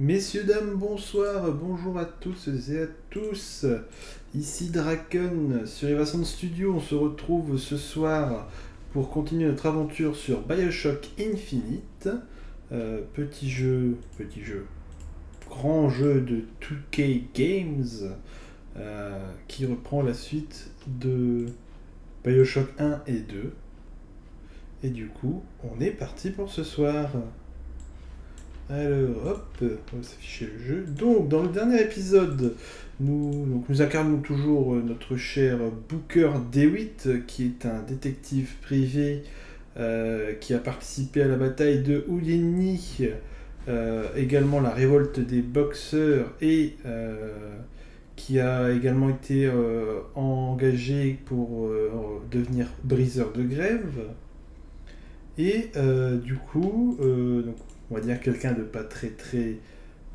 Messieurs, dames, bonsoir, bonjour à tous et à tous. Ici Draken sur Evasant Studio. On se retrouve ce soir pour continuer notre aventure sur Bioshock Infinite. Euh, petit jeu, petit jeu, grand jeu de 2K Games euh, qui reprend la suite de Bioshock 1 et 2. Et du coup, on est parti pour ce soir. Alors, hop, on va s'afficher le jeu. Donc, dans le dernier épisode, nous, donc, nous incarnons toujours euh, notre cher Booker DeWitt, qui est un détective privé euh, qui a participé à la bataille de Houdini, euh, également la révolte des boxeurs et qui a également été engagé pour devenir briseur de grève. Et du coup, donc, on va dire quelqu'un de pas très très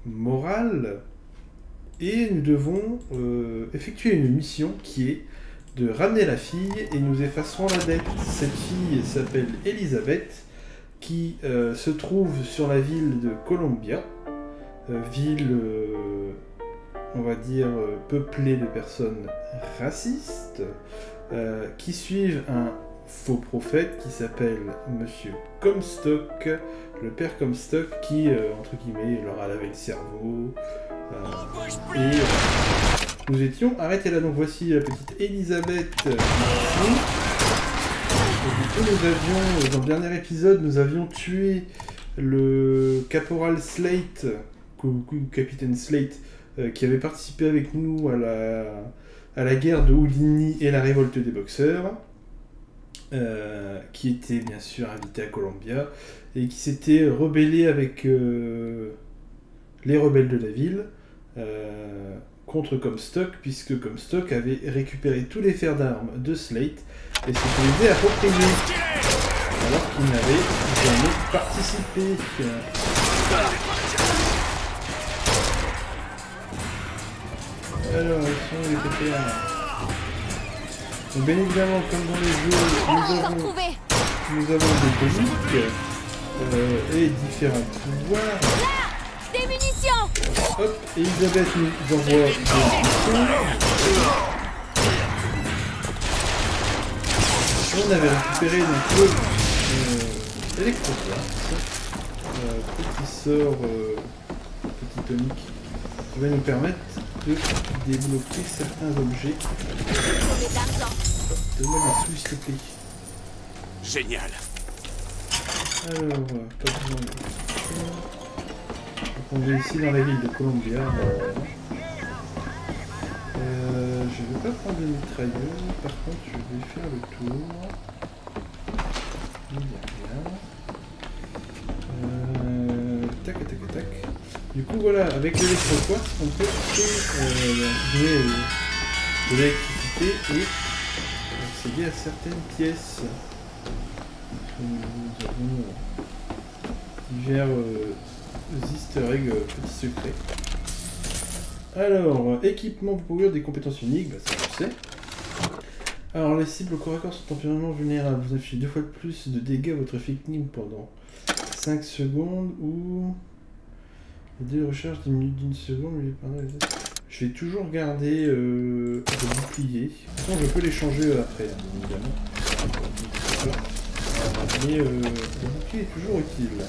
moral. Et nous devons euh, effectuer une mission qui est de ramener la fille et nous effacerons la dette. Cette fille s'appelle Elisabeth, qui euh, se trouve sur la ville de Columbia, euh, ville, on va dire, peuplée de personnes racistes, qui suivent un faux prophète qui s'appelle Monsieur Comstock, le père Comstock qui, euh, entre guillemets, leur a lavé le cerveau. Euh, et euh, nous étions arrêtés là. Donc voici la petite Elisabeth Et nous avions, dans le dernier épisode, nous avions tué le caporal Slate, capitaine Slate, qui avait participé avec nous à la, guerre de Houdini et la révolte des boxeurs. Qui était bien sûr invité à Columbia et qui s'était rebellé avec euh, les rebelles de la ville euh, contre Comstock, puisque Comstock avait récupéré tous les fers d'armes de Slate et s'était aidé à protéger, alors qu'il n'avait jamais participé. Alors, ils sont les donc bien évidemment, comme dans les jeux, nous avons, nous avons des comiques euh, et différents pouvoirs. Des munitions Hop, Elisabeth nous envoie des munitions. On avait récupéré donc le euh, euh, petit sort, euh, petit tonique, qui va nous permettre de débloquer certains objets. Donne-moi des sous, s'il te plaît. Génial. Alors. Donc on est ici dans la ville de Columbia. Euh, je ne vais pas prendre de mitrailleuse, par contre je vais faire le tour. Il n'y a rien. Euh, tac, tac, tac. Du coup voilà, avec l'électroquartz, on peut créer euh, de l'électricité et accéder à certaines pièces. Nous avons divers euh, easter eggs euh, petits secrets. Alors, équipement pour couvrir des compétences uniques, bah, ça je sais. Alors, les cibles au corps à corps sont temporairement vulnérables. Vous affichez deux fois plus de dégâts à votre victime pendant 5 secondes ou... Le délai de recharge diminue d'une seconde, mais les je vais toujours garder euh, le. De je peux les changer après, hein, évidemment. Mais euh, le bouclier est toujours utile.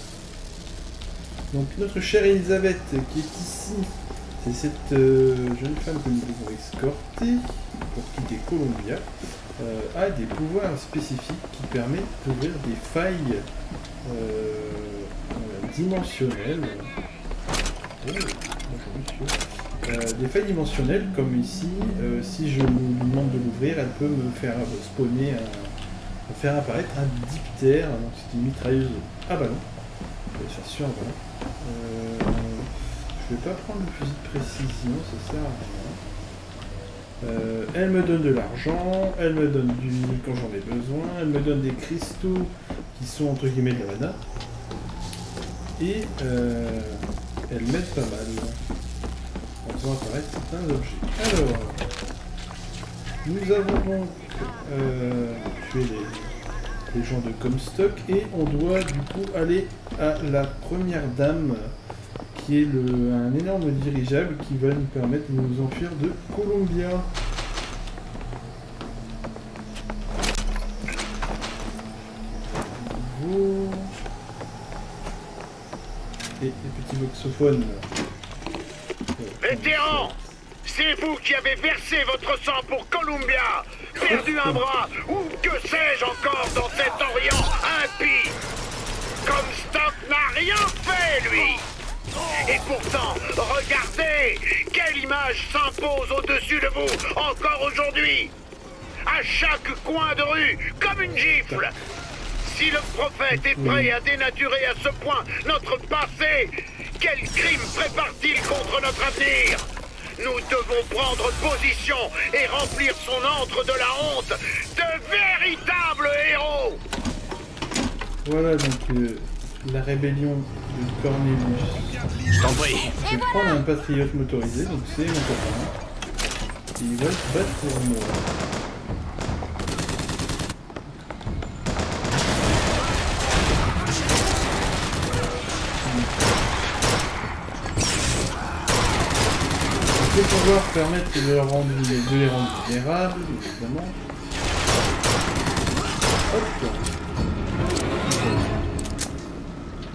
Donc notre chère Elisabeth qui est ici, c'est cette euh, jeune femme que nous devons escorter pour quitter Columbia, euh, a des pouvoirs spécifiques qui permettent d'ouvrir des failles dimensionnelles. Oh, des failles dimensionnelles, comme ici, si je lui demande de l'ouvrir, elle peut me faire spawner, un, faire apparaître un diptère, donc c'est une mitrailleuse à ballon. Je vais faire sur un. Euh, je vais pas prendre le fusil de précision, ça sert à rien. elle me donne de l'argent, elle me donne du quand j'en ai besoin, elle me donne des cristaux qui sont entre guillemets de la mana. Et elle m'aide pas mal on apparaître certains objets. Alors, nous avons donc euh, tué les, gens de Comstock et on doit du coup aller à la première dame qui est un énorme dirigeable qui va nous permettre de nous enfuir de Columbia. Et les petits voxophones. Euh, Vétéran C'est vous qui avez versé votre sang pour Columbia. Perdu un bras, ou que sais-je encore dans cet Orient impie. Comstock n'a rien fait, lui. Et pourtant, regardez Quelle image s'impose au-dessus de vous, encore aujourd'hui. À chaque coin de rue, comme une gifle. Si le prophète est prêt à dénaturer à ce point notre passé, quel crime prépare-t-il contre notre avenir? Nous devons prendre position et remplir son antre de la honte de véritables héros Voilà donc euh, la rébellion de Cornelius. Je t'en prie. Je vais prendre un patriote motorisé, donc c'est mon copain. Et il va se battre pour moi. Vais pouvoir permettre de, leur rendre, de les rendre vulnérables, évidemment. Hop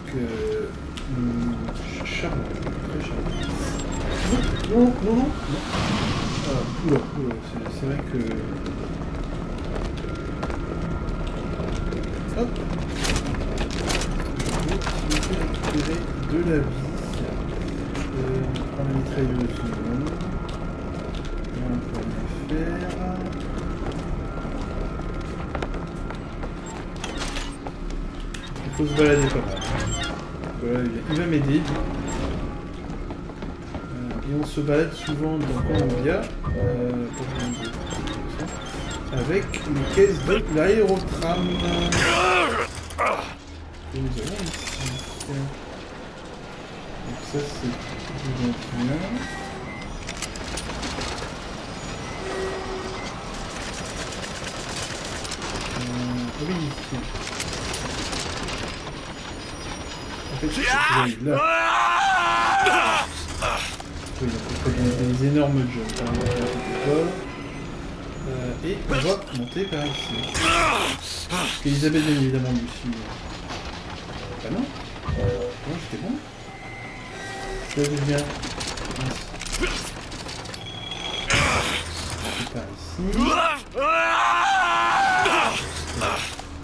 que hum, charmant, très charmant. Non, non, non, non. Ah, oula, oula, c'est- vrai que. Hop. Je vais récupérer de la vie. Euh, on la mitrailleuse. non. Là, on peut rien faire. Il faut se balader pas mal. Voilà, il- va m'aider. Euh, et on se balade souvent dans Columbia euh, avec une caisse de l'aérotram. Et nous avons ici. Donc ça c'est du 21. Oui, ici. En fait, là. Oui, donc on fait des, des énormes jumps. Euh, et on va monter par ici. Parce qu'Elisabeth, bien évidemment, lui suit. Bah non. Non, j'étais bon. Je vais bien. Par ici.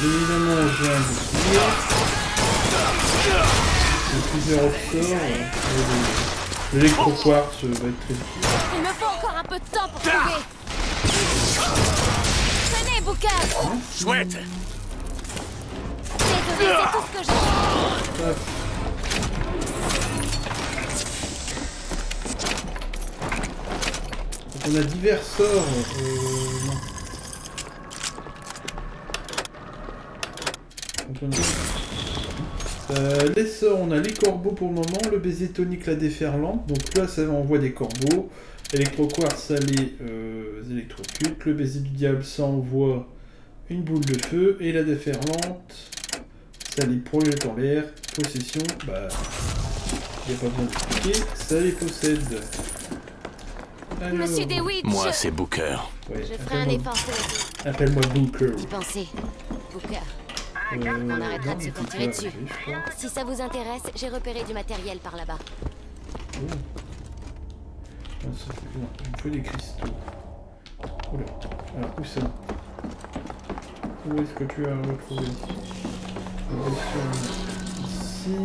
Évidemment, j'ai un bouclier. J'ai plusieurs euh, et L'électro-quartz va être très utile. Il me faut encore un peu de temps pour trouver Tenez, Booker Chouette Désolé, c'est tout ce que j'ai on a divers sorts. Euh, non. Donc on a- Euh, les sorts, on a les corbeaux pour le moment, le baiser tonique, la déferlante. Donc là, ça envoie des corbeaux. Électroquartz, ça les euh, électrocute. Le baiser du diable, ça envoie une boule de feu. Et la déferlante, ça les projette en l'air. Possession, bah, il n'y a pas besoin d'expliquer, ça les possède. Alors, Monsieur DeWitt, Moi, je... c'est Booker. ouais, je ferai un appelle-moi- effort. Appelle-moi Booker. Booker, On arrêtera de se faire tirer dessus. si ça vous intéresse, j'ai repéré du matériel par là-bas. Oh. Non, ça fait- il faut des cristaux. Oula. Alors, où ça? Où est-ce que tu as retrouvé? Ici.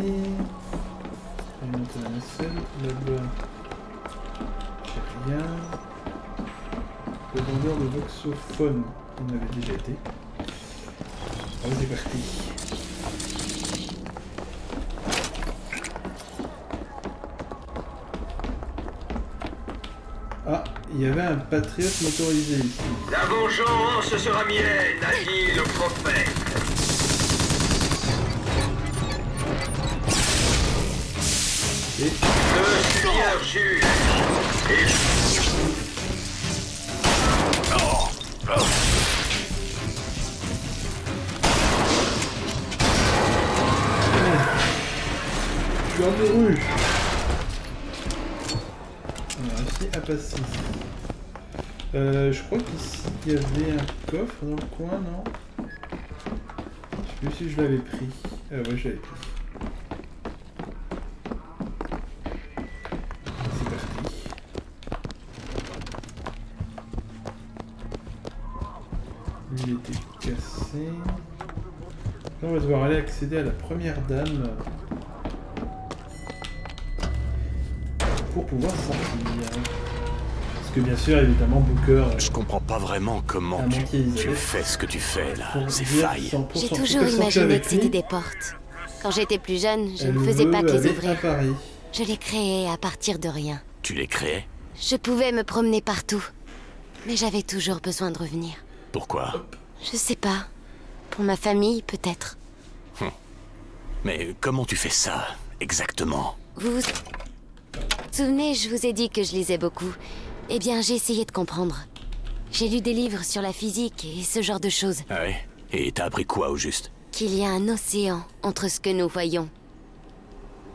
Alimenter la nacelle. Là-bas. J'ai rien. Le vendeur de voxophone. On avait déjà été. Allez, c'est parti. il y avait un patriote motorisé ici. La vengeance sera mienne, a dit le prophète. Et Le Seigneur juge. Et On à passer je crois qu'ici il y avait un coffre dans le coin, non? Je sais plus si je l'avais pris. Ah ouais, je l'avais pris. C'est parti. Lui il était cassé. Là, on va devoir aller accéder à la première dame. Pouvoir sortir. Parce que bien sûr, évidemment, Booker... euh, Je comprends pas vraiment comment tu, fais ce que tu fais là. C'est faille. 100% J'ai toujours imaginé que c'était des portes. Quand j'étais plus jeune, je elle ne faisais pas que les ouvrir. Paris. Je les créais à partir de rien. Tu les créais? Je pouvais me promener partout. Mais j'avais toujours besoin de revenir. Pourquoi? Je sais pas. Pour ma famille, peut-être. Mais comment tu fais ça exactement? Vous souvenez, je vous ai dit que je lisais beaucoup. Eh bien, j'ai essayé de comprendre. J'ai lu des livres sur la physique et ce genre de choses. Ah ouais Et t'as appris quoi au juste? Qu'il y a un océan entre ce que nous voyons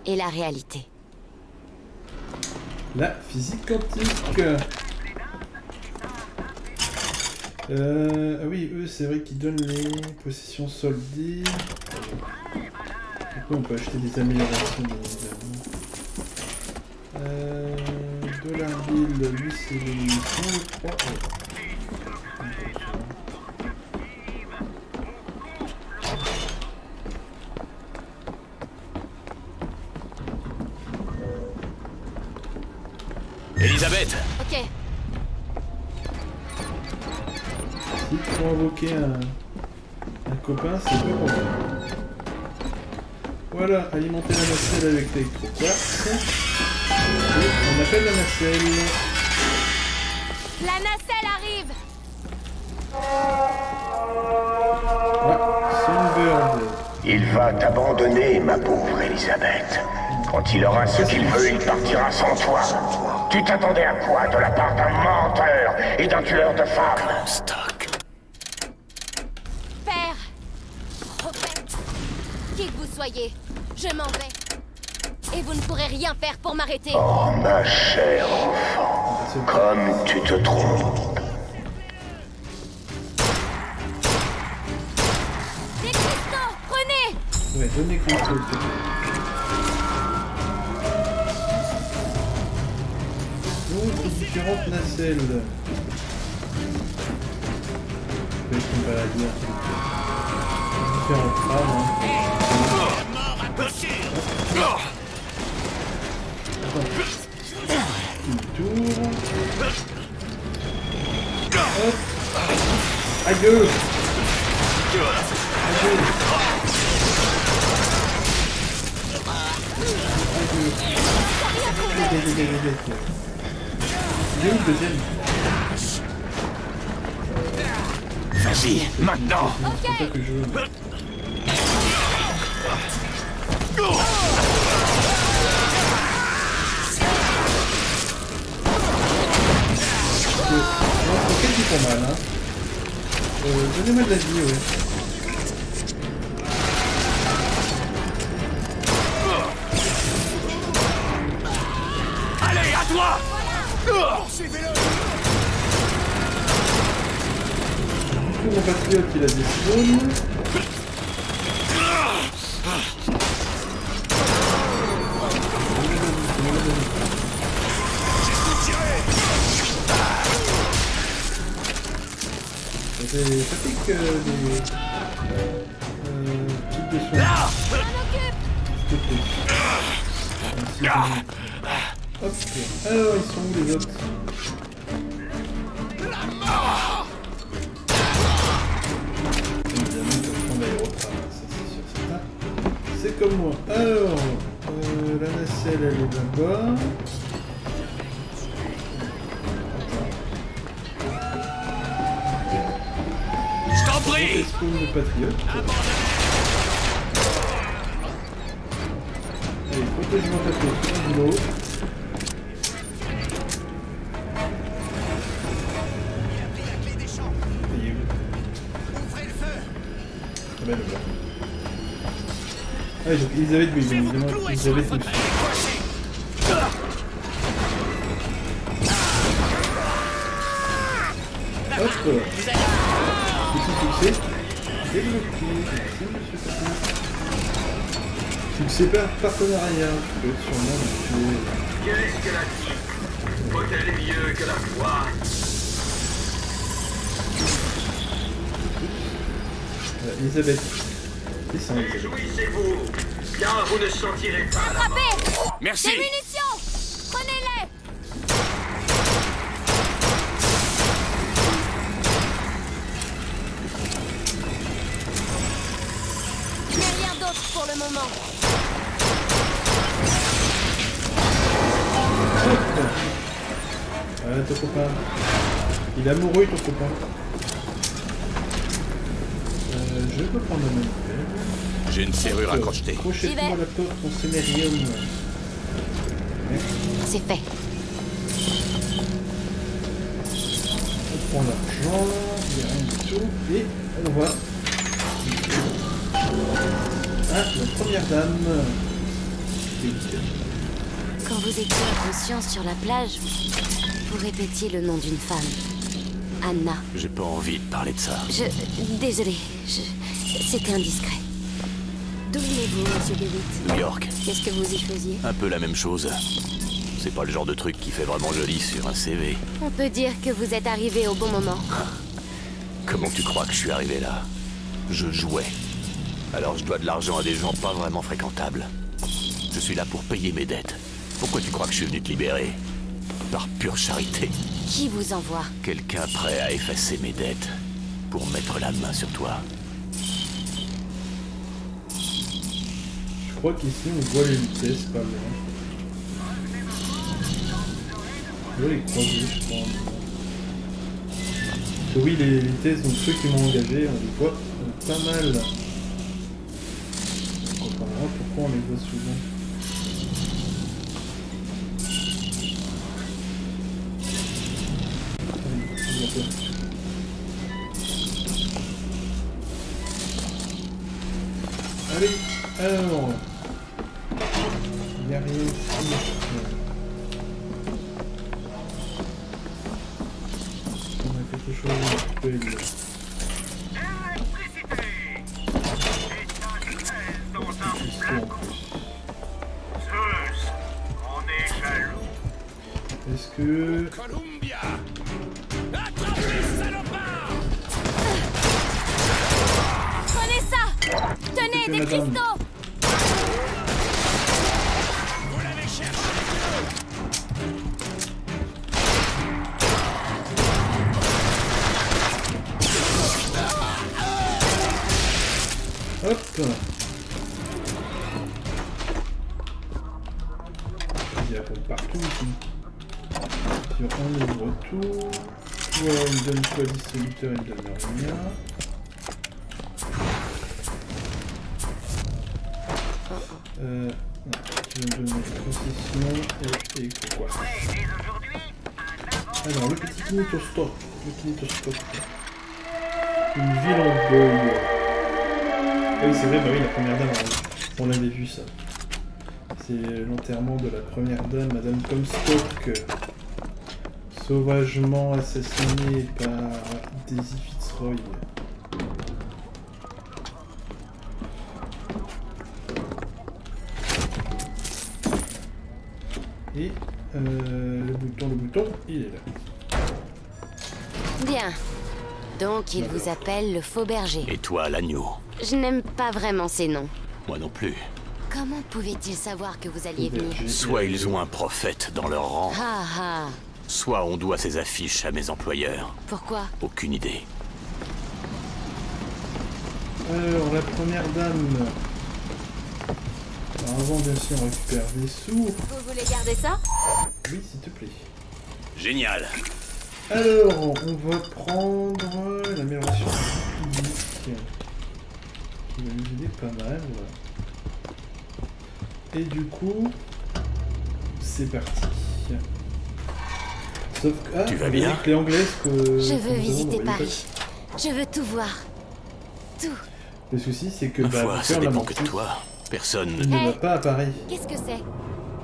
et la réalité. La physique quantique. Euh, ah oui, eux, c'est vrai qu'ils donnent les possessions soldées. Du coup, on peut acheter des améliorations, bien évidemment. Euh, Dollar Bill, lui, c'est les munitions, je crois. Ouais. Elisabeth Ok, Si pour invoquer un, un copain, c'est pas pour Voilà, alimenter la nacelle avec l'électroquartz. On appelle la nacelle. la nacelle arrive Ah. Il va t'abandonner, ma pauvre Elisabeth. Quand il aura ce qu'il veut, il partira sans toi. Tu t'attendais à quoi? De la part d'un menteur et d'un tueur de femmes Stock. Père Prophète Qui que vous soyez, je m'en vais. Et vous ne pourrez rien faire pour m'arrêter. Oh, ma chère enfant, comme tu te trompes. Des cristaux Prenez Ouais, cristaux, te plaît. Donc, les différentes nacelles. Je vais pas la dire, s'il vous plaît. Différentes trames, hein. Petit tour. Hop. Aïe Aïe Aïe Il est où le deuxième Vas-y, maintenant C'est ça que je Qui font mal, hein. Euh, donnez-moi de la vie, ouais. Allez, à toi Du coup, mon patriote, il a des. Ça pique euh, des euh, types de soins. Hop. Alors, ils sont où les autres c'est. C'est comme moi. Alors, euh, la nacelle, elle est là-bas. Compris spawn de patriote. Allez, protège mon tapis, c'est mon boulot. Il est où Ah le. Ah donc Elisabeth, évidemment, Elisabeth Succès par partenariat. Je peux sûrement. Qu'est-ce que la type Faut-elle mieux que la foi Euh, Elisabeth. C'est ça, Elisabeth. Jouissez-vous, car vous ne sentirez pas. Attrapez Merci Il est amoureux, ton copain. Euh, je peux prendre la même J'ai une serrure à crocheter. Crochetez-moi la porte scénarium. C'est fait. On prend l'argent, il n'y a rien du tout, et on va. Ah, la première dame. Quand vous étiez inconscient sur la plage, vous répétiez le nom d'une femme. Anna. J'ai pas envie de parler de ça. Je... Désolée, je... C'était indiscret. D'où venez-vous, monsieur Dewitt New York, Qu'est-ce que vous y faisiez? Un peu la même chose. C'est pas le genre de truc qui fait vraiment joli sur un CV. On peut dire que vous êtes arrivé au bon moment. Comment tu crois que je suis arrivé là? Je jouais. Alors je dois de l'argent à des gens pas vraiment fréquentables. Je suis là pour payer mes dettes. Pourquoi tu crois que je suis venu te libérer? Par pure charité. Qui vous envoie Quelqu'un prêt à effacer mes dettes pour mettre la main sur toi. Je crois qu'ici on voit les vitesses pas les je crois. Que oui, les vitesses, donc ceux qui m'ont engagé, on les voit pas mal. Pourquoi on les voit souvent? Une ville en deuil. Ah oui, c'est vrai, bah oui, la première dame, on, on l'avait vu ça. C'est l'enterrement de la première dame, Madame Comstock, sauvagement assassinée par Daisy Fitzroy. Et euh, le bouton, le bouton, il est là. Donc il vous appelle le faux berger. Et toi, l'agneau Je n'aime pas vraiment ces noms. Moi non plus. Comment pouvait-il savoir que vous alliez venir. Soit ils ont un prophète dans leur rang, Ah ah soit on doit ces affiches à mes employeurs. Pourquoi Aucune idée. Alors, la première dame. Alors, avant, bien sûr, on récupère des sous. Vous voulez garder ça? Oui, s'il te plaît. Génial Alors, on va prendre l'amélioration. rapide. qui, qui va nous aider pas mal. Et du coup, c'est parti. Sauf que, ah, Tu vas bien que les anglaises que. Je veux visiter. Paris. Je veux tout voir. Tout. Le souci, c'est que Ma bah, foi, ça dépend que de toi. Personne. Ne Hey. va pas à Paris. Qu'est-ce que c'est?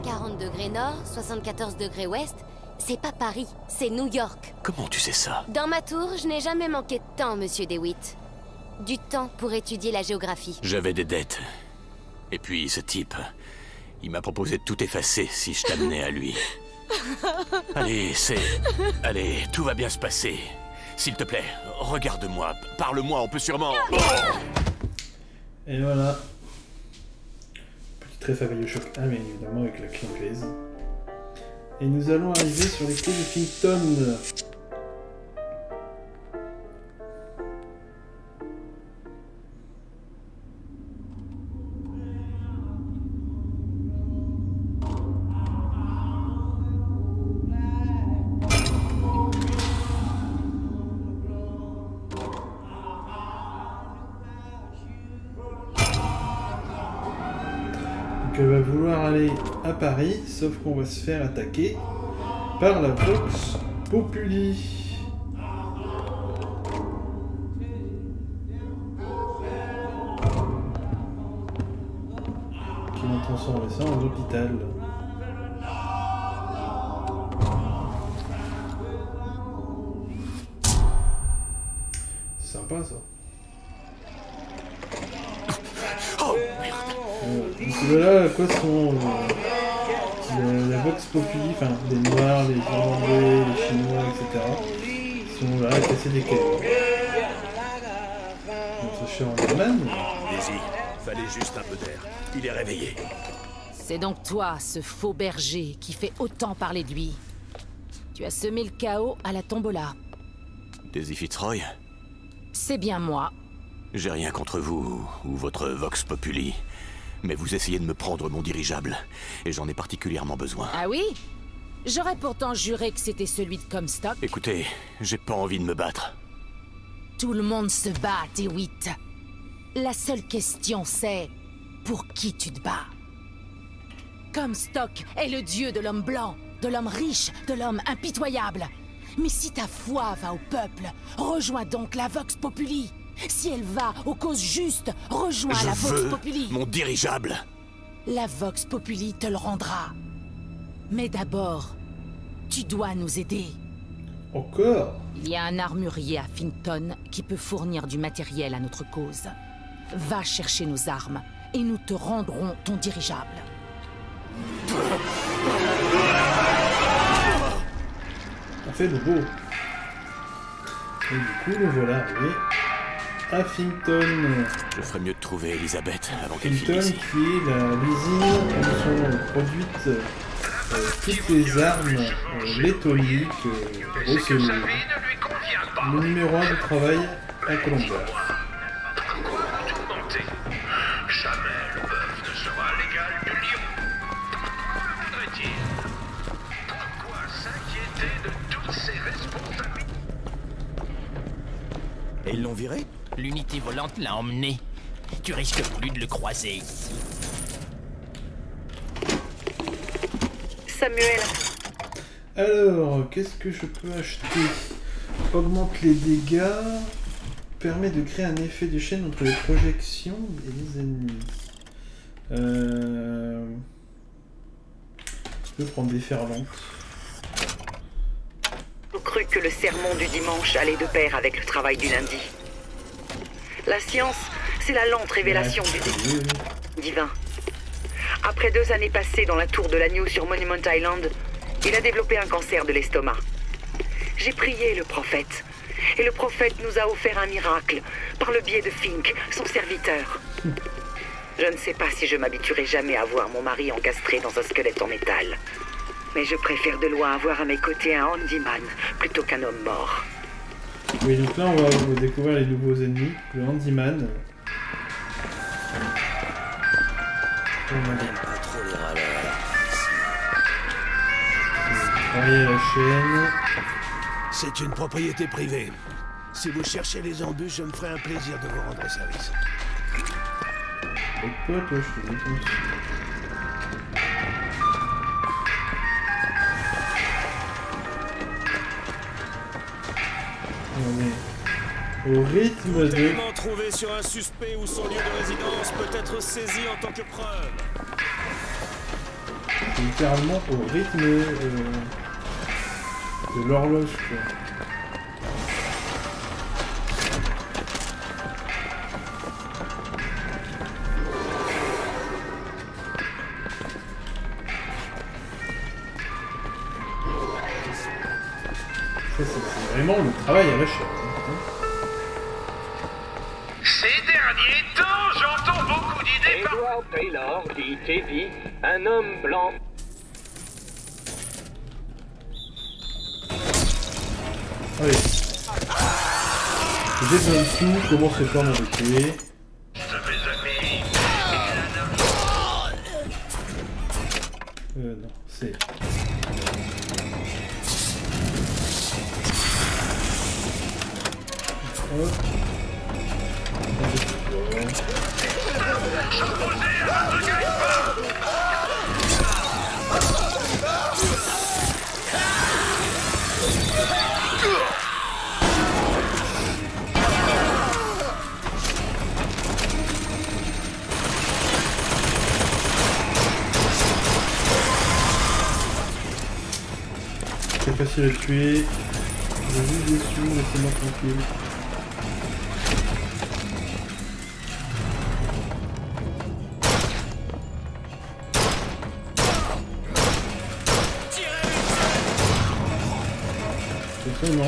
40 degrés nord, 74 degrés ouest C'est pas Paris, c'est New York. Comment tu sais ça? Dans ma tour, je n'ai jamais manqué de temps, monsieur DeWitt. Du temps pour étudier la géographie. J'avais des dettes. Et puis ce type, il m'a proposé de tout effacer si je t'amenais à lui. Allez, c'est... Allez, tout va bien se passer. S'il te plaît, regarde-moi, parle-moi, on peut sûrement... Et voilà. Petit trèfle à Bioshock 1, mais évidemment avec la clé anglaise. Et nous allons arriver sur les clés de Finkton. Paris, sauf qu'on va se faire attaquer par la Vox Populi. Transformer ça en hôpital. Sympa ça. Oh, merde Euh, donc voilà à quoi sont euh, Vox Populi, enfin les Noirs, les Irlandais, les Chinois, etc. sont là à casser des quais. Notre cher Anderman, Daisy, fallait juste un peu d'air. Il est réveillé. C'est donc toi, ce faux berger, qui fait autant parler de lui. Tu as semé le chaos à la tombola. Daisy Fitzroy C'est bien moi. J'ai rien contre vous ou votre Vox Populi. Mais vous essayez de me prendre mon dirigeable. Et j'en ai particulièrement besoin. Ah oui? J'aurais pourtant juré que c'était celui de Comstock. Écoutez, j'ai pas envie de me battre. Tout le monde se bat, DeWitt. La seule question c'est pour qui tu te bats? Comstock est le dieu de l'homme blanc, de l'homme riche, de l'homme impitoyable. Mais si ta foi va au peuple, rejoins donc la Vox Populi. Si elle va aux causes justes, rejoins Je la Vox veux Populi. mon dirigeable. La Vox Populi te le rendra. Mais d'abord, tu dois nous aider. encore? Il y a un armurier à Finton qui peut fournir du matériel à notre cause. Va chercher nos armes et nous te rendrons ton dirigeable. On fait le beau. Et du coup, nous voilà arrivés à Finkton. Je ferais mieux de trouver Elisabeth avant qu'elle Finkton finisse. qui est la- l'usine où sont produites euh, toutes les armes euh, létoniques euh, recelées. Le numéro 1 de travail à Columbia. Tourmenté. Jamais le bœuf ne sera l'égal du lion. Pourquoi voudrait-il? Pourquoi s'inquiéter de toutes ses responsabilités? Et ils l'ont viré? L'unité volante l'a emmené. Tu risques plus de le croiser. Samuel, Alors, qu'est-ce que je peux acheter? Augmente les dégâts. Permet de créer un effet de chaîne entre les projections et les ennemis. Euh... Je peux prendre des ferventes. on crut que le sermon du dimanche allait de pair avec le travail du lundi. La science, c'est la lente révélation du oui. divin. Après deux années passées dans la tour de l'agneau sur Monument Island, il a développé un cancer de l'estomac. J'ai prié le prophète, et le prophète nous a offert un miracle par le biais de Fink, son serviteur. Je ne sais pas si je m'habituerai jamais à voir mon mari encastré dans un squelette en métal. Mais je préfère de loin avoir à mes côtés un handyman plutôt qu'un homme mort. Oui, donc là, on va découvrir les nouveaux ennemis. Le Handyman. On va Pas trop les râleurs. la chaîne. C'est une propriété privée. Si vous cherchez les embûches, je me ferai un plaisir de vous rendre service. Avec quoi, toi, je te est au rythme de... Trouvé sur un suspect ou son lieu de résidence peut être saisi en tant que preuve. Littéralement au rythme euh, de l'horloge, quoi. Vraiment le travail à la chaîne. hein. Ces derniers temps, j'entends beaucoup d'idées par... Edward Taylor, dit Davy, un homme blanc. Allez. J'ai besoin de tout, comment se forme avec laissez-moi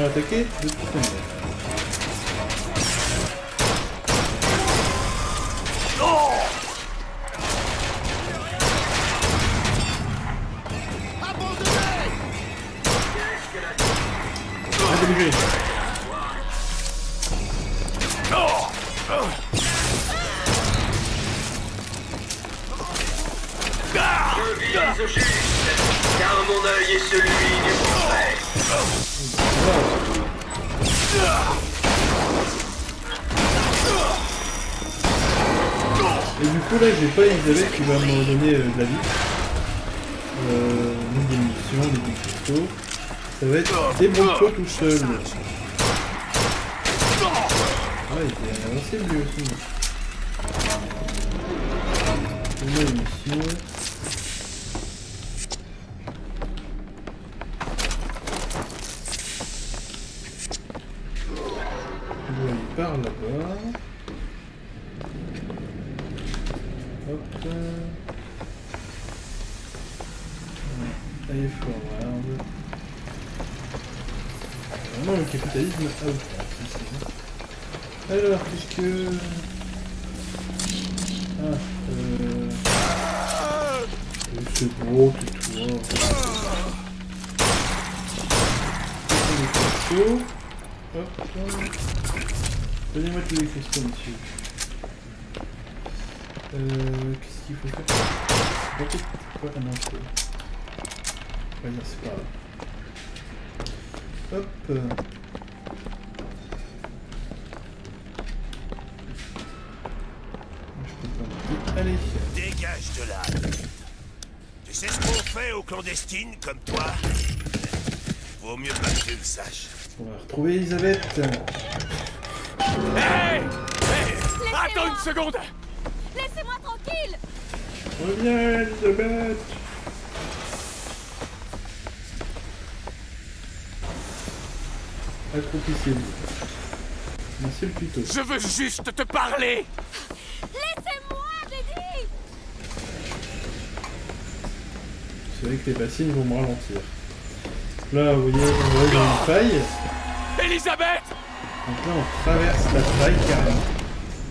tranquille. De toute façon, va être débrouille-toi tout seul. Ah il était avancé lui aussi. Comme toi Vaut mieux pas que tu le saches. On va retrouver Elisabeth. Hé Hé Attends une seconde Laissez-moi tranquille Reviens, Elisabeth. Accroupissez-vous. Merci le tuto. Je veux juste te parler Laissez-moi, j'ai dit C'est vrai que les bassines vont me ralentir. Là, vous voyez, on voit dans une faille. Elisabeth! Donc là, on traverse la faille carrément.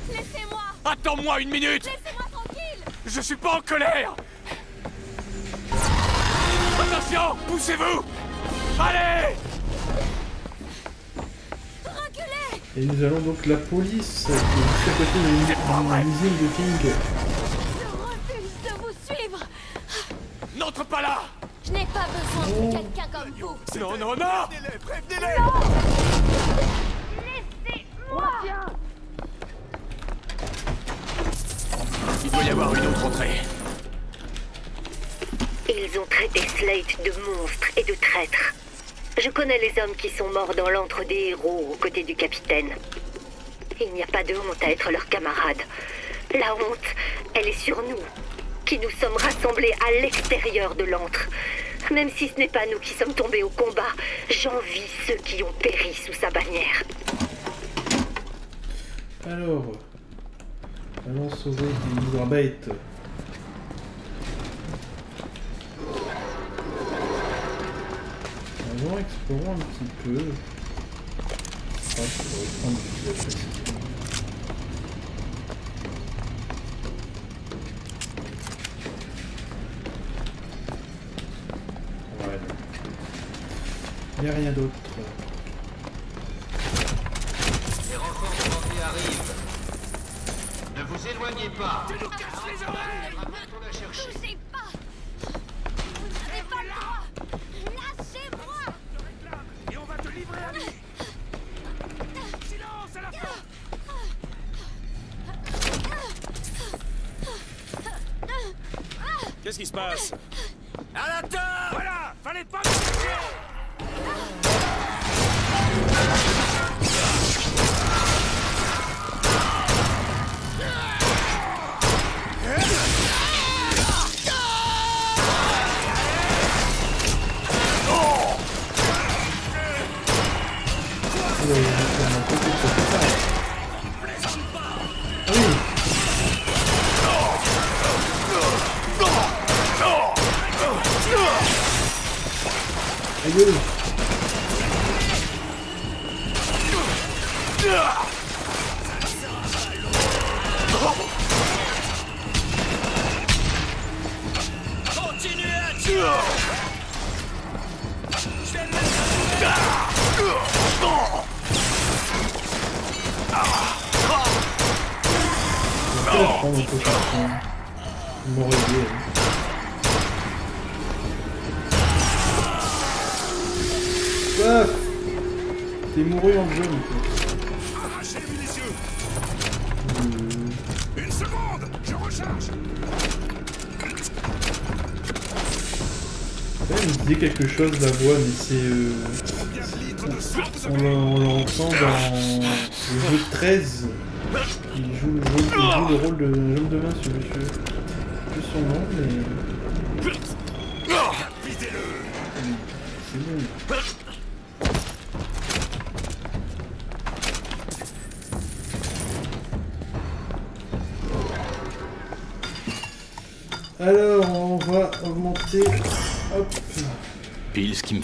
Laissez-moi. Attends-moi une minute. Laissez-moi tranquille. Je suis pas en colère. Attention Poussez-vous. Allez! Reculez. Et nous allons donc la police qui est juste à côté de King. De monstre et de traître. Je connais les hommes qui sont morts dans l'antre des héros aux côtés du capitaine. Il n'y a pas de honte à être leur camarade. La honte, elle est sur nous, qui nous sommes rassemblés à l'extérieur de l'antre. Même si ce n'est pas nous qui sommes tombés au combat, j'envie ceux qui ont péri sous sa bannière. Alors, allons sauver des bêtes. Explorons un petit peu. Ah, je pourrais prendre rien d'autre. Chose la voix, mais c'est. euh, on l'entend dans le jeu de 13. Il joue, le rôle- il joue de de main, ce monsieur. Plus son nom, mais.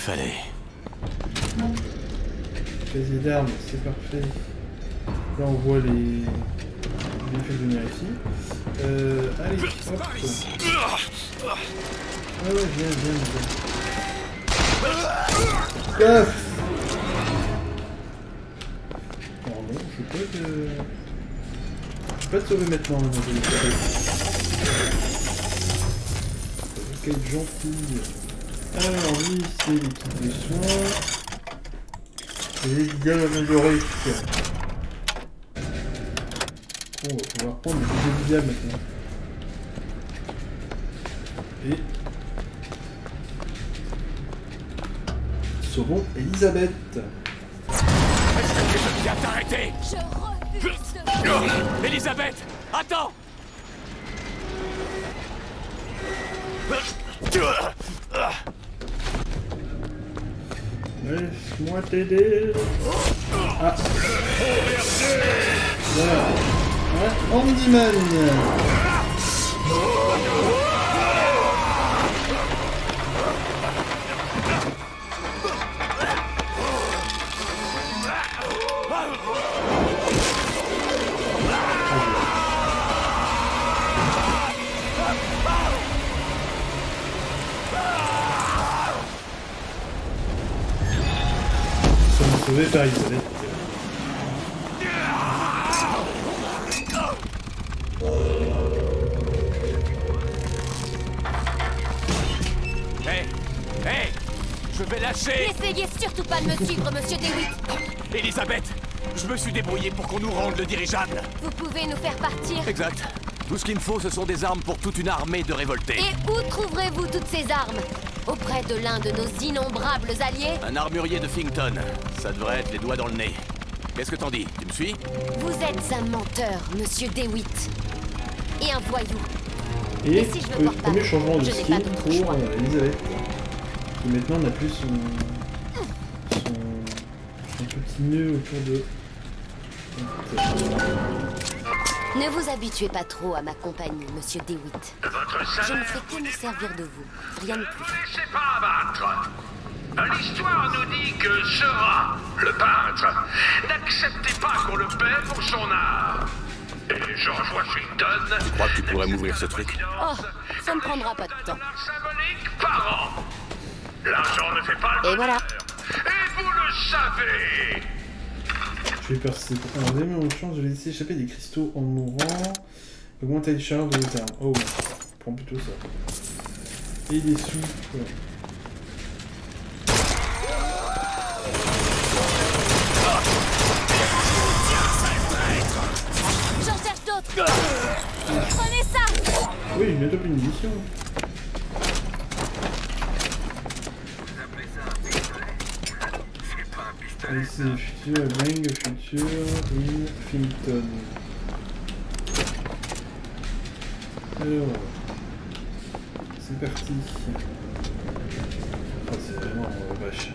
Fallait. Casier d'armes, c'est parfait. Là, on voit les. les effets de venir ici. Euh, allez. Ah ouais, viens, viens, viens. Paf Oh non, je peux pas te... Je peux pas te sauver maintenant, mon copain. Quelle gentille. Alors, lui, c'est. Et les améliorés. Bon, on va pouvoir prendre le gars maintenant. Et... Sauvons Elisabeth. Laisse-moi t'aider. Elisabeth Je me suis débrouillé pour qu'on nous rende le dirigeable. Vous pouvez nous faire partir Exact. Tout ce qu'il me faut, ce sont des armes pour toute une armée de révoltés. Et où trouverez-vous toutes ces armes? Auprès de l'un de nos innombrables alliés? Un armurier de Fington. Ça devrait être les doigts dans le nez. Qu'est-ce que t'en dis? Tu me suis? Vous êtes un menteur, monsieur DeWitt. Et un voyou. Et Et si je veux premier pas, changement de skin pour euh, Elisabeth. Qui maintenant n'a plus son, nœud autour de. Ne vous habituez pas trop à ma compagnie, monsieur DeWitt. Votre Je ne fais que me servir de vous, rien de plus. laissez pas abattre. L'histoire nous dit que Sera, le peintre, n'acceptait pas qu'on le paie pour son art. Et George Washington, Je crois que tu pourrais m'ouvrir ce truc? Oh, ça ne prendra pas de temps. symbolique par an. L'argent ne fait pas le Et voilà. Et vous le savez Je vais percer. Alors, avez mon chance de laisser échapper des cristaux en mourant. Augmenter les charges de vos armes. Oh, prends plutôt ça. Et des sous. ouais. J'en cherche d'autres Prenez ça Oui, bientôt plus une mission. C'est futur, bang, futur, in, Finton. Alors, c'est parti. Ah, c'est vraiment euh, vache.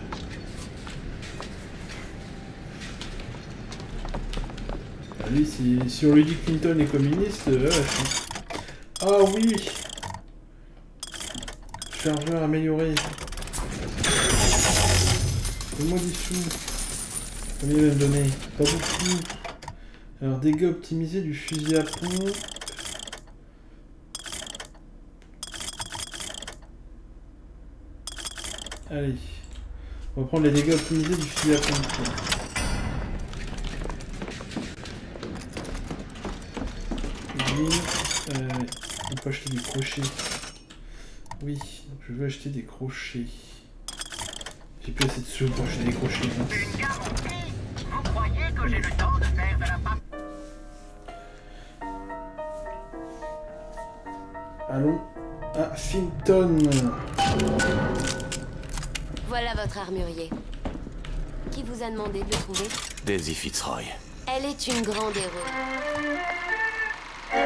Ah, lui, si, si on lui dit que Clinton est communiste, euh, vache. Ah oui Chargeur amélioré. Donne-moi des. Combien il va me donner Pas beaucoup. Alors, dégâts optimisés du fusil à pompe. Allez. On va prendre les dégâts optimisés du fusil à pompe. Oui, euh, on peut acheter des crochets. Oui, je veux acheter des crochets. J'ai plus assez de sous pour acheter des crochets. Croyez que j'ai le temps de faire de la Allons à Finton. Voilà votre armurier. Qui vous a demandé de le trouver? Daisy Fitzroy. Elle est une grande héroïne. Oh,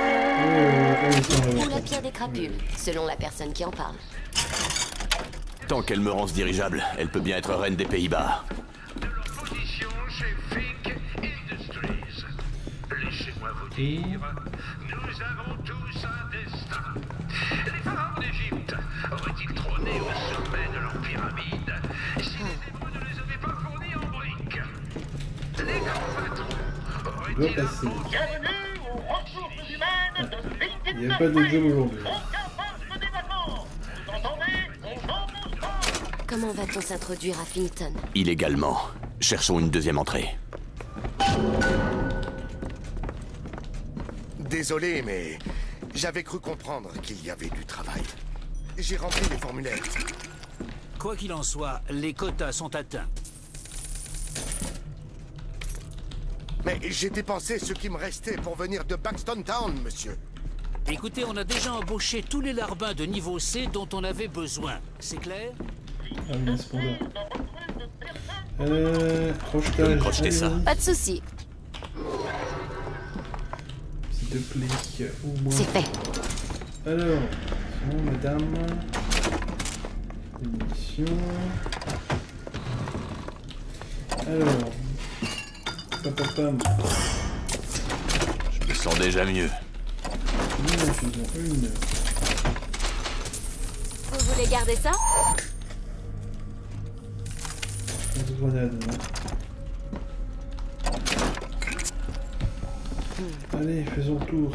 Ou la pire des crapules, selon la personne qui en parle. Tant qu'elle me rend ce dirigeable, elle peut bien être reine des Pays-Bas. Chez Fink Industries. Laissez-moi vous dire, nous avons tous un destin. Les pharaons d'Égypte auraient-ils trôné au sommet de leur pyramide si les Hébreux ne les avaient pas fournis en briques? Les grands patrons passer. Bienvenue aux ressources humaines de Fink Il n'y a pas de job aujourd'hui. Comment va-t-on s'introduire à Fington? Illégalement. Cherchons une deuxième entrée. Désolé, mais j'avais cru comprendre qu'il y avait du travail. J'ai rempli les formulaires. Quoi qu'il en soit, les quotas sont atteints. Mais j'ai dépensé ce qui me restait pour venir de Paxton Town, monsieur. Écoutez, on a déjà embauché tous les larbins de niveau C dont on avait besoin. C'est clair? Ah oui, c'est pour là. Euh, crochetage. crocheter ça. Pas de souci. S'il te plaît, au moins. C'est fait. Alors, bon, madame. Émission. Alors. Papapam. Je me sens déjà mieux. Une infusion, une. Vous voulez garder ça? Une grenade, non Allez, faisons le tour.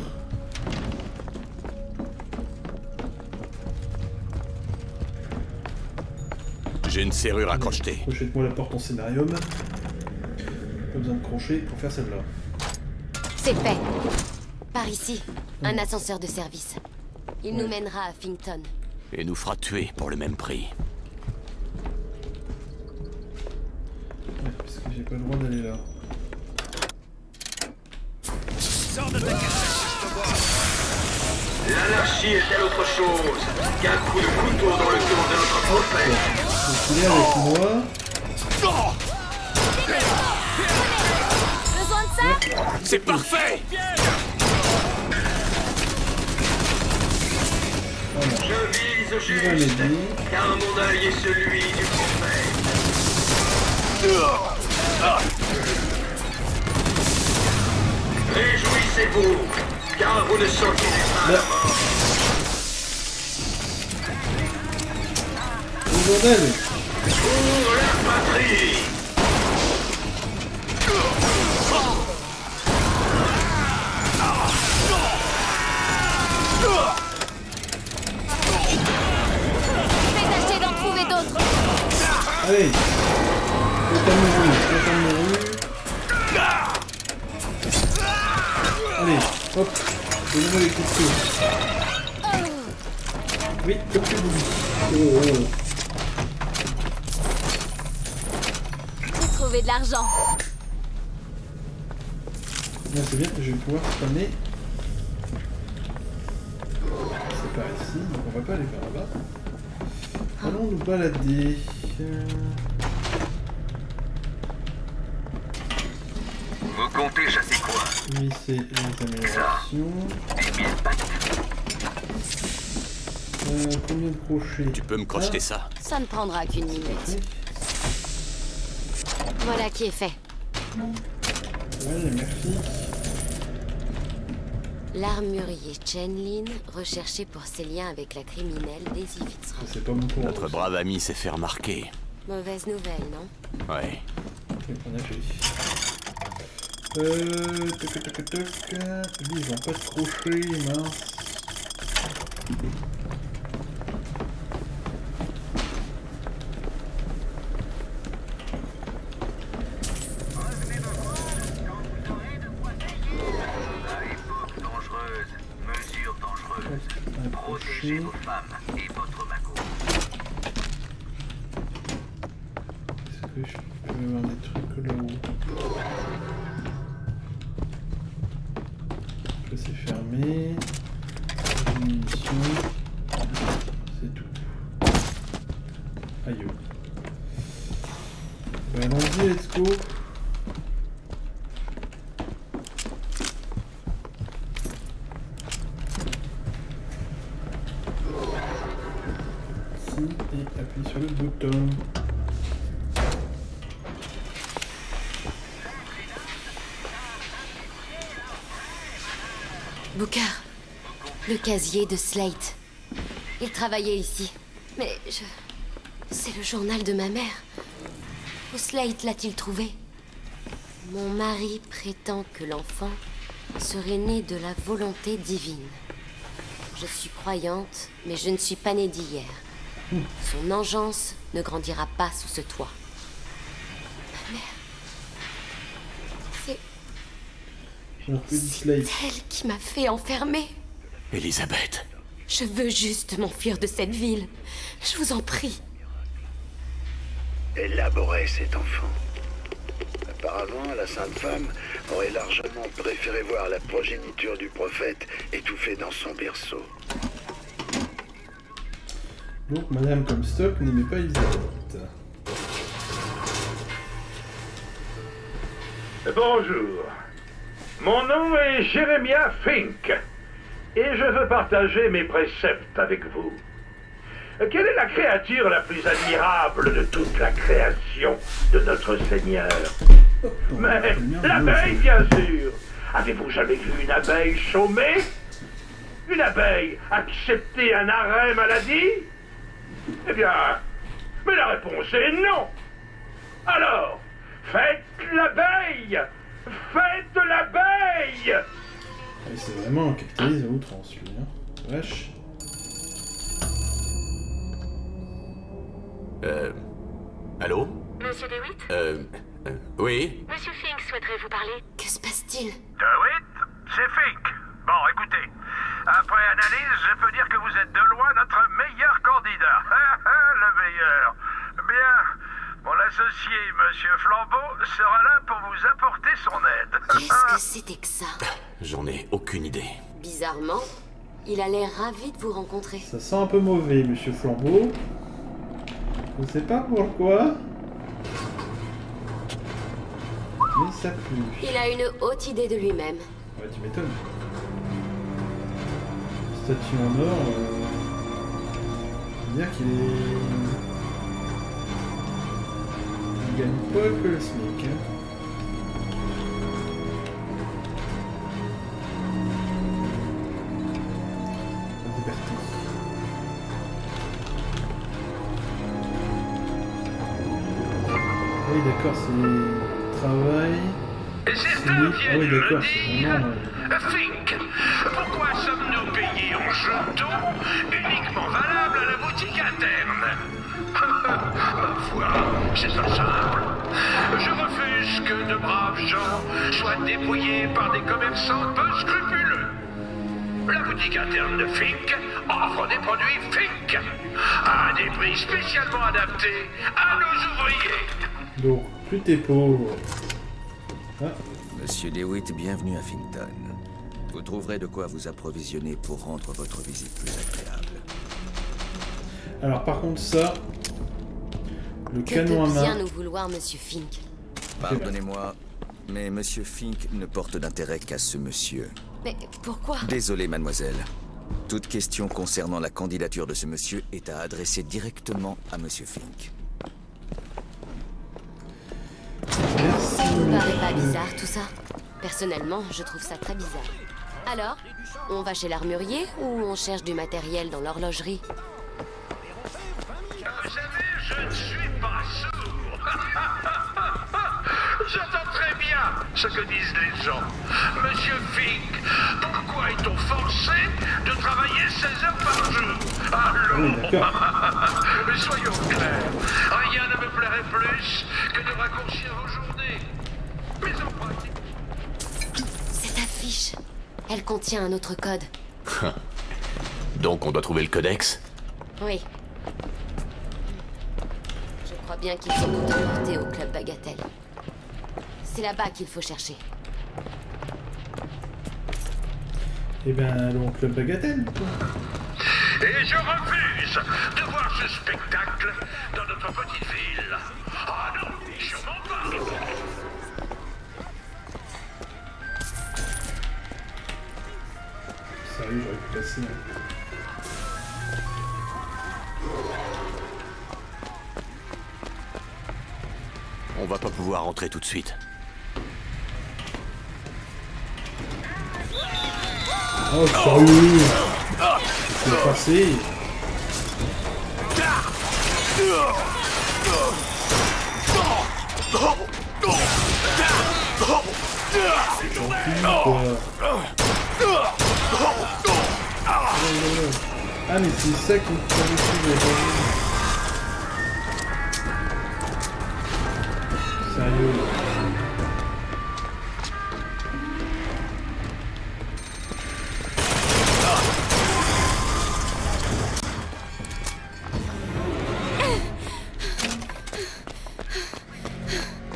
J'ai une serrure à crocheter. Crochette-moi la porte en scénarium. Pas besoin de crochet pour faire celle-là. C'est fait. Par ici, un ascenseur de service. Il nous mènera à Fington. Et nous fera tuer pour le même prix. J'ai pas le droit d'aller là. Sors de ta L'anarchie est-elle autre chose qu'un coup de couteau dans le cœur de notre prophète il est avec moi. Besoin de ça C'est parfait Je vise juste, car mon œil est celui du prophète. Réjouissez-vous, car vous ne sentirez pas la mort. Pour la patrie. Fais tâcher d'en trouver d'autres. Allez hop Donnez-moi les coups de feu. Oui, tu dis. Oh, oh. J'ai trouvé de l'argent. Bien, c'est bien, je vais pouvoir spammer. C'est par ici, donc on va pas aller par là-bas. Allons nous balader. Euh, Vous comptez chasser quoi Oui, c'est les améliorations. Euh, combien de crochets Tu peux me crocheter ça Ça ne prendra qu'une minute. Voilà qui est fait. Ouais, merci. L'armurier Chenlin, recherché pour ses liens avec la criminelle Daisy Fitzroy. Notre brave ami s'est fait remarquer. Mauvaise nouvelle, non? Ouais. Ok, en effet. Euh, toc toc. Lui, ils ont pas de crochet, mince. Le casier de Slate. Il travaillait ici. Mais je... C'est le journal de ma mère. Où Slate l'a-t-il trouvé? Mon mari prétend que l'enfant serait né de la volonté divine. Je suis croyante, mais je ne suis pas née d'hier. Son engeance ne grandira pas sous ce toit. Ma mère... C'est slate. elle qui m'a fait enfermer. Elisabeth. Je veux juste m'enfuir de cette ville. Je vous en prie. Élaborer cet enfant. Apparemment, la Sainte Femme aurait largement préféré voir la progéniture du prophète étouffée dans son berceau. Donc, Madame Comstock n'aimait pas Elisabeth. Bonjour. Mon nom est Jérémia Fink et je veux partager mes préceptes avec vous. Quelle est la créature la plus admirable de toute la création de notre Seigneur? Mais l'abeille, bien sûr. Avez-vous jamais vu une abeille chômer? Une abeille accepter un arrêt maladie? Eh bien, mais la réponse est non. Alors, faites l'abeille Faites l'abeille C'est vraiment un capitaliste à outrance, lui. Hein. Wesh. Euh. Allô? Monsieur DeWitt? Euh. euh, oui? Monsieur Fink souhaiterait vous parler. Que se passe-t-il? DeWitt, c'est Fink. Bon, écoutez, après analyse, je peux dire que vous êtes de loin notre meilleur candidat. Le meilleur. Bien, mon associé, Monsieur Flambeau, sera là pour vous apporter son aide. Qu'est-ce que c'était que ça? J'en ai aucune idée. Bizarrement, il a l'air ravi de vous rencontrer. Ça sent un peu mauvais, monsieur Flambeau. Je sais pas pourquoi. Mais ça pue. Il a une haute idée de lui-même. Ouais, tu m'étonnes. Statue en or. Euh... dire qu'il est. Il gagne pas que le SMIC. Hein. Ah oui, d'accord, c'est vraiment. pourquoi sommes-nous payés en jetons uniquement valables à la boutique interne Ma foi, c'est ça simple. Je refuse que de braves gens soient dépouillés par des commerçants peu scrupuleux. La boutique interne de Fink offre des produits Fink à des prix spécialement adaptés à nos ouvriers. Donc, plus t'es pauvre. Ah, Monsieur DeWitt, bienvenue à Finkton. Vous trouverez de quoi vous approvisionner pour rendre votre visite plus agréable. alors par contre, ça. Le Que canon à bien nous vouloir Monsieur Fink Pardonnez-moi, mais Monsieur Fink ne porte d'intérêt qu'à ce monsieur. Mais pourquoi? Désolé, mademoiselle. Toute question concernant la candidature de ce monsieur est à adresser directement à Monsieur Fink. Vous paraît pas bizarre tout ça Personnellement, je trouve ça très bizarre. Alors, on va chez l'armurier ou on cherche du matériel dans l'horlogerie? Vous savez, je ne suis pas sourd. J'entends très bien ce que disent les gens. Monsieur Fink, pourquoi est-on forcé de travailler 16 heures par jour? Allons Oui, d'accord. Mais soyons clairs, rien ne me plairait plus que de raccourcir vos journées. Cette affiche, elle contient un autre code. Donc on doit trouver le codex? Oui. Je crois bien qu'ils sont tout emportés au club Bagatelle. C'est là-bas qu'il faut chercher. Eh ben, allons au club Bagatelle. Et je refuse de voir ce spectacle dans notre petite ville. Ah non, sûrement pas. Sérieux, j'aurais pu passer. hein. On va pas pouvoir rentrer tout de suite. Oh, sérieux C'est passé. Quoi Ah, mais c'est ça qui me fait. Sérieux.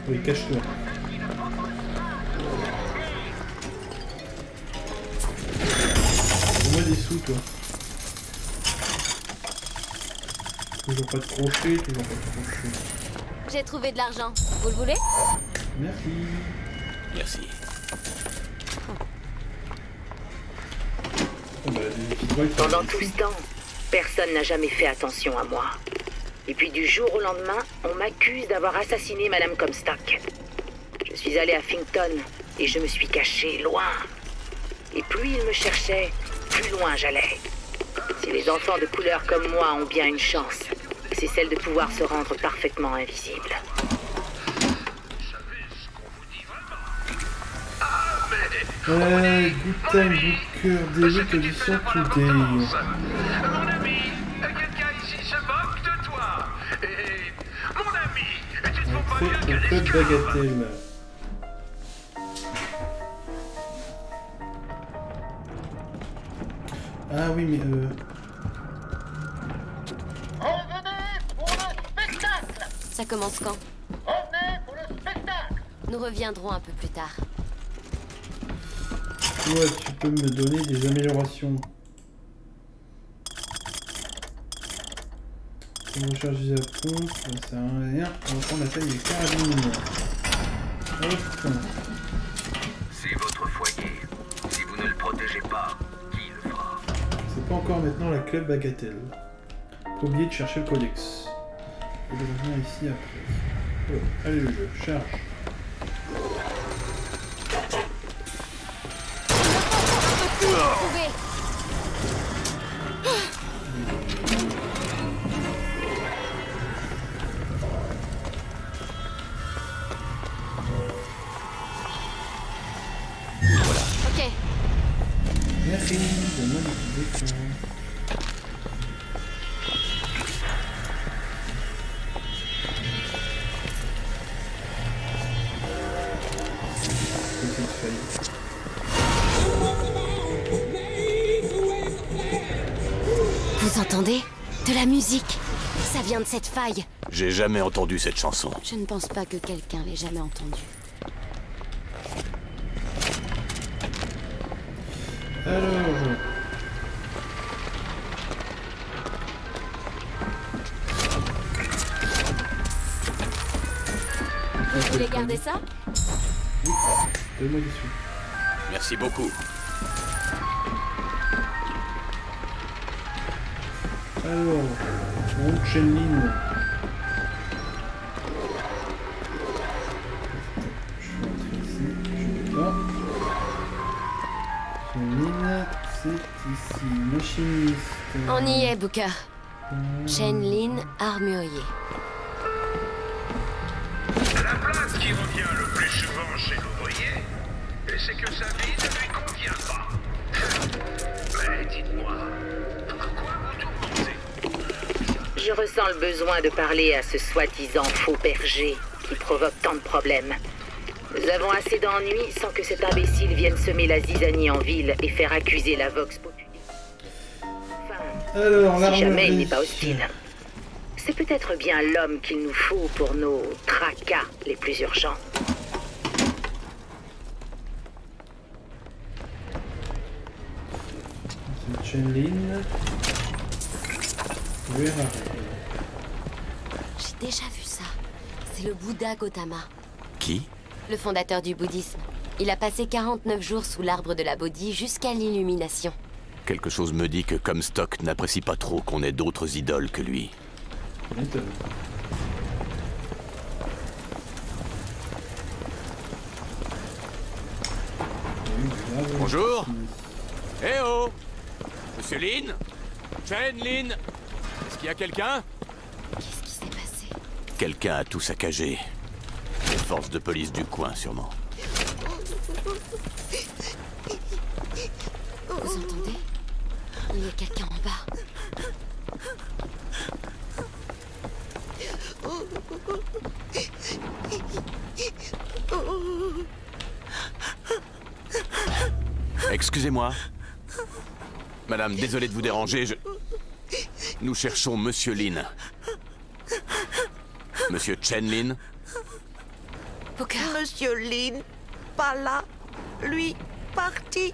Oui, cache-toi. Des sous, toi. Toujours pas de crochet, toujours pas de crochet. J'ai trouvé de l'argent. Vous le voulez? Merci. Merci. Oh, bah, ça Pendant me tout ce temps, personne n'a jamais fait attention à moi. Et puis du jour au lendemain, on m'accuse d'avoir assassiné Madame Comstock. Je suis allé à Finkton et je me suis caché loin. Et plus ils me cherchaient, plus loin j'allais. Si les enfants de couleur comme moi ont bien une chance, c'est celle de pouvoir se rendre parfaitement invisible. Euh, good time booker David audition today. Mon ami, quelqu'un ici se moque de toi. Et mon ami, tu ne faut pas mieux que Bagatelle. Ah oui, mais euh... Ça commence quand? Nous reviendrons un peu plus tard. Toi, tu peux me donner des améliorations. On recharge la pompe, ça sert à rien. On va prendre la taille des carabines. Hop. C'est encore maintenant la club bagatelle. Pas oublier de chercher le codex. Je revenir ici après. Oh, allez le jeu, charge. Cette faille. J'ai jamais entendu cette chanson. Je ne pense pas que quelqu'un l'ait jamais entendue. Alors. Vous voulez garder ça? Donne-moi des sous. Merci beaucoup. Alors, on Chenlin. Je vais entrer ici, je peux pas. Chenlin, c'est ici. Machiniste. On y est, Booker. Chen Lin, armurier. La place qui revient le plus souvent chez l'ouvrier, c'est que sa vie ne lui convient pas. Mais dites-moi, pourquoi vous tourmentez Je ressens le besoin de parler à ce soi-disant faux berger qui provoque tant de problèmes. Nous avons assez d'ennuis sans que cet imbécile vienne semer la zizanie en ville et faire accuser la Vox Populi. Alors, Si jamais il n'est pas hostile. C'est peut-être bien l'homme qu'il nous faut pour nos tracas les plus urgents. C'est Chenlin. Bouddha Gautama, Qui? Le fondateur du bouddhisme. Il a passé 49 jours sous l'arbre de la Bodhi jusqu'à l'illumination. Quelque chose me dit que Comstock n'apprécie pas trop qu'on ait d'autres idoles que lui. Bonjour. Eh oh. Monsieur Lin. Chen Lin. Est-ce qu'il y a quelqu'un Qu'est-ce qui s'est passé Quelqu'un a tout saccagé. Les forces de police du coin, sûrement. Vous entendez Il y a quelqu'un en bas. Excusez-moi. Madame, désolé de vous déranger, je... Nous cherchons Monsieur Lin. Monsieur Chen Lin Monsieur Lin, pas là. Lui, parti.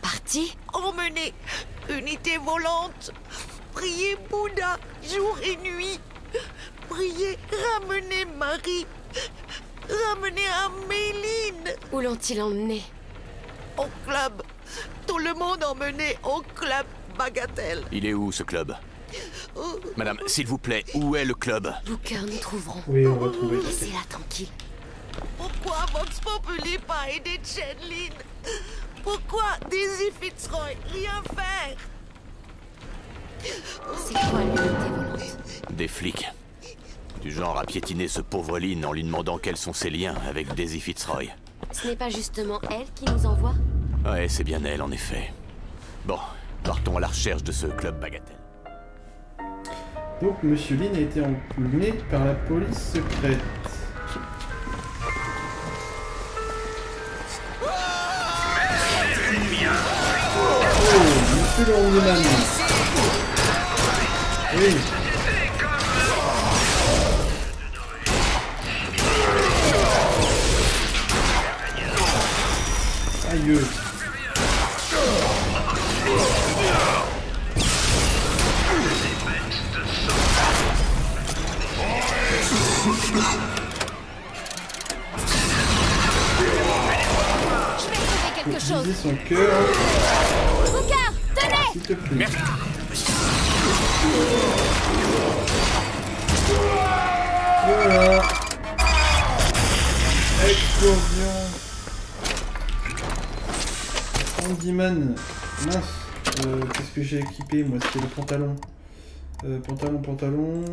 Parti? Emmené. Unité volante. Priez Bouddha, jour et nuit. Priez, ramenez Marie. Ramenez Améline. Où l'ont-ils emmené Au club. Tout le monde emmené au club Bagatelle. Il est où, ce club? Madame, s'il vous plaît, où est le club Booker, nous trouverons. Oui, on va trouver. Laissez-la tranquille. Pourquoi Vox Populi pas aider Chen Lin Pourquoi Daisy Fitzroy rien faire? C'est quoi l'unité volante Des flics. Du genre à piétiner ce pauvre Lynn en lui demandant quels sont ses liens avec Daisy Fitzroy. Ce n'est pas justement elle qui nous envoie Ouais, c'est bien elle, en effet. Bon, partons à la recherche de ce club bagatelle. Donc, Monsieur Lin a été emmené par la police secrète. Oh. Je vais trouver quelque son cœur, Boucard, tenez s'il te plaît. Voilà. Explosion. Candyman. Mince. Euh, Qu'est-ce que j'ai équipé Moi, c'était le pantalon. Euh, pantalon, pantalon.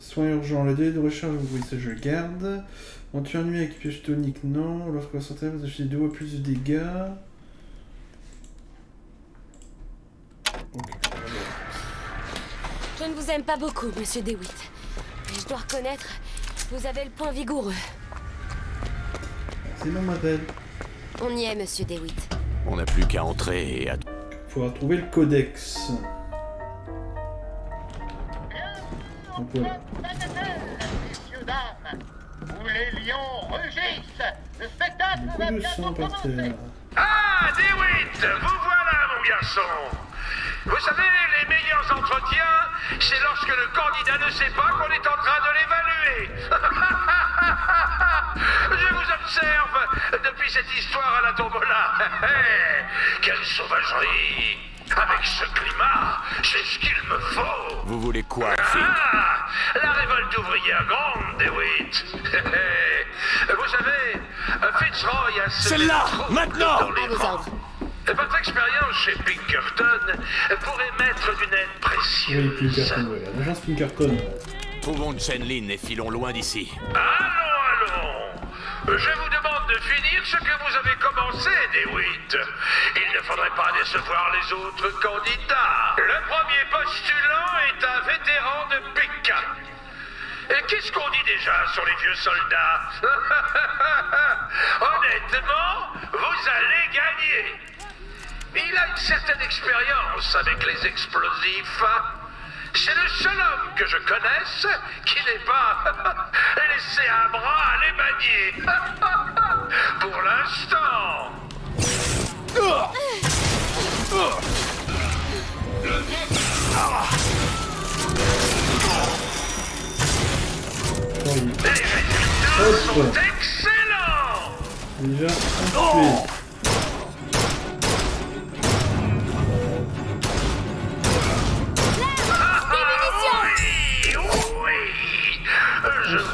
Soins urgents. La délai de recharge, oui, ça je le garde. Monture ennemi avec piège tonique, non. Lorsque vous sortez, vous achetez deux fois plus de dégâts. Je ne vous aime pas beaucoup, monsieur DeWitt. Mais je dois reconnaître, vous avez le point vigoureux. C'est mademoiselle. On y est, monsieur DeWitt. On n'a plus qu'à entrer et à... Faudra trouver le codex. Voilà. Messieurs, dames, où les lions rugissent, le spectacle va bientôt commencer. Ah, DeWitt, vous voilà, mon garçon. Vous savez, les meilleurs entretiens, c'est lorsque le candidat ne sait pas qu'on est en train de l'évaluer. Je vous observe depuis cette histoire à la tombola. Quelle sauvagerie Avec ce climat, c'est ce qu'il me faut. Vous voulez quoi, Ah La révolte ouvrière grande, DeWitt. Vous savez, Fitzroy a... Celle-là, maintenant À vos ordres. Votre expérience chez Pinkerton pourrait m'être d'une aide Oui, précieuse. Pinkerton, ouais. L'agence Pinkerton. Trouvons Chenlin et filons loin d'ici. Allons Je vous demande de finir ce que vous avez commencé, DeWitt. Il ne faudrait pas décevoir les autres candidats. Le premier postulant est un vétéran de Pékin. Et qu'est-ce qu'on dit déjà sur les vieux soldats? Honnêtement, vous allez gagner. Il a une certaine expérience avec les explosifs. C'est le seul homme que je connaisse qui n'ait pas laissé un bras à les manier. Pour l'instant. Les résultats sont excellents. Déjà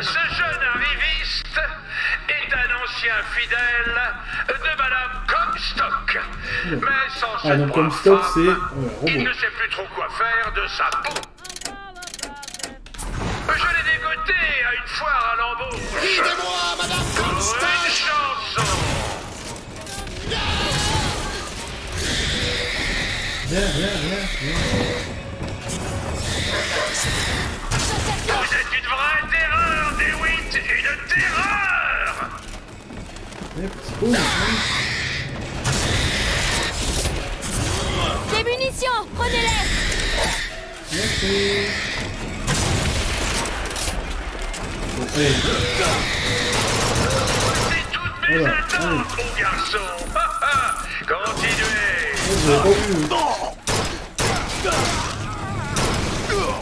Ce jeune arriviste est un ancien fidèle de Madame Comstock. Mais sans Ah, cette Comstock, femme, c'est il ne sait plus trop quoi faire de sa peau. Je l'ai dégoté à une foire à l'embauche. Aidez-moi, Madame Pour Comstock une chanson. Viens, viens, viens, viens. Vous êtes une vraie terreur, DeWitt, une terreur. Des munitions Prenez-les. Merci. C'est toutes mes mon garçon. Continuez. Oh,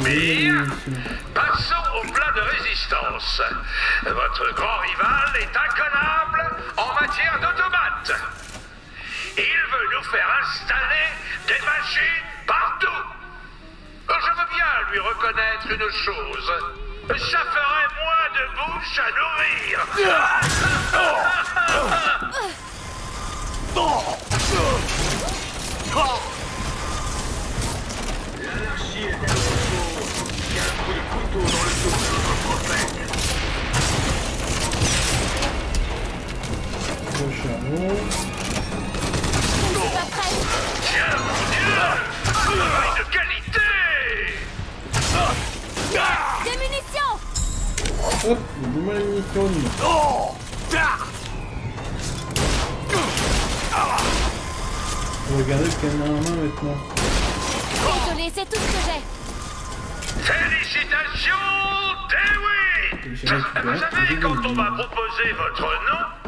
Bien. Passons au plat de résistance. Votre grand rival est incollable en matière d'automates. Il veut nous faire installer des machines partout. Je veux bien lui reconnaître une chose. Ça ferait moins de bouche à nourrir. pas prête Tiens, Travail de qualité Des munitions Hop, donne-moi la munition. Regardez le canon en main maintenant. Désolé, c'est tout ce que j'ai. Félicitations, récupéré. Vous savez, quand on m'a proposé votre nom,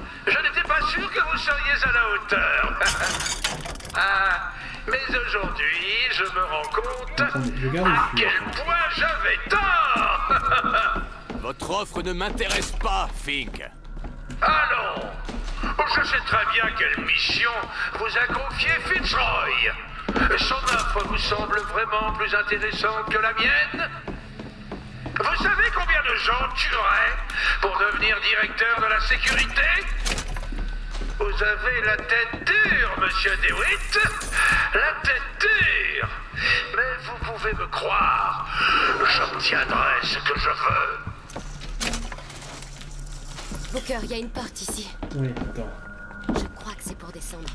pas sûr que vous seriez à la hauteur. ah, mais aujourd'hui, je me rends compte Attendez, je garde à le quel point j'avais tort Votre offre ne m'intéresse pas, Fink. Allons Je sais très bien quelle mission vous a confié Fitzroy. Son offre vous semble vraiment plus intéressante que la mienne Vous savez combien de gens tueraient pour devenir directeur de la sécurité? Vous avez la tête dure, monsieur DeWitt La tête dure Mais vous pouvez me croire, j'obtiendrai ce que je veux. Booker, il y a une porte ici. Oui, attends. Je crois que c'est pour descendre.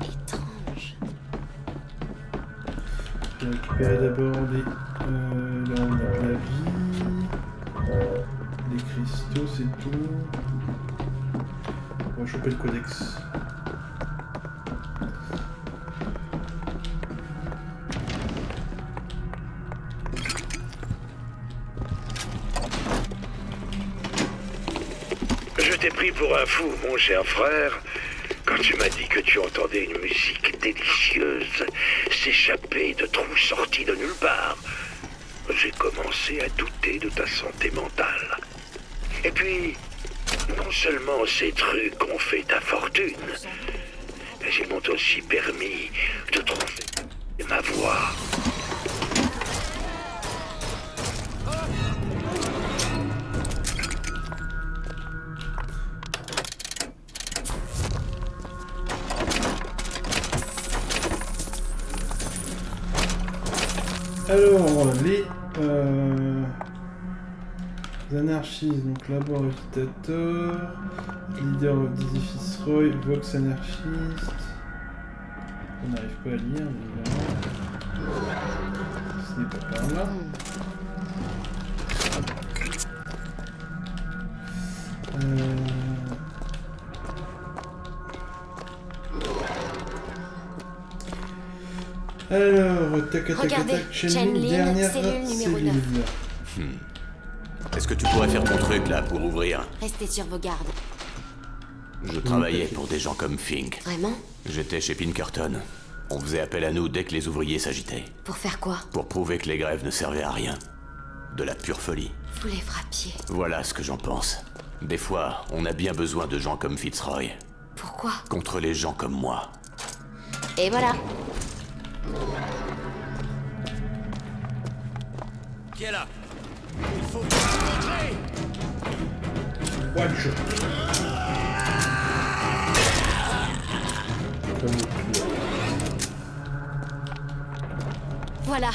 Étrange. Je vais récupérer d'abord les. Euh, là, on a de la vie. Les cristaux, c'est tout. Je t'ai pris pour un fou, mon cher frère, quand tu m'as dit que tu entendais une musique délicieuse s'échapper de trous sortis de nulle part. J'ai commencé à douter de ta santé mentale. Et puis, non seulement ces trucs ont fait ta fortune, mais ils m'ont aussi permis de trouver ma voix. Alors, les, euh, les anarchistes, donc labor agitateur, leader d'Edifice Roy, Vox anarchiste. On n'arrive pas à lire, évidemment. Ce n'est pas par là. Euh, Alors, tac tac tac Regardez, tac, Chen dernière cellule numéro cellule. Hmm. Est-ce que tu pourrais faire ton truc là pour ouvrir? Restez sur vos gardes. Je travaillais pour des gens comme Fink. Vraiment? J'étais chez Pinkerton. On faisait appel à nous dès que les ouvriers s'agitaient. Pour faire quoi? Pour prouver que les grèves ne servaient à rien. De la pure folie. Vous les frappiez. Voilà ce que j'en pense. Des fois, on a bien besoin de gens comme Fitzroy. Pourquoi? Contre les gens comme moi. Et voilà. Qui est là? Il faut rentrer One shot. Comme le tueur. Voilà.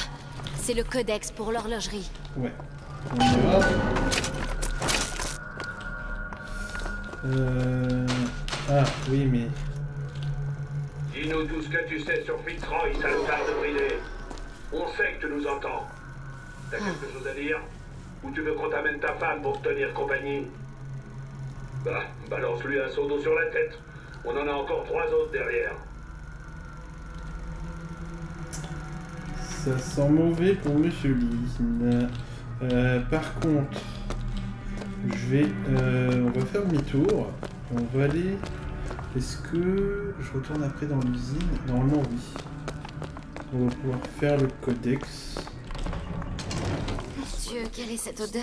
C'est le codex pour l'horlogerie. Ouais. On y va. Euh... Ah, oui, mais... Dis-nous tout ce que tu sais sur Fitzroy, salopard de bridé. On sait que tu nous entends. T'as quelque chose à dire? Ou tu veux qu'on t'amène ta femme pour te tenir compagnie? Bah, balance-lui un seau d'eau sur la tête. On en a encore trois autres derrière. Ça sent mauvais pour Monsieur Lin. Euh, par contre, je vais... euh, on va faire demi-tour. On va aller... Est-ce que je retourne après dans l'usine? Normalement, oui. On va pouvoir faire le codex. Dieu, quelle est cette odeur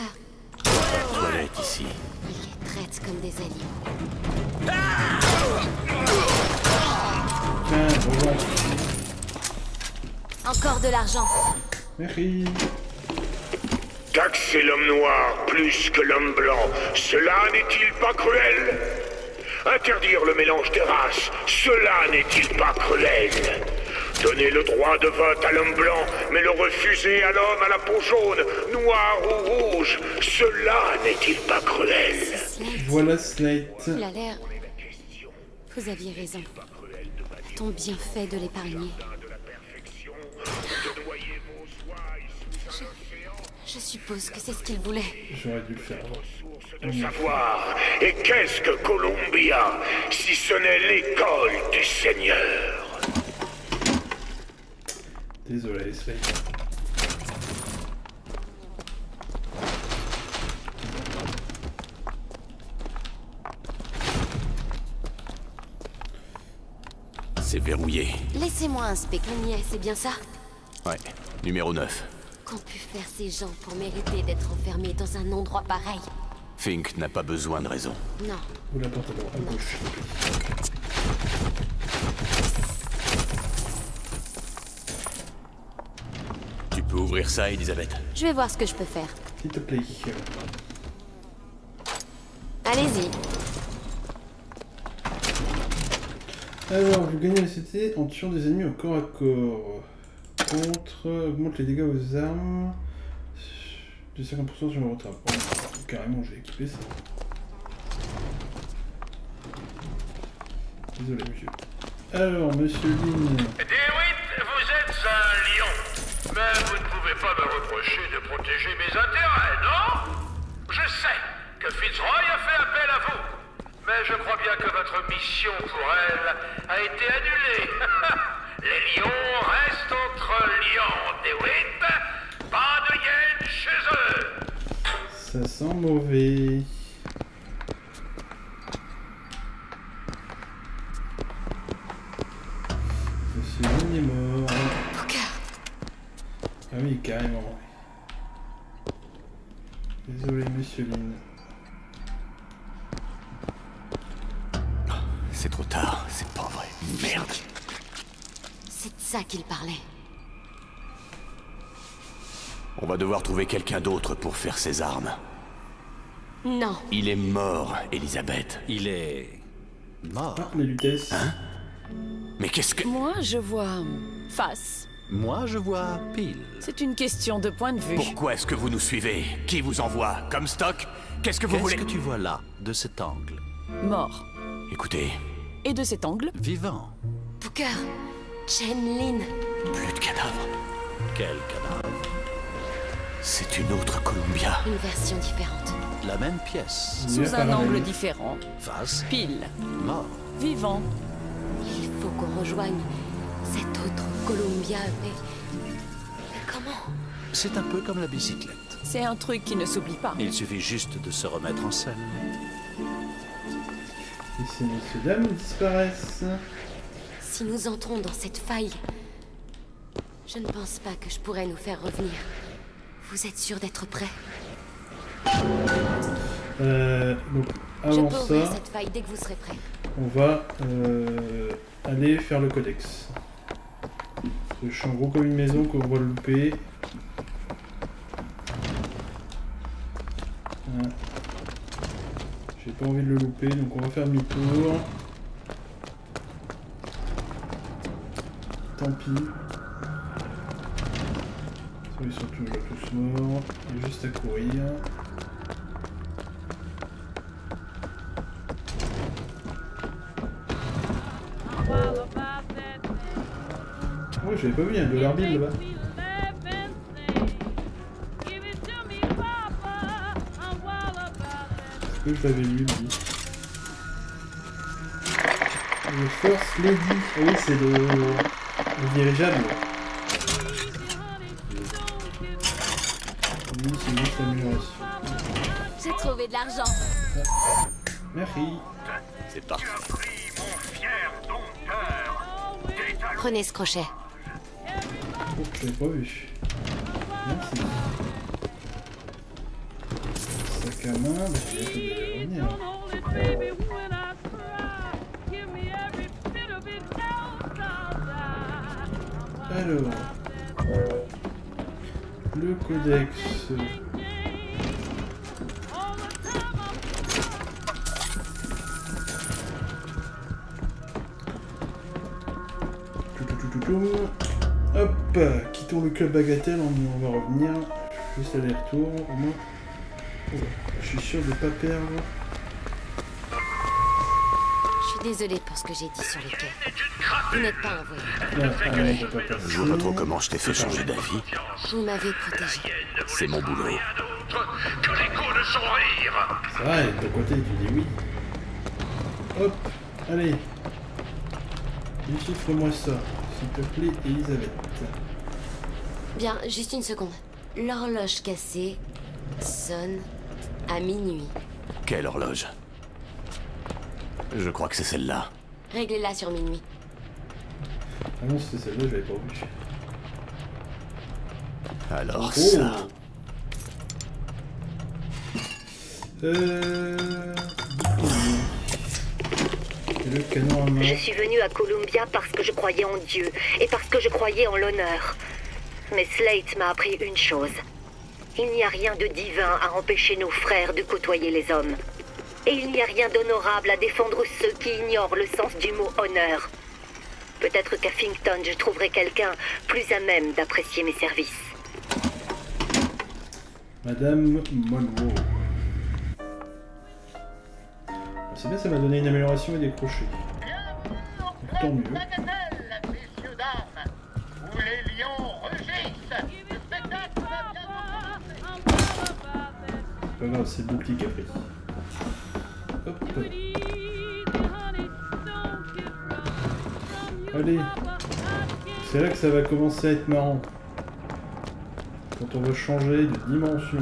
Toilette ici. Ils les traitent comme des animaux. Encore de l'argent. Merci. Taxer l'homme noir plus que l'homme blanc, cela n'est-il pas cruel? Interdire le mélange des races, cela n'est-il pas cruel? Donner le droit de vote à l'homme blanc, mais le refuser à l'homme à la peau jaune, noire ou rouge, cela n'est-il pas cruel? Voilà Slate. Il a l'air... Vous aviez raison. Ton bien fait de l'épargner. Je... Je suppose que c'est ce qu'il voulait. J'aurais dû le faire. de savoir. Et qu'est-ce que Columbia, si ce n'est l'école du Seigneur? Désolé, Slate. C'est verrouillé. Laissez-moi un spécunier, c'est bien ça? Ouais, numéro 9. Qu'ont pu faire ces gens pour mériter d'être enfermés dans un endroit pareil? Fink n'a pas besoin de raison. Non. Ou la porte à gauche. Peux ouvrir ça, Elisabeth? Je vais voir ce que je peux faire. S'il te plaît. Allez-y. Alors, vous gagnez la CT en tuant des ennemis au corps à corps. Contre, augmente les dégâts aux armes de 50% sur le retard. Bon, carrément, j'ai équipé ça. Désolé, monsieur. Alors, monsieur Lynn. DeWitt, vous êtes un lion. Mais vous ne pouvez pas me reprocher de protéger mes intérêts, non? Je sais que Fitzroy a fait appel à vous. Mais je crois bien que votre mission pour elle a été annulée. Les lions restent entre lions, DeWitt. Pas de hyènes chez eux. Ça sent mauvais. Monsieur Lynn est mort. Ah oui, carrément. Désolé, monsieur Lynn. C'est trop tard, c'est pas vrai. Merde. C'est de ça qu'il parlait. On va devoir trouver quelqu'un d'autre pour faire ses armes. Non. Il est mort, Elisabeth. Il est... mort. Ah. Hein? Mais qu'est-ce que... Moi, je vois face. Moi, je vois pile. C'est une question de point de vue. Pourquoi est-ce que vous nous suivez? Qui vous envoie? Comme stock? Qu'est-ce que vous Qu'est-ce voulez? que tu vois là, de cet angle? Mort. Écoutez, Et de cet angle? Vivant. Booker. Chen Lin. plus de cadavres. Quel cadavre? C'est une autre Columbia. Une version différente. La même pièce. Sous un angle différent. Face. Pile. Mort. Vivant. Il faut qu'on rejoigne cette autre Columbia, mais... Mais comment C'est un peu comme la bicyclette. C'est un truc qui ne s'oublie pas. Il suffit juste de se remettre en scène. Et ces messieurs dames disparaissent. Si nous entrons dans cette faille, je ne pense pas que je pourrais nous faire revenir. Vous êtes sûr d'être prêts? Euh, donc, Je avant peux ouvrir ça, cette faille dès que vous serez prêts. on va euh, aller faire le codex. Je suis en gros comme une maison qu'on le louper. J'ai pas envie de le louper, donc on va faire demi-tour. Tant pis. Ils sont toujours tous morts. Il y a juste à courir. Oh, j'avais pas vu, il y a un dollar bill là-bas. Est-ce que je l'avais lu, lui Le First Lady. Ah oui, c'est le... le dirigeable. Oui, c'est juste l'amélioration. J'ai trouvé de l'argent. Merci. C'est parfait. Prenez ce crochet. Oh, je l'avais pas vu. Merci. Sac à main, je vais revenir. Alors, le codex. Hop, quittons le club Bagatelle, on, on va revenir. Juste aller-retour, au moins. Oh, je suis sûr de pas perdre. Je suis désolée pour ce que j'ai dit sur les quais. Vous n'êtes pas un voyou. Ah, pas passer. Je vois pas trop comment je t'ai fait changer d'avis. Vous m'avez protégé. C'est mon boulot. Que l'écho de son rire C'est vrai, de ton côté, tu dis oui. Hop, allez. Déchiffre-moi ça, s'il te plaît, Elisabeth. Bien, juste une seconde. L'horloge cassée sonne à minuit. Quelle horloge? Je crois que c'est celle-là. Réglez-la sur minuit. Ah non, c'était celle-là, je l'avais pas vue. Alors Oh. ça. Euh... Et le canon à main. Je suis venue à Columbia parce que je croyais en Dieu et parce que je croyais en l'honneur. Mais Slate m'a appris une chose. Il n'y a rien de divin à empêcher nos frères de côtoyer les hommes. Et il n'y a rien d'honorable à défendre ceux qui ignorent le sens du mot honneur. Peut-être qu'à Finkton, je trouverai quelqu'un plus à même d'apprécier mes services. Madame Monroe. C'est bien, ça m'a donné une amélioration et des crochets. Tant mieux. C'est pas grave, c'est le bouclier qui a pris. Hop. Allez. C'est là que ça va commencer à être marrant. Quand on va changer de dimension.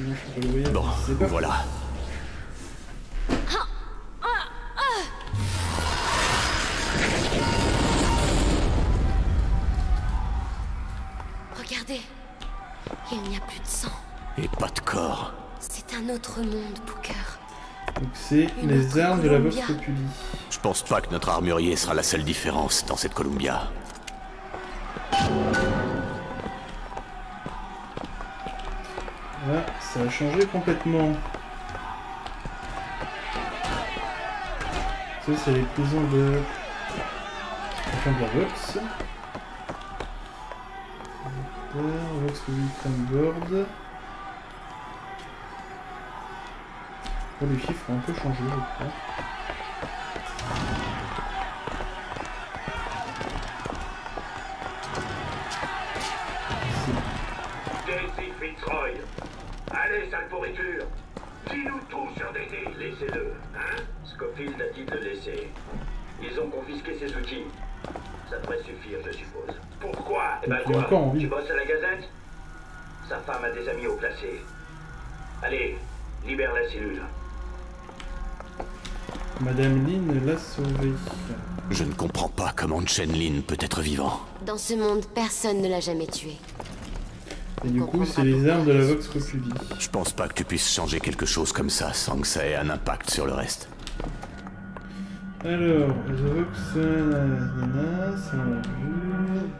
Sinon je peux pas le voyage. Bon, voilà. Regardez. Il n'y a plus de sang. Et pas de corps. C'est un autre monde, Booker. Donc c'est les armes de la Vox. Populi. Je pense pas que notre armurier sera la seule différence dans cette Columbia. Ça a changé complètement. Ça, c'est les prisons de... Enfin, de la. Super, Vox. Oh, les chiffres ont un peu changé, je crois. Allez, sale pourriture Dis-nous tout sur Daisy Laissez-le, hein? Scofield a dit de le laisser. Ils ont confisqué ses outils. Ça devrait suffire, je suppose. Pourquoi? Eh ben quoi. Tu bosses à la Gazette? Sa femme a des amis au placé. Allez, libère la cellule. Madame Lynn l'a sauvé. Je ne comprends pas comment Chen Lin peut être vivant. Dans ce monde, personne ne l'a jamais tué. Et du coup, c'est les armes de la Vox Populi. Je pense pas que tu puisses changer quelque chose comme ça sans que ça ait un impact sur le reste. Alors, The Vox, euh, nanana, on l'a vu.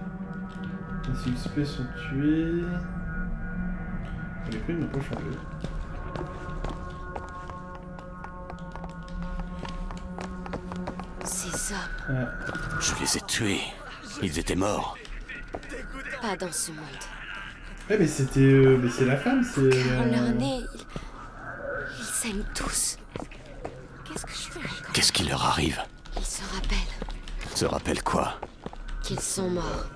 Les suspects sont tués. Les prix n'ont pas changé. Ces hommes, Ah, Je les ai tués. Ils étaient morts. pas dans ce monde. Ouais, mais c'était. euh, mais c'est la femme, c'est. Euh, leur nez, ils, ils saignent tous. Qu'est-ce que je fais Qu'est-ce qui leur arrive Ils se rappellent Se rappelle quoi qu'ils sont morts.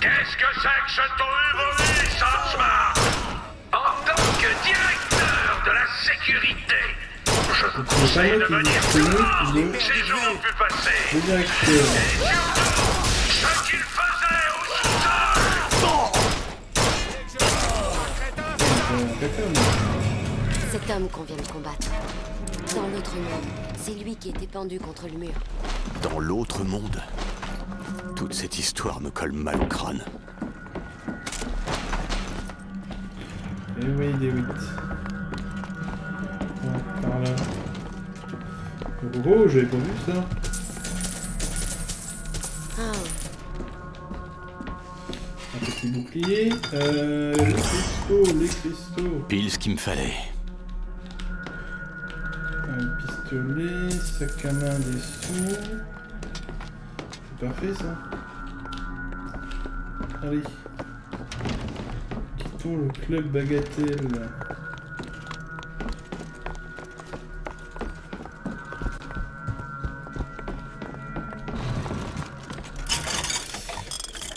Qu'est-ce que c'est que ce tohu Sarchma En tant que directeur de la sécurité, je vous conseille de venir ces jours ont pu passer. Le directeur. Ce qu'il Cet homme qu'on vient de combattre. Dans l'autre monde, c'est lui qui était pendu contre le mur. Dans l'autre monde Toute cette histoire me colle mal au crâne. Eh oui, des 8. par là. Oh, j'avais pas vu ça. Bouclier. Euh, les cristaux, les cristaux. Pile ce qu'il me fallait. Un pistolet, sac à main des sous. C'est parfait ça. Allez. Quittons le club bagatelle.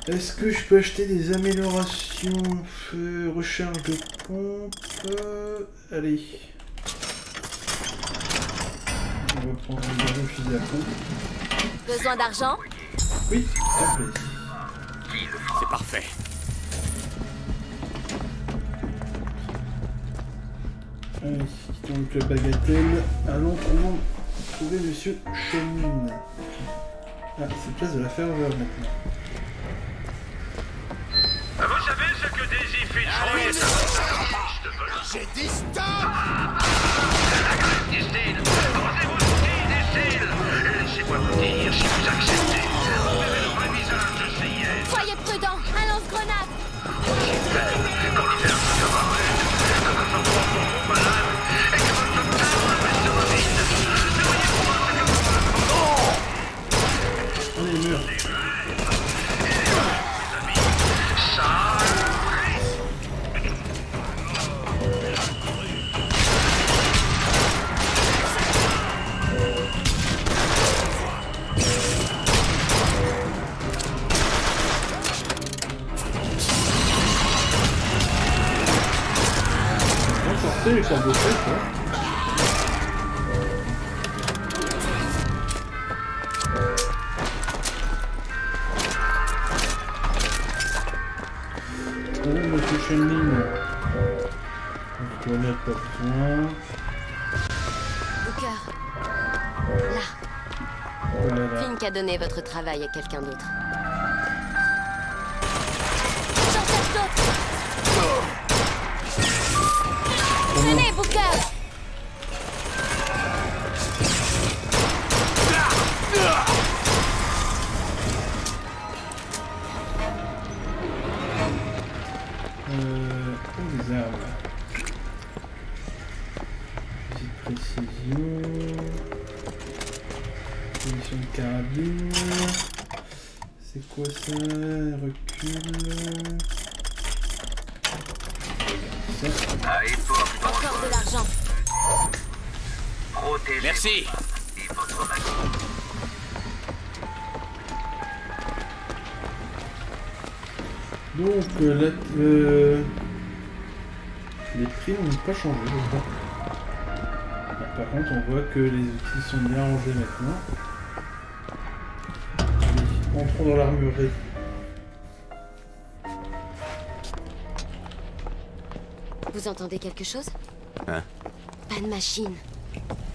Est-ce que je peux acheter des améliorations Feu, Recharge de pompe euh, Allez. On va prendre un dernier fusil à pompe. besoin d'argent? Oui. C'est parfait. Allez, quittons le club bagatelle. Allons trouvons- trouver Monsieur Chemin. Ah, c'est place de la ferveur maintenant. Vous savez ce J'ai dit stop La grève des cils Laissez-moi vous dire si vous acceptez. Vous verrez le vrai visage de. Soyez prudent, un lance-grenade Quand l'hiver que votre propre Donné votre travail à quelqu'un d'autre. Voit que les outils sont bien rangés maintenant. Allez, entrons dans l'armurerie. Vous entendez quelque chose? Hein? Pas de machine.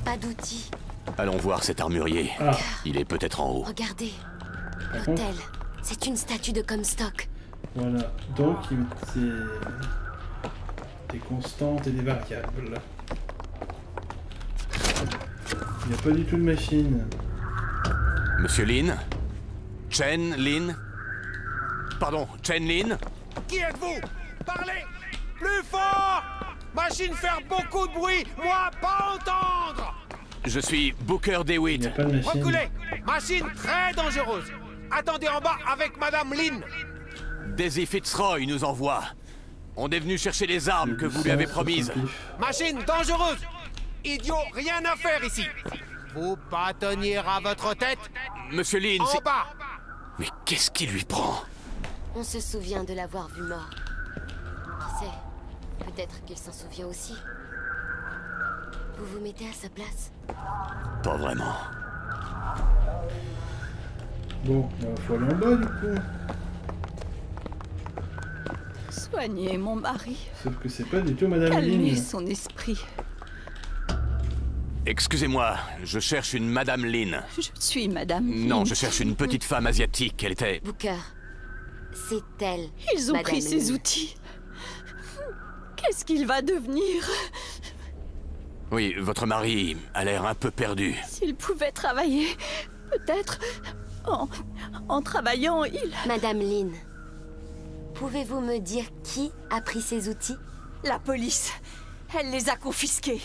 Pas d'outils. Allons voir cet armurier. Ah. Il est peut-être en haut. Regardez. L'hôtel. C'est une statue de Comstock. Voilà, donc il c'est des constantes et des variables. Il n'y a pas du tout de machine. Monsieur Lin? Chen Lin? Pardon, Chen Lin? Qui êtes-vous? Parlez Plus fort! Machine faire beaucoup de bruit, moi pas entendre! Je suis Booker DeWitt. Pas de machine. Reculez. Machine très dangereuse. Attendez en bas avec Madame Lynn Daisy Fitzroy nous envoie. On est venu chercher les armes que vous lui avez promises. Machine dangereuse Idiot, rien à faire ici Vous bâtonniez à votre tête Monsieur Lin, En c'est... bas Mais qu'est-ce qui lui prend On se souvient de l'avoir vu mort. Qui sait Peut-être qu'il s'en souvient aussi. Vous vous mettez à sa place Pas vraiment. Bon, il faut aller en bas du coup. Soignez mon mari. Sauf que c'est pas du tout Madame Calmez Lynn. son esprit. Excusez-moi, je cherche une Madame Lynn. Je suis Madame. Non, Lynn. je cherche une petite femme asiatique. Elle était... Booker, c'est elle. Ils ont Madame pris ses outils. Qu'est-ce qu'il va devenir? Oui, votre mari a l'air un peu perdu. S'il pouvait travailler, peut-être en, en travaillant, il... Madame Lynn, pouvez-vous me dire qui a pris ces outils? La police, elle les a confisqués.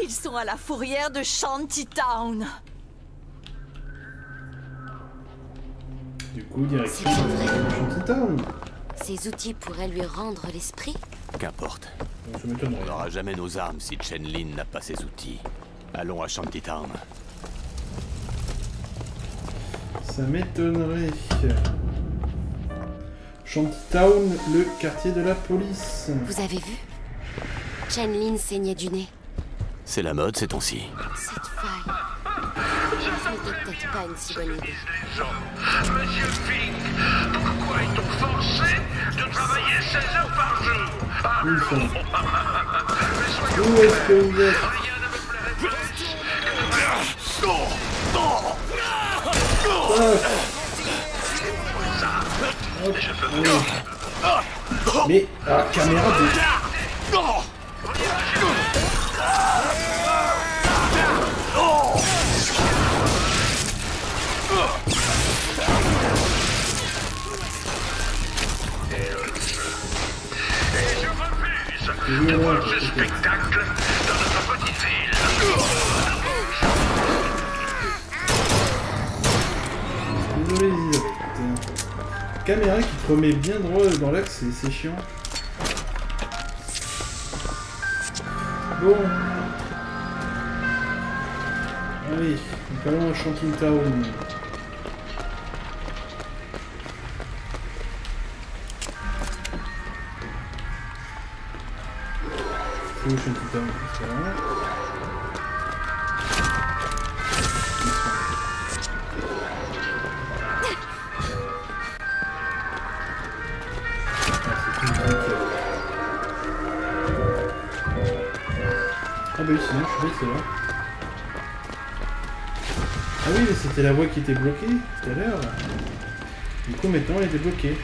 Ils sont à la fourrière de Shantytown. Du coup, direction de Shantytown. Ces outils pourraient lui rendre l'esprit Qu'importe. Ça m'étonnerait. On n'aura jamais nos armes si Chen Lin n'a pas ses outils. Allons à Shantytown. Ça m'étonnerait. Shantytown, le quartier de la police. Vous avez vu? Chen Lin saignait du nez. C'est la mode ces temps-ci. Cette faille. Ce n'était peut-être pas une si bonne idée. Monsieur Fink, pourquoi est-on forcé de travailler 16 heures par jour? Ah, rien ne me. Hop, allez. Mais, ah, caméra de... Et de voir ce spectacle dans notre petite ville. Désolé, Elisabeth. Caméra qui te bien droit dans l'axe, c'est- chiant. Bon. Allez, donc allons à Shanking Town. Town C'est là. Ah bah oui, sinon je suis c'est là. Ah oui, mais c'était la voie qui était bloquée tout à l'heure. Du coup, maintenant, elle est débloquée.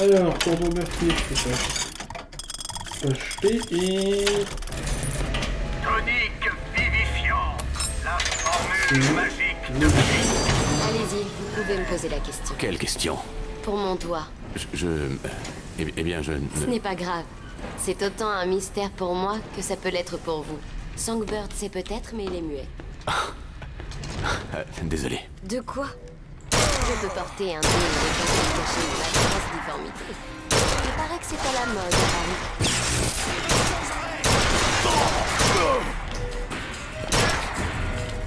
Alors, corbeau meurtrier, c'est ça. Acheter et... Tonique vivifiant, la formule magique Oui. Allez-y, vous pouvez me poser la question. Quelle question? Pour mon doigt. Je... je- Eh, eh bien, je... Ce ne- n'est pas grave. C'est autant un mystère pour moi que ça peut l'être pour vous. Songbird sait peut-être, mais il est muet. Euh, désolé. De quoi? Je peux porter un nez et cacher ma grosse difformité. Il paraît que c'est à la mode à Paris.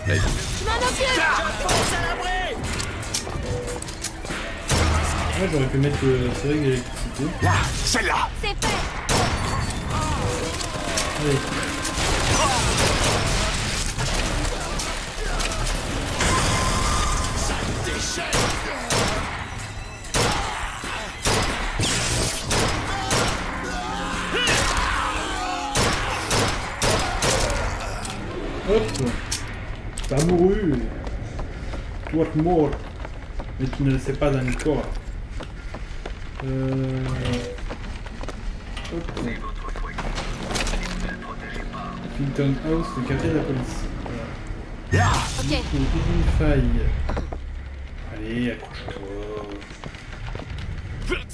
Je m'en occupe Ah, j'aurais pu mettre le série d'électricité. Là Celle-là C'est fait Allez. Hop T'as mouru Toi te mort Mais tu ne le sais pas encore. Euh... Hop Clinton House, le quartier de la police. Voilà. Ok. Il y a une faille. Allez, accroche-toi.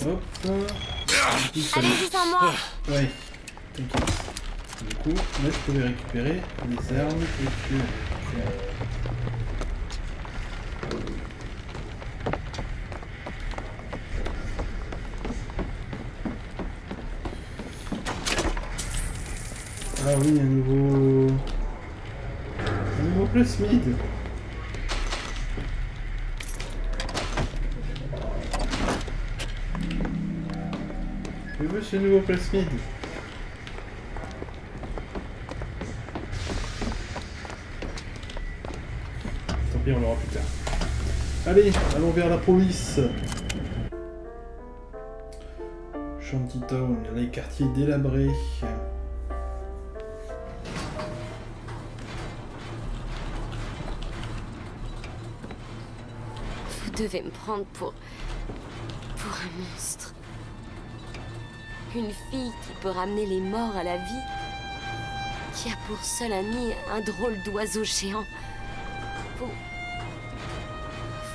Hop. Allez-y sans moi Ouais, t'inquiète. Du coup, là je pouvais récupérer les armes et puis... Ah oui, un nouveau... Un nouveau plasmide Je veux ce nouveau plasmide Tant pis, on l'aura plus tard. Allez, allons vers la police. Shantytown, les quartiers délabrés. Vous devez me prendre pour... pour un monstre. Une fille qui peut ramener les morts à la vie. Qui a pour seul ami un drôle d'oiseau géant. Vous...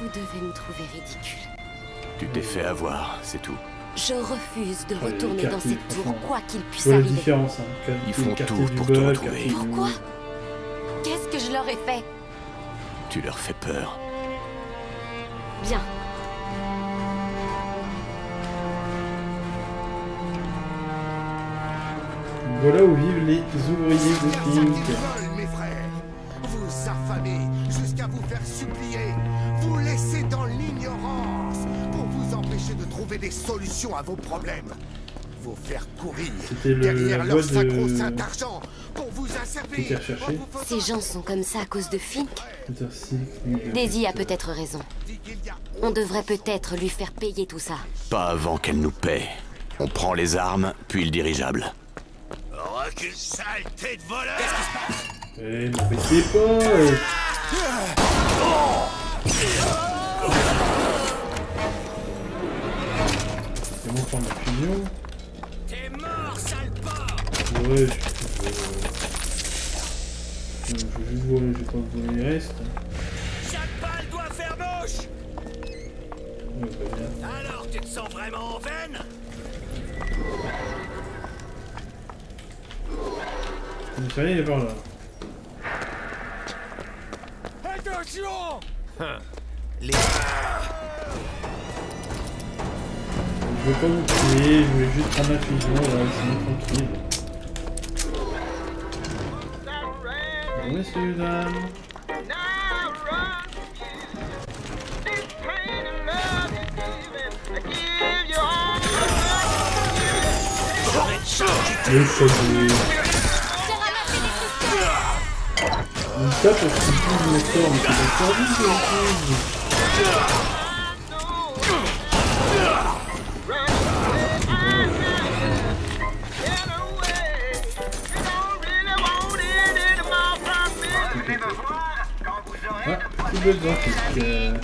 Vous devez me trouver ridicule. Tu t'es fait avoir, c'est tout. Je refuse de Ouais, retourner dans cette tour, quoi qu'il puisse arriver. différence. Hein. Ils font tout pour te retrouver. Pourquoi Qu'est-ce que je leur ai fait? Tu leur fais peur. Bien. Voilà où vivent les ouvriers de Fink. veulent, mes frères. Vous affamez jusqu'à vous faire supplier. Vous laissez dans l'ignorance pour vous empêcher de trouver des solutions à vos problèmes. Vous faire courir C'était le- derrière leur de- sacro-saint argent pour vous asservir. Ces gens sont comme ça à cause de Fink. Daisy a peut-être raison. On devrait peut-être lui faire payer tout ça. Pas avant qu'elle nous paie. On prend les armes, puis le dirigeable. Recule saleté de voleur Eh, m'embêtez pas euh. C'est bon prendre la fusion. T'es mort, sale porc Ouais, je, je, je, je vais juste voir, je vais pas vous donner les restes. Chaque balle doit faire mouche Ouais, pas bien. Alors, tu te sens vraiment en veine? Le serrurier, il est par là. Attention Les... Je veux pas vous tuer, je voulais juste prendre la fusion, là, sinon tranquille. Messieurs, dames. Le foyer. On me tape parce qu'il bouge mon corps, mais c'est pas service. Ah, graphique. euh.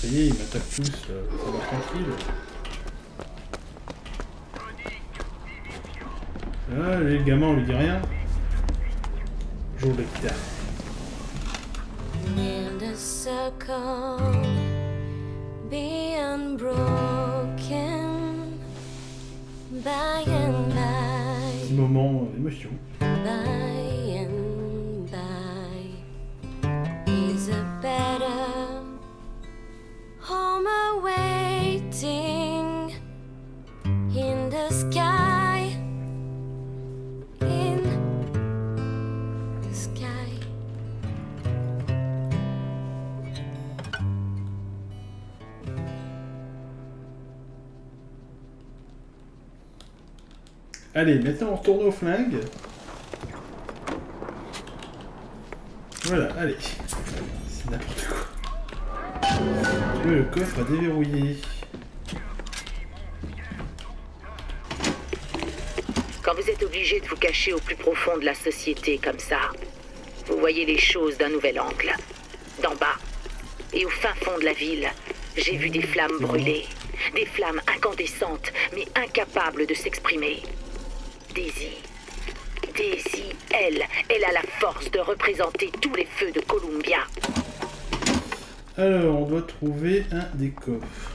Ça y est, il m'attaque tous, va tranquille. Ah, lui, le gamin, on lui dit rien. Joue de guitare. In the circle, be unbroken by and by, Petit moment émotion. by and by is a better home awaiting Allez, maintenant on retourne au flingue. Voilà, allez. C'est n'importe quoi. Le coffre à déverrouiller. Quand vous êtes obligé de vous cacher au plus profond de la société comme ça, vous voyez les choses d'un nouvel angle. D'en bas et au fin fond de la ville, j'ai vu des flammes brûler. Des flammes incandescentes, mais incapables de s'exprimer. Daisy. Daisy, elle, elle a la force de représenter tous les feux de Columbia. Alors, on doit trouver un des coffres.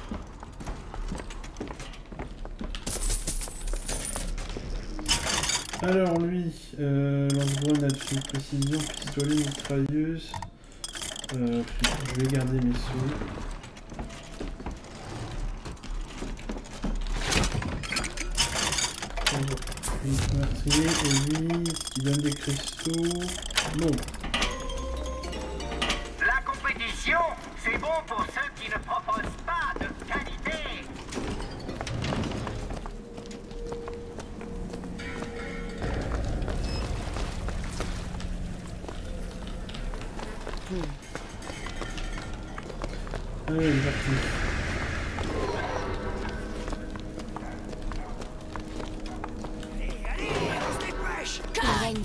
Alors lui, euh, lance-grenade précision, pistolet, mitrailleuse. Euh, je vais garder mes sous. Lui, meurtrier, et lui, qui donne des cristaux. Non. La compétition, c'est bon pour ceux qui ne proposent pas de qualité. Allez, il est parti.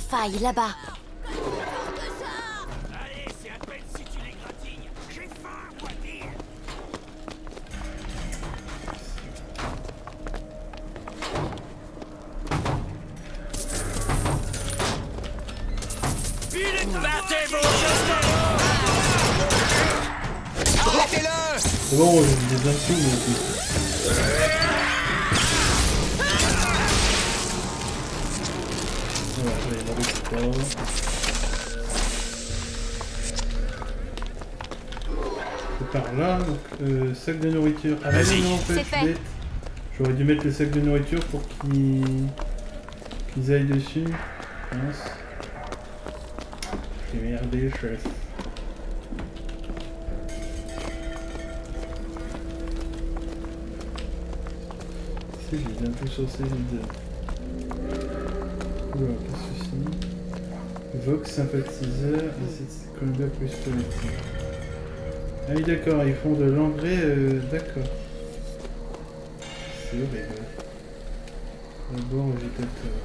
Dire. Battez vos Arrêtez-le C'est bon, j'ai des C'est par là, donc euh, sac de nourriture. Ah, Vas-y. C'est. J'aurais dû mettre le sac de nourriture pour qu'ils aillent dessus. Mince. J'ai merdé, chef. Si, j'ai bien tout sur ces vides. Oula, c'est Vox sympathiseur, et c'est Columbia plus politique. Ah oui, d'accord, ils font de l'engrais, euh, d'accord. C'est horrible. D'abord, végétateur.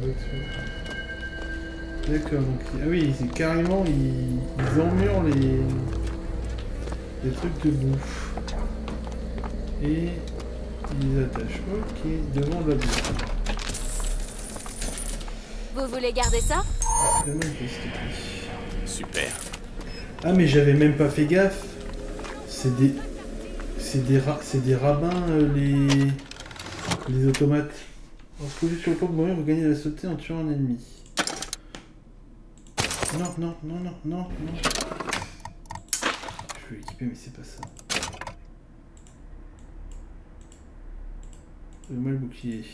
Vox D'accord, donc, ah oui, c'est carrément, ils, ils emmurent les, les trucs de bouffe. Et ils attachent, ok, devant la bouffe. Vous voulez garder ça. Super. Ah mais j'avais même pas fait gaffe. C'est des c'est des ra- c'est des rabbins euh, les les automates. Lorsque vous êtes sur le point de mourir, vous gagnez la sauter en tuant un ennemi. Non non non non non non. Je vais équiper mais c'est pas ça. Le bouclier.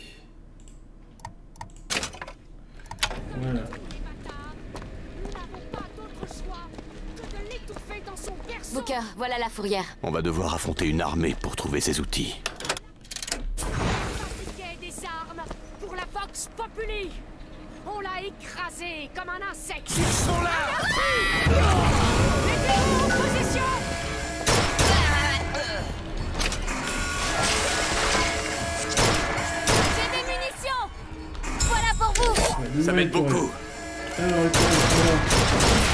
Voilà. Booker, voilà la fourrière. On va devoir affronter une armée pour trouver ces outils. des armes pour la Vox Populi. On l'a écrasé comme un insecte. Ils sont là Mettez-vous en position Ça m'aide beaucoup. Alors, tour, voilà.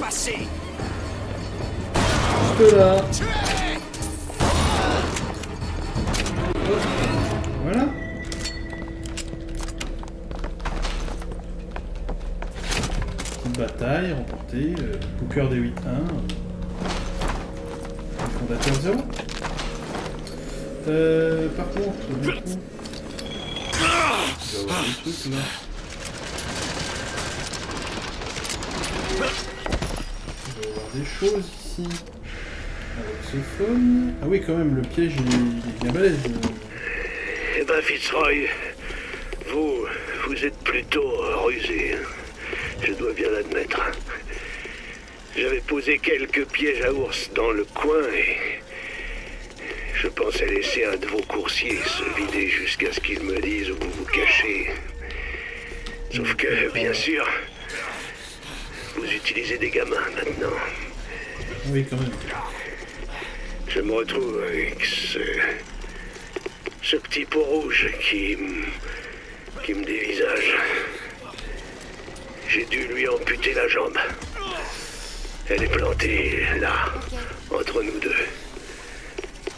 Dépasser. Juste là. Voilà. Bataille remportée. Euh, Booker des 8-1. Le fondateur 0. Euh, par contre, du coup... Il doit y avoir des choses ici. Un voxophone. Ah oui, quand même, le piège il est, il est bien balèze. Eh ben, Fitzroy, vous, vous êtes plutôt rusé. hein. Je dois bien l'admettre. J'avais posé quelques pièges à ours dans le coin et je pensais laisser un de vos coursiers se vider jusqu'à ce qu'ils me disent où vous vous cachez. Sauf que, bien sûr, vous utilisez des gamins maintenant. Oui, quand même. Je me retrouve avec ce, ce petit pot rouge qui, qui me dévisage. J'ai dû lui amputer la jambe. Elle est plantée là, entre nous deux.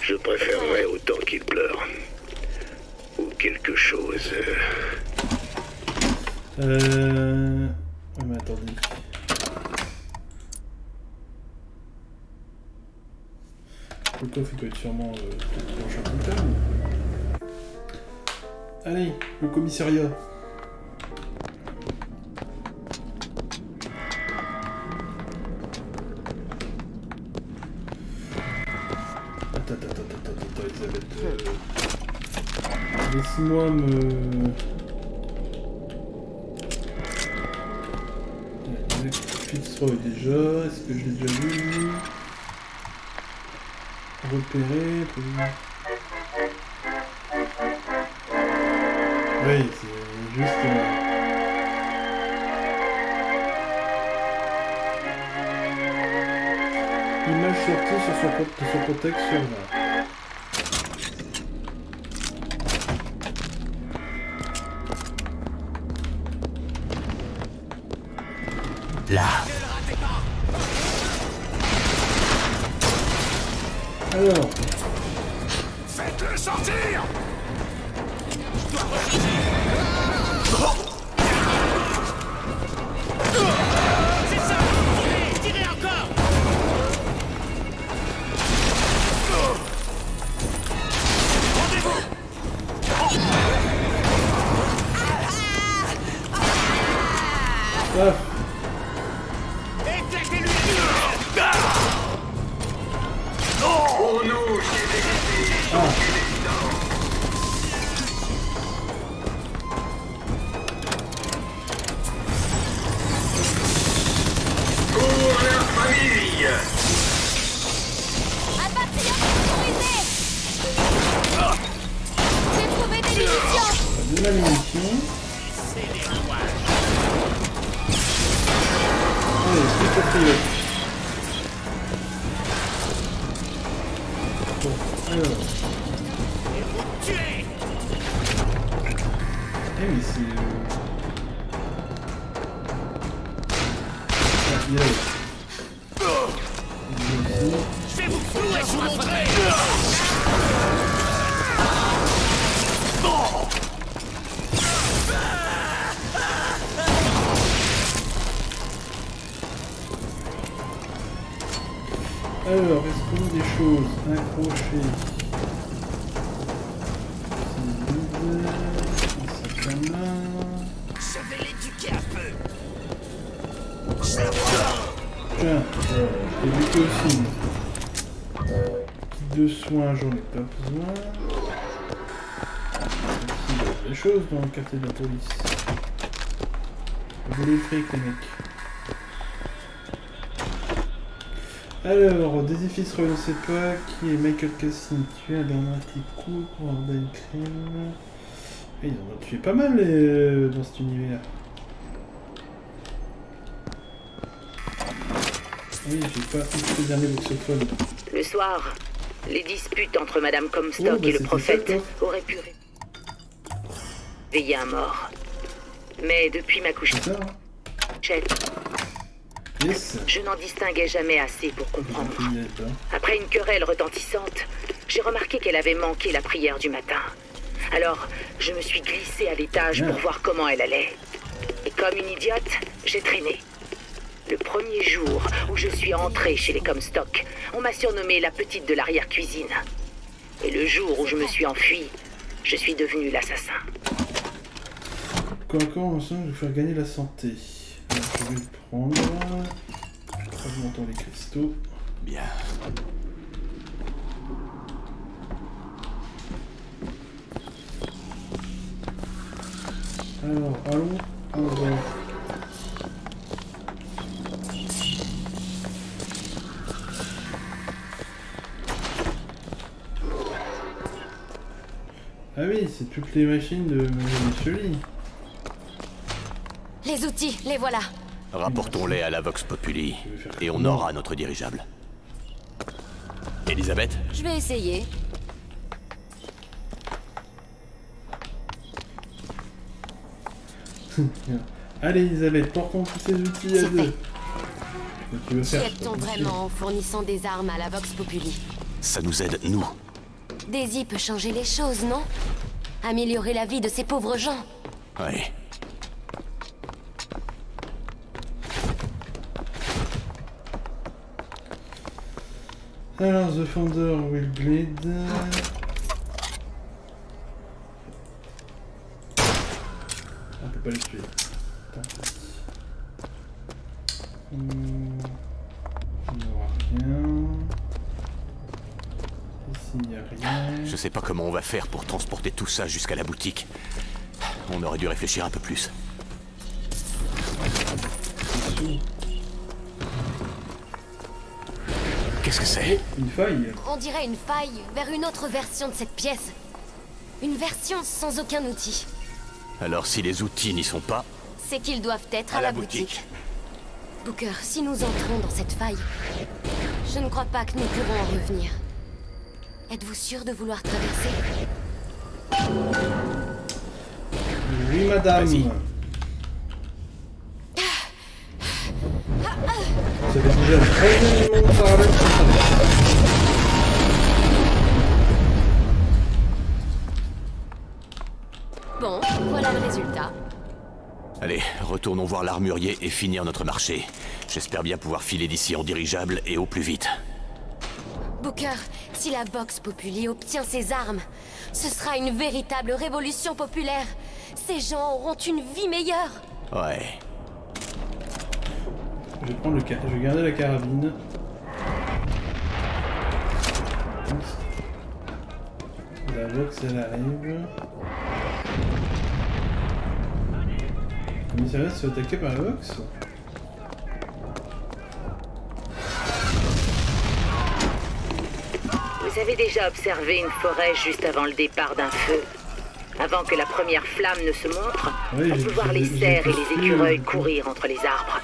Je préférerais autant qu'il pleure. Ou quelque chose. euh, Euh... Mais attendez. Le coffre, doit être sûrement euh, dans. Allez, le commissariat. Attends, attends, attends, attends, Elisabeth. euh, Laisse-moi me... Fitzroy déjà, est-ce que je l'ai déjà vu? Repérer, Oui, c'est juste... Image sortie sur son, de son contexte sur Des choses dans le quartier de la police. Vous voulez le fric, les mecs. Alors, Désifice ne sait pas qui est Michael Cassin tué un Bernard qui court pour une crime. Ils en ont tué pas mal euh, dans cet univers. Oui, j'ai pas le dernier voxophone. Le soir, les disputes entre Madame Oh, Comstock bah, et le c'était prophète auraient pu un mort. Mais depuis ma couche. Je n'en distinguais jamais assez pour comprendre. Après une querelle retentissante, j'ai remarqué qu'elle avait manqué la prière du matin. Alors, je me suis glissée à l'étage pour voir comment elle allait. Et comme une idiote, j'ai traîné. Le premier jour où je suis entrée chez les Comstock, on m'a surnommée la petite de l'arrière-cuisine. Et le jour où je me suis enfuie, je suis devenue l'assassin. Encore, je vais faire gagner la santé. Alors, je vais le prendre. Augmentons les cristaux. Bien. Alors, allons. Alors. Ah oui, c'est toutes les machines de Micheli. Les outils, les voilà. Rapportons-les à la Vox Populi, et on aura notre dirigeable. Elisabeth? Je vais essayer. Allez Elisabeth, portons tous ces outils à deux. Tu veux faire Qui vraiment en fournissant des armes à la Vox Populi? Ça nous aide, nous. Daisy peut changer les choses, non? Améliorer la vie de ces pauvres gens. Ouais. Alors, The Founder will bleed. On peut pas les tuer. Hmm. Il n'y aura rien. Ici, il n'y a rien. Je sais pas comment on va faire pour transporter tout ça jusqu'à la boutique. On aurait dû réfléchir un peu plus. Qu'est-ce que c'est? Une faille On dirait une faille vers une autre version de cette pièce. Une version sans aucun outil. Alors si les outils n'y sont pas... C'est qu'ils doivent être à, la, boutique. Booker, si nous entrons dans cette faille, je ne crois pas que nous pourrons en revenir. Êtes-vous sûr de vouloir traverser? Oui, madame. Ça fait déjà très. Bon, voilà le résultat. Allez, retournons voir l'armurier et finir notre marché. J'espère bien pouvoir filer d'ici en dirigeable et au plus vite. Booker, si la Vox Populi obtient ses armes, ce sera une véritable révolution populaire. Ces gens auront une vie meilleure. Ouais. Je vais prendre le je vais garder la carabine. La Vox elle arrive. Le commissariat se fait attaquer par la Vox Vous avez déjà observé une forêt juste avant le départ d'un feu Avant que la première flamme ne se montre, Oui, on peut voir les cerfs et les écureuils courir entre les arbres.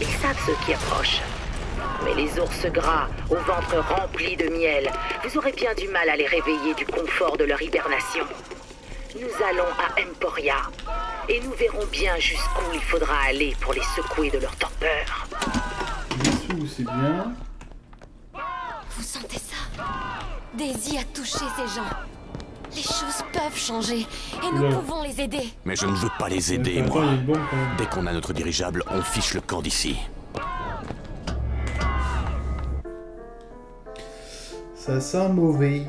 Ils savent ceux qui approchent. Mais les ours gras, au ventre rempli de miel, vous aurez bien du mal à les réveiller du confort de leur hibernation. Nous allons à Emporia, et nous verrons bien jusqu'où il faudra aller pour les secouer de leur torpeur. Dessous, c'est bien. Vous sentez ça? Daisy a touché ces gens. Les choses peuvent changer et nous pouvons les aider. Mais je ne veux pas les aider, moi. Dès qu'on a notre dirigeable, on fiche le camp d'ici. Ça sent mauvais.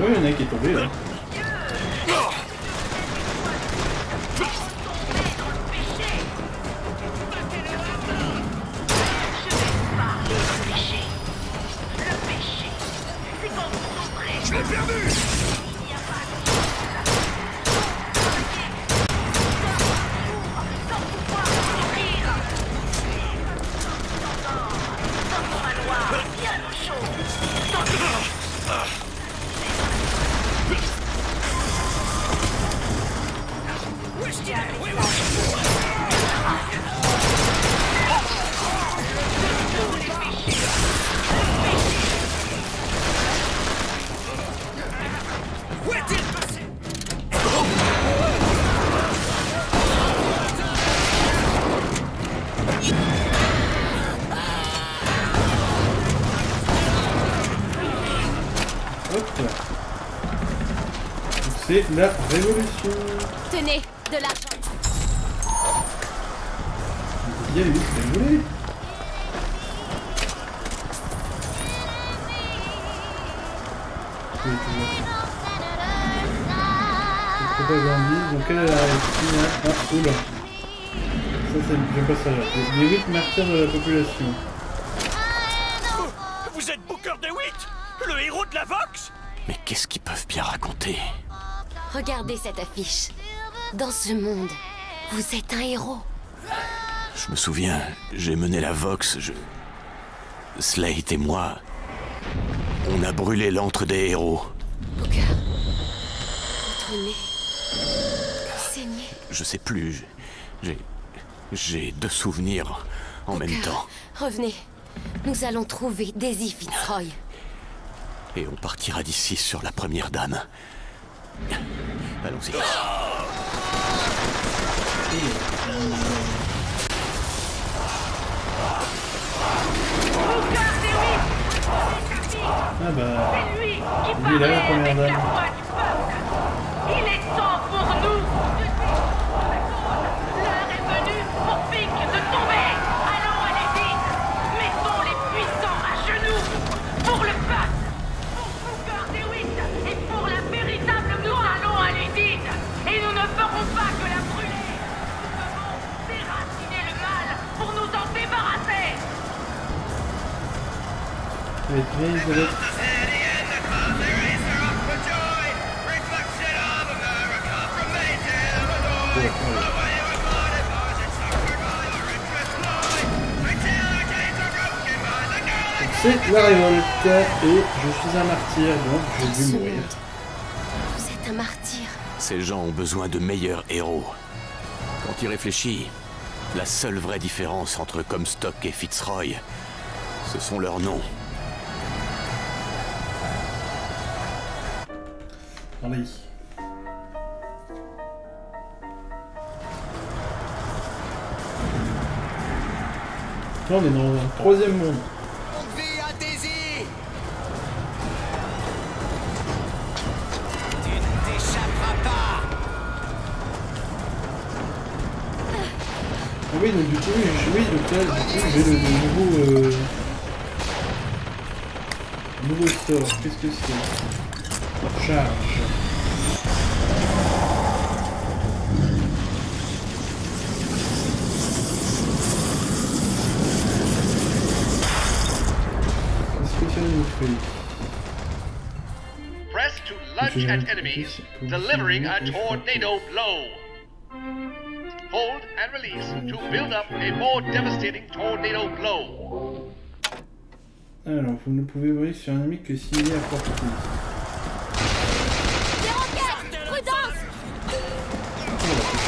Il y en a qui est tombé là. C'est la révolution. Tenez, de l'argent. A eu, c'est. C'est pas Gandhi, donc elle est la Chine. Ah, oula. Ça, c'est. J'aime pas ça là. Les 8 martyrs de la population. Vous êtes Booker DeWitt Le héros de la Vox? Mais qu'est-ce qu'ils peuvent bien raconter? Regardez cette affiche. Dans ce monde, vous êtes un héros. Je me souviens, j'ai mené la Vox, je... Slate et moi... On a brûlé l'antre des héros. Booker. Votre nez. Saigné. Je sais plus, j'ai... J'ai deux souvenirs en même temps. Revenez. Nous allons trouver Daisy Fitzroy. Et on partira d'ici sur la première dame. Allons-y. Ah bah. C'est lui qui Lui, il a la parlait première avec la dame. voix du peuple. Il est C'est la révolte et je suis un martyr donc j'ai dû mourir. Vous êtes un martyr. Ces gens ont besoin de meilleurs héros. Quand il réfléchit, la seule vraie différence entre Comstock et Fitzroy, ce sont leurs noms. Allez. Là on est dans un troisième monde. Vie à Daisy Tu ne t'échapperas pas Ah oui, donc du coup, je- oui, donc là, du coup, j'ai le, le nouveau... Euh... Nouveau sort, qu'est-ce que c'est? Charge. Press to lunge at enemies, delivering a tornado blow. Hold and release to build up a more devastating tornado blow. Alors, vous ne pouvez briller sur un ennemi que s'il est à portée.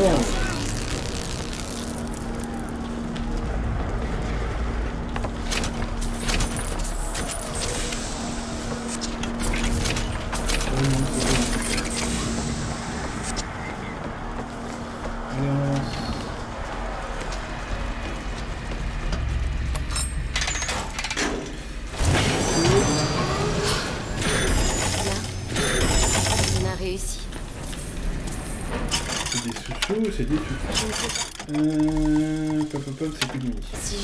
Ah, c'est bon Allez, on lance. On a réussi. C'est des sous-sous, c'est des sous Euh... Pop, pop, pop, c'est plus de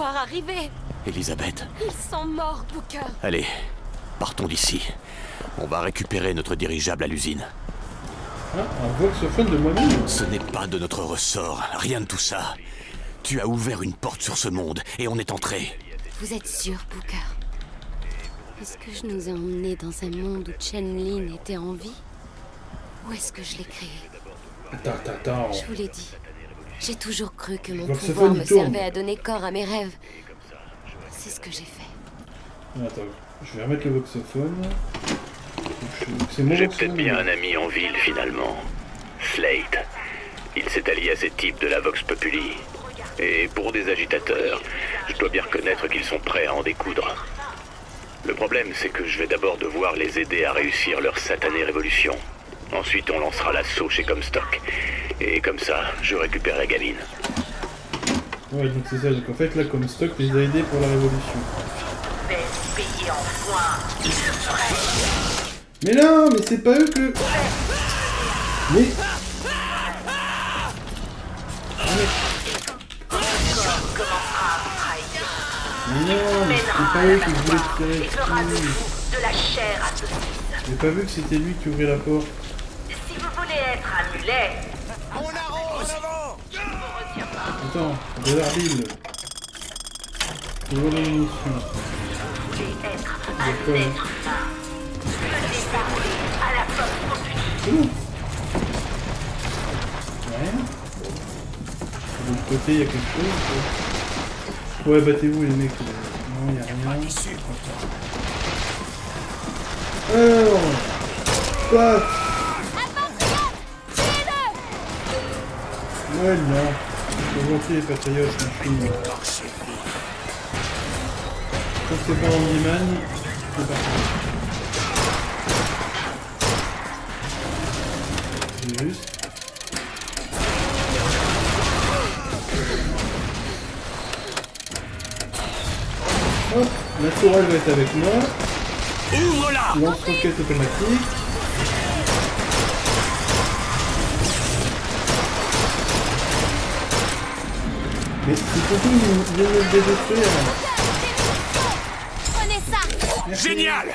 voir arriver. Elisabeth, Ils sont morts, Booker. allez, partons d'ici. On va récupérer notre dirigeable à l'usine. Ah, un voxophone de moi-même Ce n'est pas de notre ressort, rien de tout ça. Tu as ouvert une porte sur ce monde et on est entré. Vous êtes sûr, Booker? Est-ce que je nous ai emmenés dans un monde où Chen Lin était en vie? Ou est-ce que je l'ai créé? Attends, attends, attends. Je vous l'ai dit. J'ai toujours cru que mon pouvoir me tourne. servait à donner corps à mes rêves. C'est ce que j'ai fait. Attends, je vais remettre le voxophone. Je- C'est mon J'ai peut-être bien un ami en ville finalement. Slate. Il s'est allié à ces types de la Vox Populi. Et pour des agitateurs, je dois bien reconnaître qu'ils sont prêts à en découdre. Le problème, c'est que je vais d'abord devoir les aider à réussir leur satanée révolution. Ensuite, on lancera l'assaut chez Comstock. Et comme ça, je récupère la gamine. Ouais, donc c'est ça. Donc en fait, là, comme stock, les a aidés pour la révolution. Mais non, mais c'est pas eux que. Mais. Mais non, mais c'est pas eux qui voulaient saucisse. J'ai pas vu que c'était lui qui ouvrait la porte. Vous voulez être un mulet, On arrose Attends, de l'arbil. Ouvre la munition. D'accord. à la force. Ouais. De l'autre côté, il y a quelque chose. Ouais, battez-vous les mecs. là. Non, il y a rien. Alors. Paf. Ouais, non. Gentil les patriotes, je suis. Quand c'est pas Handyman, c'est parti. C'est juste. Hop, la tourelle va être avec moi. Ouvre-la Lance-roquette automatique. Mais c'est me le détruire. Prenez ça Génial.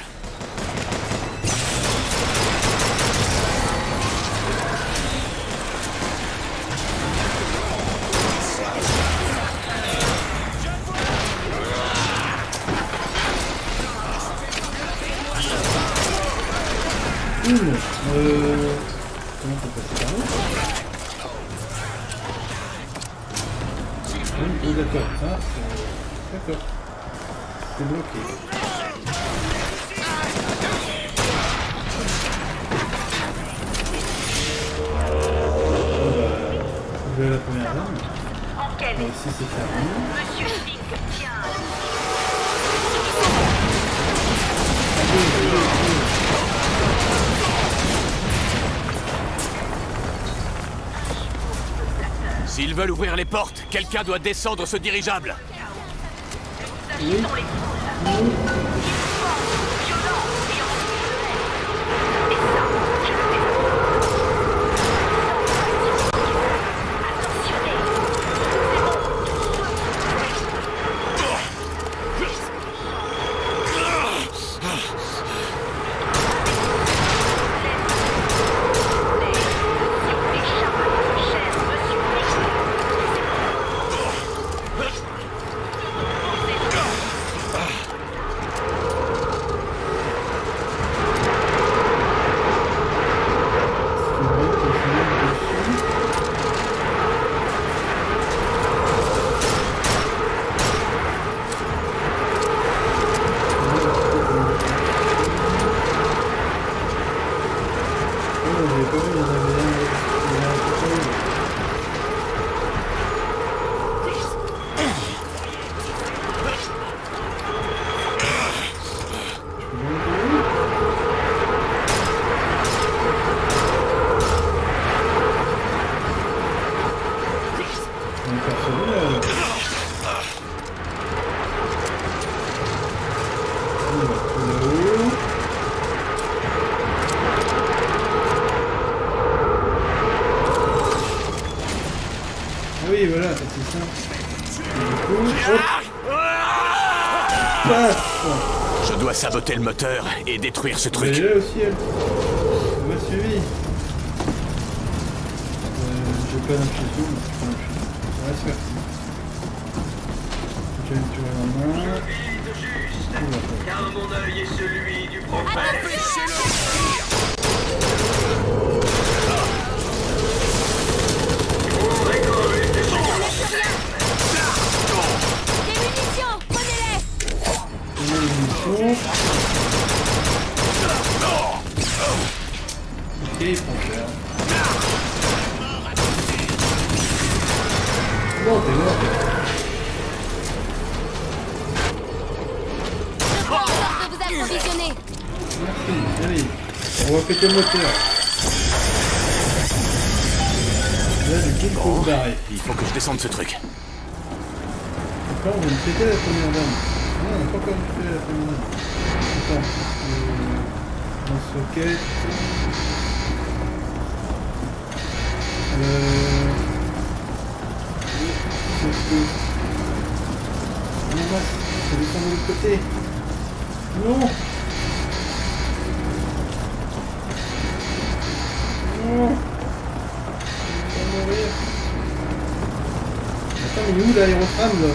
C'est bloqué. Bon, je vais à la première dame. Bon, ici c'est fermé. Monsieur Fink tient. S'ils veulent ouvrir les portes, quelqu'un doit descendre ce dirigeable. Oui. Du saboter le moteur et détruire ce truc. là aussi, elle elle m'a suivi. Euh, J'ai pas mais. J'ai une main. Car mon œil est celui du prophète. Descende ce truc. Après, on va me péter la première dame. Non, on n'a pas encore pété la première dame. Attends. Euh, en socket. Euh... C'est que... Non, non, faut descendre de l'autre côté. L'aérotram là.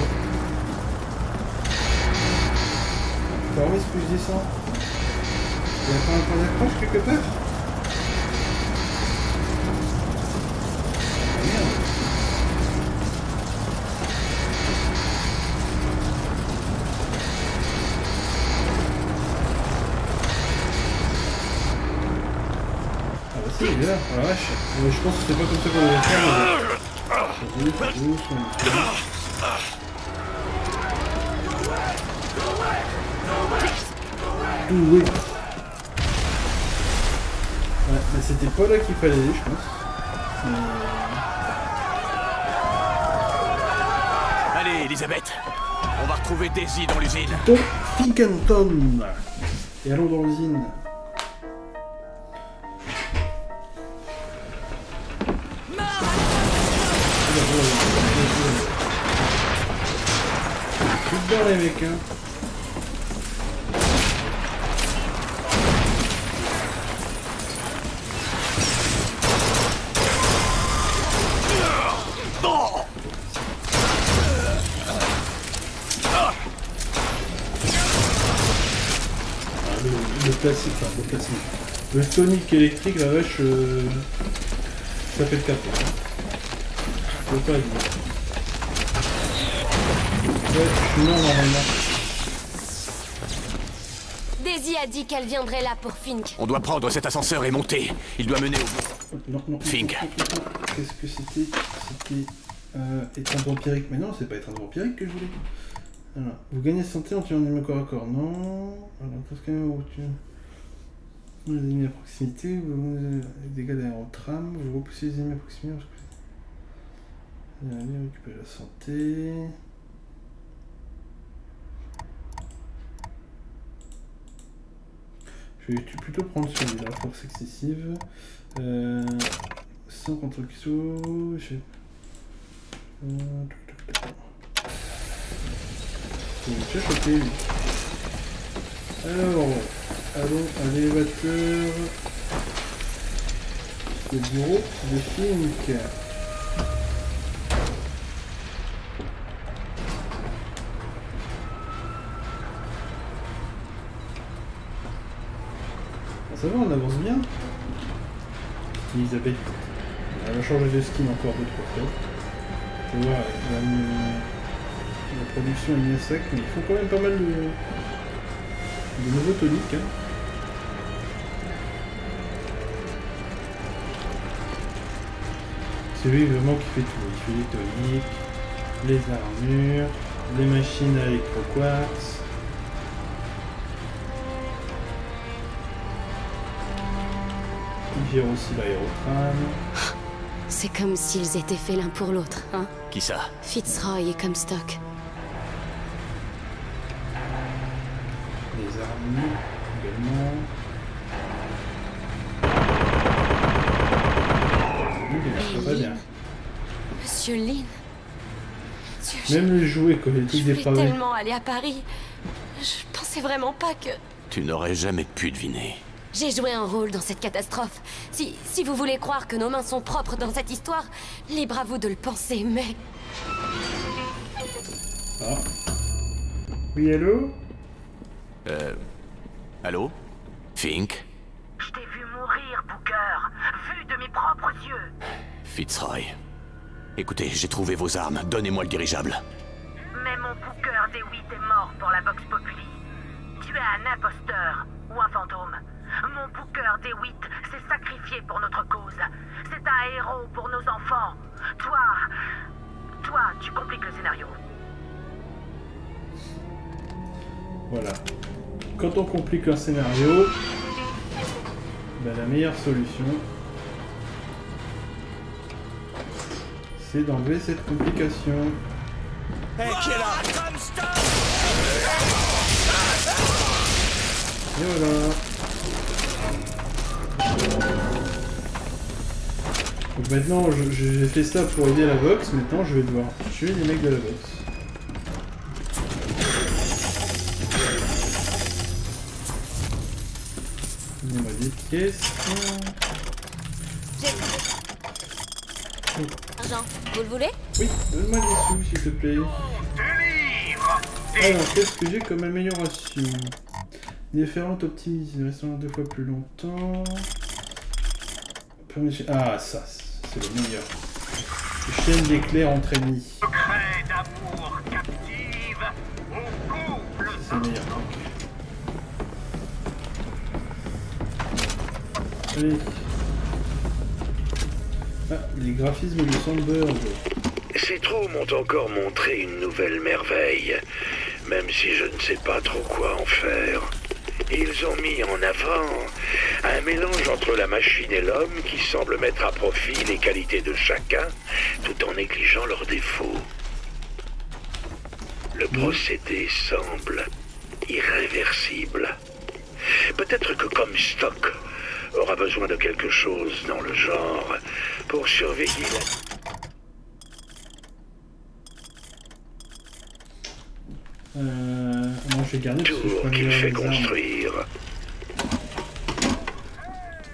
Où est-ce que je descends? Il y a pas un point d'accroche quelque part? Ah merde. Ah bah là, oh la vache. Euh, Je pense que c'est pas comme ça qu'on devait faire, mais... Oui. Ouais, mais c'était pas là qu'il fallait aller, je pense. Allez, Elisabeth. On va retrouver Daisy dans l'usine. Finkenton. Et allons dans l'usine. Dans les mecs, hein. Enfin le. Le tonique électrique, la vache, euh, ça fait le cap. Je peux pas le dire. Ouais, je suis mort normalement. Daisy a dit qu'elle viendrait là pour Fink. On doit prendre cet ascenseur et monter. Il doit mener au... Non, non, Fink. Qu'est-ce que c'était C'était euh, étreinte vampirique? Mais non, c'est pas étreinte vampirique que je voulais. Alors, vous gagnez santé en tuant un corps à corps. Non. Alors, qu'est-ce que les ennemis à proximité, vous avez des dégâts d'aérotram, vous repoussez les ennemis à proximité. Allez, récupérer la santé. Je vais plutôt prendre celui-là, force excessive. Euh, sans contre XO. Je... Euh, déjà lui. Alors, allons à l'élévateur. Le bureau de Fink. Ça va, on avance bien. Elisabeth. Elle va changer de skin encore deux trois fois. Tu vois, la, la production est bien sec, mais ils font quand même pas mal de, de nouveaux toniques. Hein. C'est lui vraiment qui fait tout. Il fait les toniques, les armures, les machines à électroquartz. Il gère aussi l'aérotram. C'est comme s'ils étaient faits l'un pour l'autre, hein Qui ça? Fitzroy et Comstock. Les armures également. Bien, bien. Monsieur Lynn Dieu, Même les jouets, quoi, les trucs je tellement aller à Paris. Je pensais vraiment pas que... Tu n'aurais jamais pu deviner. J'ai joué un rôle dans cette catastrophe. Si, si vous voulez croire que nos mains sont propres dans cette histoire, libre à vous de le penser, mais... Ah. Oui, allô Euh... Allô? Fink? Je t'ai vu mourir, Booker. Vu de mes propres yeux. Fitzroy. Écoutez, j'ai trouvé vos armes. Donnez-moi le dirigeable. Mais mon Booker DeWitt est mort pour la Vox Populi. Tu es un imposteur ou un fantôme. Mon Booker DeWitt s'est sacrifié pour notre cause. C'est un héros pour nos enfants. Toi, toi, tu compliques le scénario. Voilà. Quand on complique un scénario, ben, la meilleure solution, c'est d'enlever cette complication. Et voilà. Donc maintenant, j'ai fait ça pour aider la Vox, maintenant je vais devoir tuer les mecs de la Vox. Des pièces. Argent, vous le voulez Oui, donne-moi des sous s'il te plaît. Alors, qu'est-ce que j'ai comme amélioration Déferlante optimisée, restant deux fois plus longtemps. Ah, ça, c'est le meilleur. Chaîne d'éclairs entre ennemis. Secret d'amour captive au couple C'est le meilleur. Allez. Ah, les graphismes de Sandberg. Ces trous m'ont encore montré une nouvelle merveille, même si je ne sais pas trop quoi en faire. Ils ont mis en avant un mélange entre la machine et l'homme qui semble mettre à profit les qualités de chacun tout en négligeant leurs défauts. Le procédé semble irréversible. Peut-être que comme Stock aura besoin de quelque chose dans le genre pour surveiller la... Euh, moi je vais garder tour qu'il fait construire.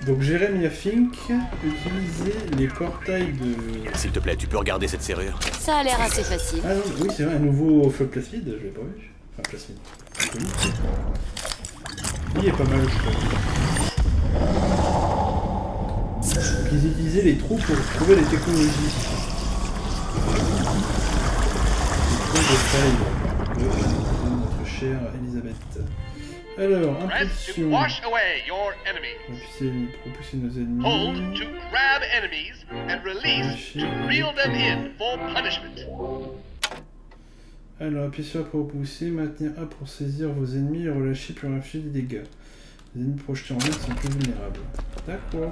Donc Jérémia Fink, utilisez les portails de... S'il te plaît, tu peux regarder cette serrure Ça a l'air assez facile. Ah non, oui c'est vrai, un nouveau feu plasmide, je l'ai pas vu. Enfin plasmide. Oui. Il est pas mal je trouve. Ils utilisaient les trous pour trouver les technologies. Les de faille de notre chère Elisabeth. Alors, impulsion. wash away your enemies. Propulser, propulser nos ennemis. Hold to grab enemies and release to reel them in for punishment. Alors, appuyez sur A pour repousser, maintenir A pour saisir vos ennemis et relâcher pour infliger des dégâts. Les ennemis projetés en l'air sont plus vulnérables. D'accord.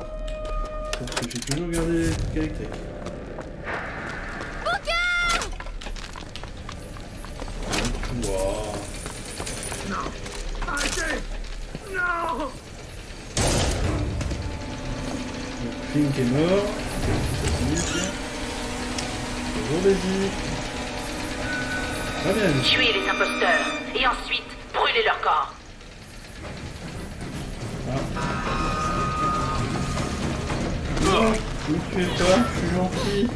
Parce que j'ai toujours gardé les trucs électriques. Wow. Non Arrêtez Non Donc, Fink est mort. Bonjour Daisy. Très bien. Tuez les imposteurs et ensuite brûlez leur corps. Me tuez pas, je suis gentil.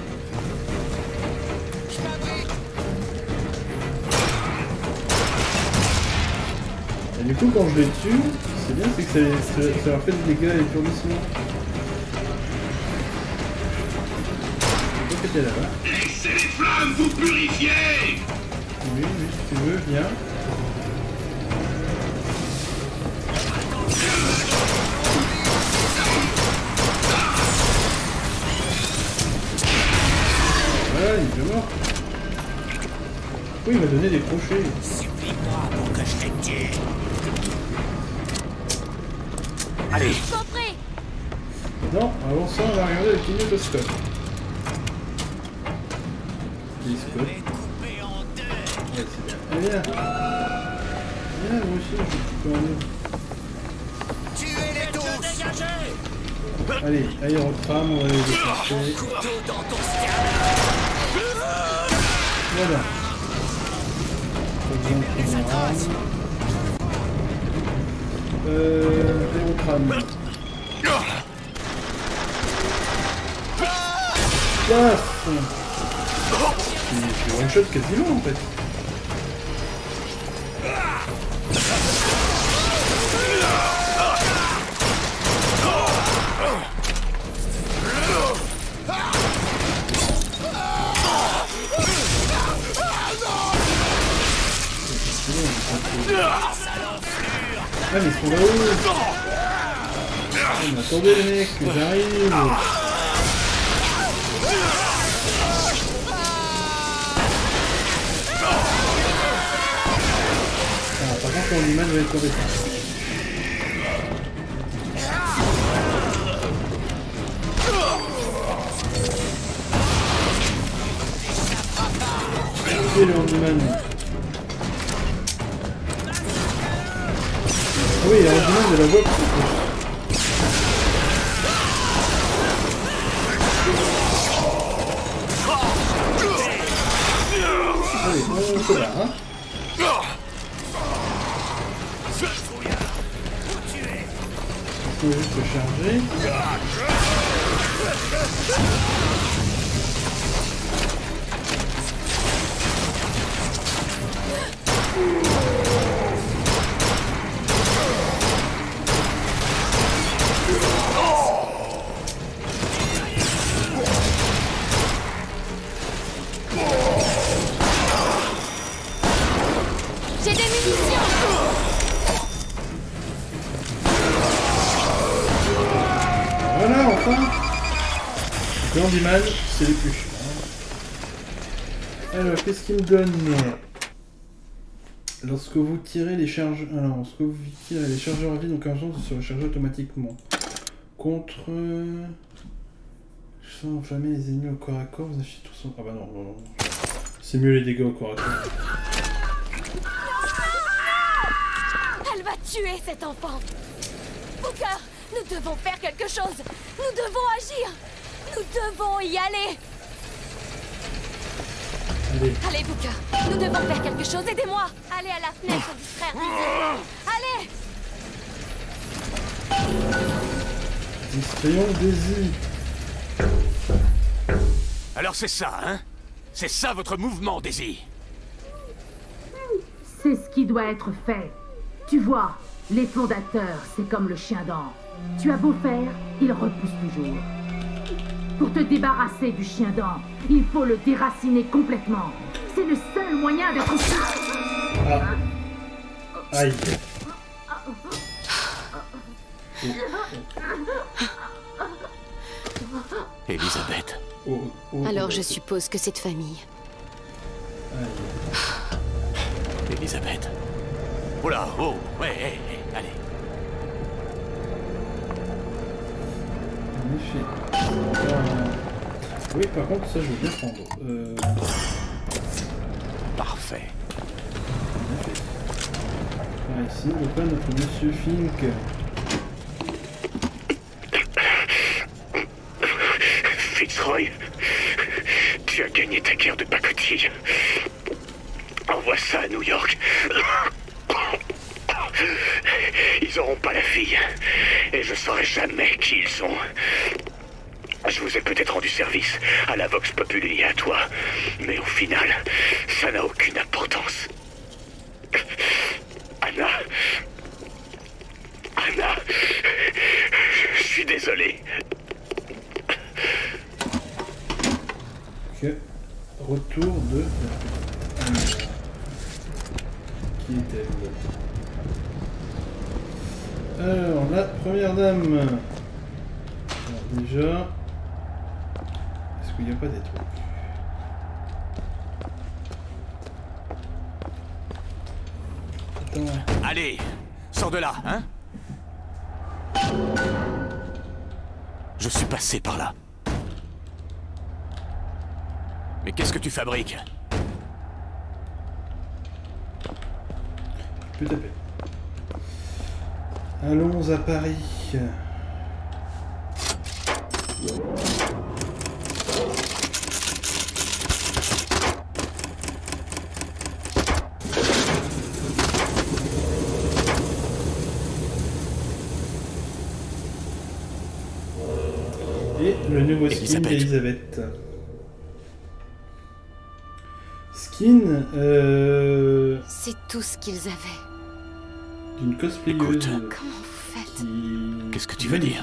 Et du coup, quand je les tue, c'est bien, c'est que ça, ça- ça leur fait des dégâts et là-bas Laissez les flammes vous purifier Oui, oui, si tu veux, viens. Il est mort. Pourquoi il m'a donné des crochets Supplie-moi pour que je te tue. Allez, Non, avant ça, on va regarder le kinetoscope. Télescope. Ouais, c'est bien. Allez, viens. Viens, moi aussi, je peux en aller. Tuez-les tous Allez, on va les déplacer. Couteau dans ton sternum. Voilà. Euh... Vérocrane. Paf Je suis one shot quasiment en fait. Attendez les mecs, j'arrive Ah, par contre mon image va être. Ah oui, le de la voix. C'est les plus. Alors, qu'est-ce qu'il me donne Lorsque vous tirez les charges... Alors, lorsque vous tirez les chargeurs à vide, donc un sens se recharge automatiquement. Contre... Sans enflammer les ennemis au corps à corps, vous affichez tout son... Ah bah non, non, non. C'est mieux les dégâts au corps à corps. Elle va tuer cet enfant Booker, nous devons faire quelque chose Nous devons agir Nous devons y aller Allez. Allez, Booker, nous devons faire quelque chose, aidez-moi Allez à la fenêtre, distraire Allez Distrayons Daisy. Alors c'est ça, hein? C'est ça votre mouvement, Daisy? C'est ce qui doit être fait. Tu vois, les fondateurs, c'est comme le chien dent. Tu as beau faire, il repousse toujours. Pour te débarrasser du chien dent, il faut le déraciner complètement. C'est le seul moyen d'être Ah. Aïe. Elisabeth. Oh, oh, Alors je suppose que c'est de famille. Elisabeth. Oh là, oh, ouais, hé, En effet. Euh, Oui, par contre, ça, je veux bien prendre. Euh... Parfait. En effet. Ah, ici, le pas notre monsieur Fink. Fitzroy, tu as gagné ta guerre de pacotille. Envoie ça à New York. Ils auront pas la fille. Et je saurai jamais qui ils sont. Je vous ai peut-être rendu service à la Vox Populi et à toi. Mais au final, ça n'a aucune importance. Anna. Anna. Je suis désolé. Ok. Retour de. Qui est-elle? Alors, la première dame. Alors, déjà. Est-ce qu'il n'y a pas des trucs? Attends. Allez, sors de là, hein? Je suis passé par là. Mais qu'est-ce que tu fabriques? À fait. Allons à Paris. Et le nouveau skin d'Elisabeth. Skin euh... C'est tout ce qu'ils avaient d'une cosplayeuse. Comment vous faites? Qu'est-ce que tu veux dire?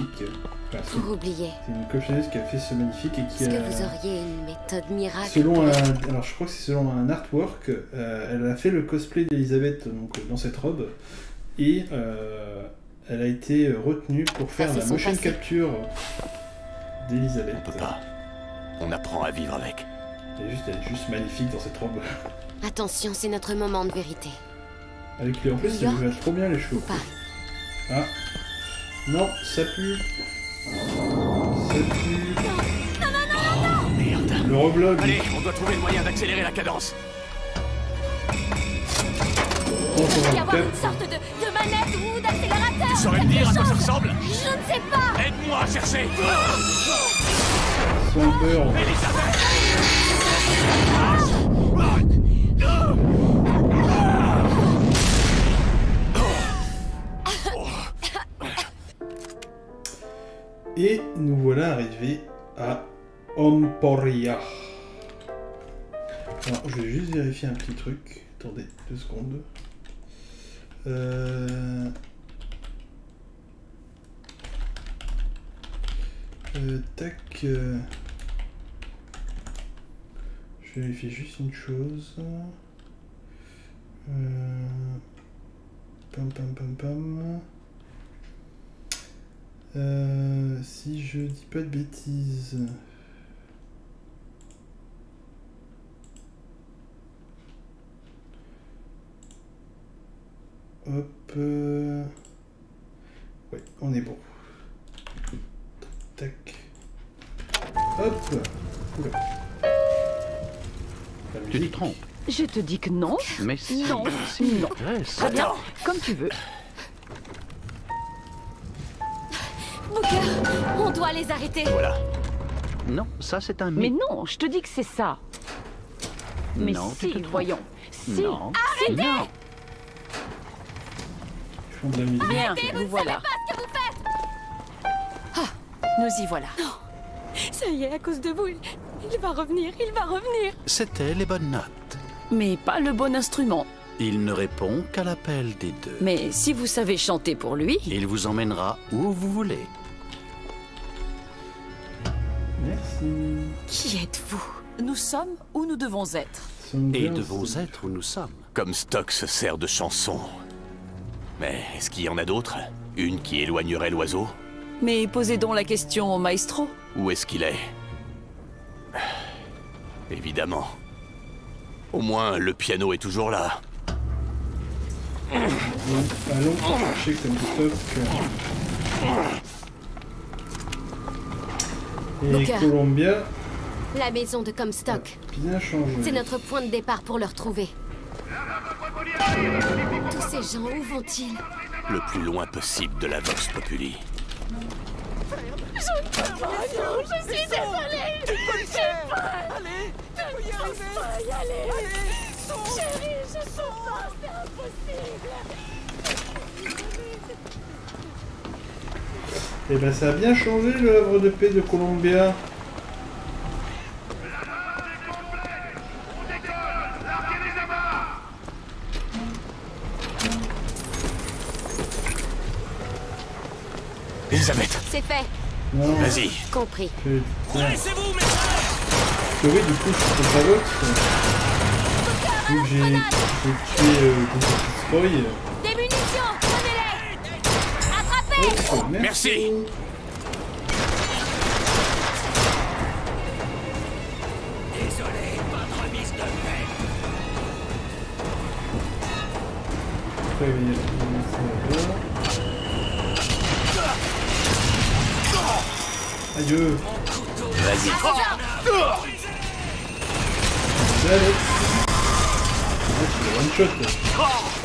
Enfin, c'est- Pour oublier. C'est une cosplayeuse qui a fait ce magnifique et qui Est-ce que a. vous auriez une méthode miracle Selon un, alors je crois que c'est selon un artwork, euh, elle a fait le cosplay d'Elisabeth donc dans cette robe et euh, elle a été retenue pour faire la motion passé. capture d'Elisabeth. On peut pas. On apprend à vivre avec. Elle est juste, elle est juste magnifique dans cette robe. Attention, c'est notre moment de vérité. Avec les en plus, York lui va trop bien les cheveux. Ah non, ça pue. Ça pue. Oh merde. Le reblog. Allez, on doit trouver le moyen d'accélérer la cadence. Oh, Il doit y avoir une sorte de, de manette ou d'accélérateur Tu saurais me dire à quoi ça ressemble Je ne sais pas Aide-moi à chercher Swampert. Et nous voilà arrivés à Emporia. Alors, je vais juste vérifier un petit truc. Attendez deux secondes. Euh... euh, tac. euh, Je vérifie juste une chose. Pam pam pam pam. Euh, si je dis pas de bêtises. Hop. euh, Ouais, on est bon. Tac. Hop. Oula. La Tu musique. trompes. Je te dis que non. Mais si, Non, si, non. reste. Très bien, comme tu veux. Booker, on doit les arrêter. Voilà. Non, ça c'est un Mais non, je te dis que c'est ça. Mais Non, tu si, te voyons. Si. Non. Non. Musique. Bien, nous voilà. ce que vous faites Ah, nous y voilà. Ça y est, à cause de vous, il, il va revenir, il va revenir. C'était les bonnes notes. Mais pas le bon instrument. Il ne répond qu'à l'appel des deux. Mais si vous savez chanter pour lui, Il vous emmènera où vous voulez. Merci. qui êtes-vous? Nous sommes où nous devons être. Et devons être où nous sommes. Comme Stock se sert de chansons. Mais est-ce qu'il y en a d'autres? Une qui éloignerait l'oiseau? Mais posez donc la question au maestro. Où est-ce qu'il est, Évidemment. Au moins, le piano est toujours là. Donc, allons chercher comme stock. Et Booker. Columbia, La maison de Comstock. bien changé. C'est notre point de départ pour le retrouver. Tous ces gens, où vont-ils Le plus loin possible de la Vox Populi. Je ne peux pas, non, je suis désolée. Tu peux le faire. Allez, tu peux y arriver. Je peux pas y aller. Chérie, je peux pas, c'est impossible. Et ben ça a bien changé le havre de paix de Columbia. Elisabeth C'est fait. Vas-y. Compris. Laissez-vous, mes Parce que oui, du coup, je peux pas l'autre. Vu que j'ai j'ai tué euh, Destroy. Des munitions, prenez-les. Attrapez. Oh, merci. Désolé, pas de remise de paix. Après, il y a- il y a ça là. Aïe. Vas-y. Allez. C'est one shot.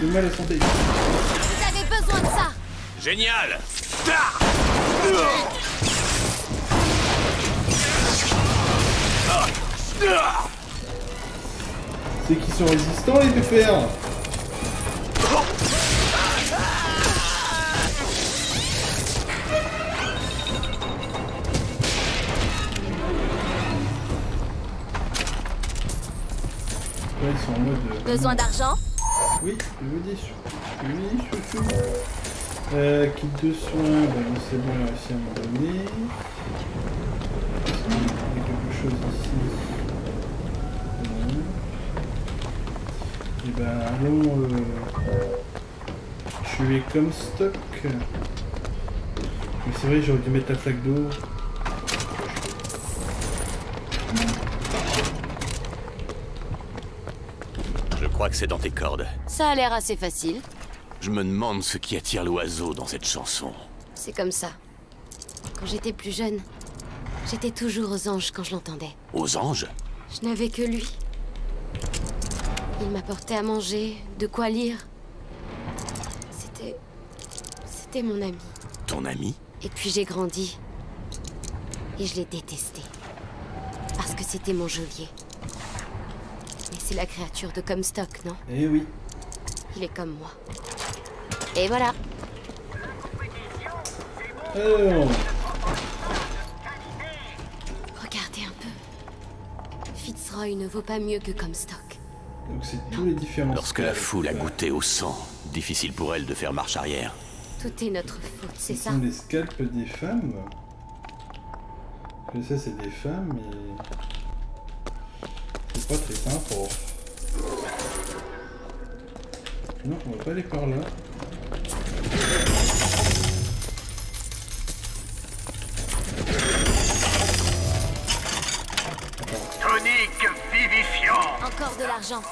De mal à santé. Vous avez besoin de ça. Génial C'est qu'ils sont résistants les pépères Besoin d'argent Oui, je vous dis. Oui, chouchou. Euh, kit de soins, bon, c'est bon, a réussi à m'en donner. Il a quelque chose ici. Non. Et ben, allons euh, tuer comme stock. Mais c'est vrai, j'aurais dû mettre la flaque d'eau. C'est dans tes cordes. Ça a l'air assez facile. Je me demande ce qui attire l'oiseau dans cette chanson. C'est comme ça. Quand j'étais plus jeune, j'étais toujours aux anges quand je l'entendais. Aux anges Je n'avais que lui. Il m'apportait à manger, de quoi lire. C'était... C'était mon ami. Ton ami Et puis j'ai grandi. Et je l'ai détesté. Parce que c'était mon geôlier. C'est la créature de Comstock, non Eh oui. Il est comme moi. Et voilà. Alors, Regardez un peu. Fitzroy ne vaut pas mieux que Comstock. donc c'est tous les différents... Lorsque la foule a goûté au sang, difficile pour elle de faire marche arrière. Tout est notre faute, c'est Ce ça sont les scalpes des femmes. Que ça, c'est des femmes, mais... C'est pas très sympa. Non, on va pas aller par là. Tonique vivifiant. Encore de l'argent.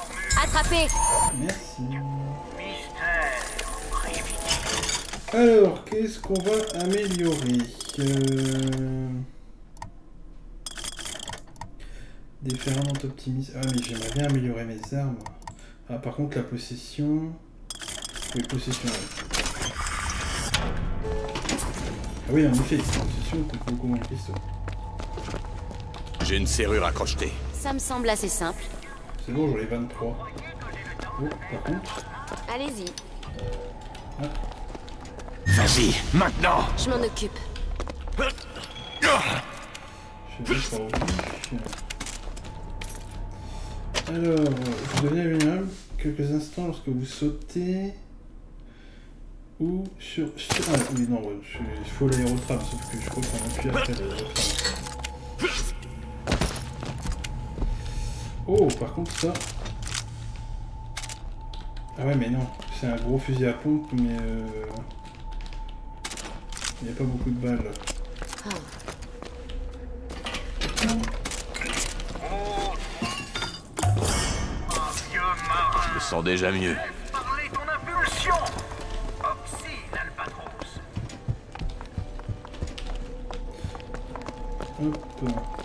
Attrapez Merci. Mystère. Alors, qu'est-ce qu'on va améliorer? Euh... Déferlement optimisé. Ah, mais j'aimerais bien améliorer mes armes. Ah, par contre, la possession. Oui, possession, ouais. Ah, oui, en effet, possession coûte beaucoup moins pistolet. J'ai une serrure à crocheter. Ça me semble assez simple. C'est bon, j'en ai 23. Oh, par contre. Allez-y. Vas-y, maintenant Je m'en occupe. Je vais Alors, vous devenez vulnérable quelques instants lorsque vous sautez ou sur... Ah oui, non, il faut l'aérotrame, sauf que je crois qu'on appuie après. Oh, par contre, ça... Ah ouais, mais non, c'est un gros fusil à pompe, mais... euh, Il n'y a pas beaucoup de balles. Ah. Je me sens déjà mieux. Parlez ton impulsion. Obscene, Albatros. Hop.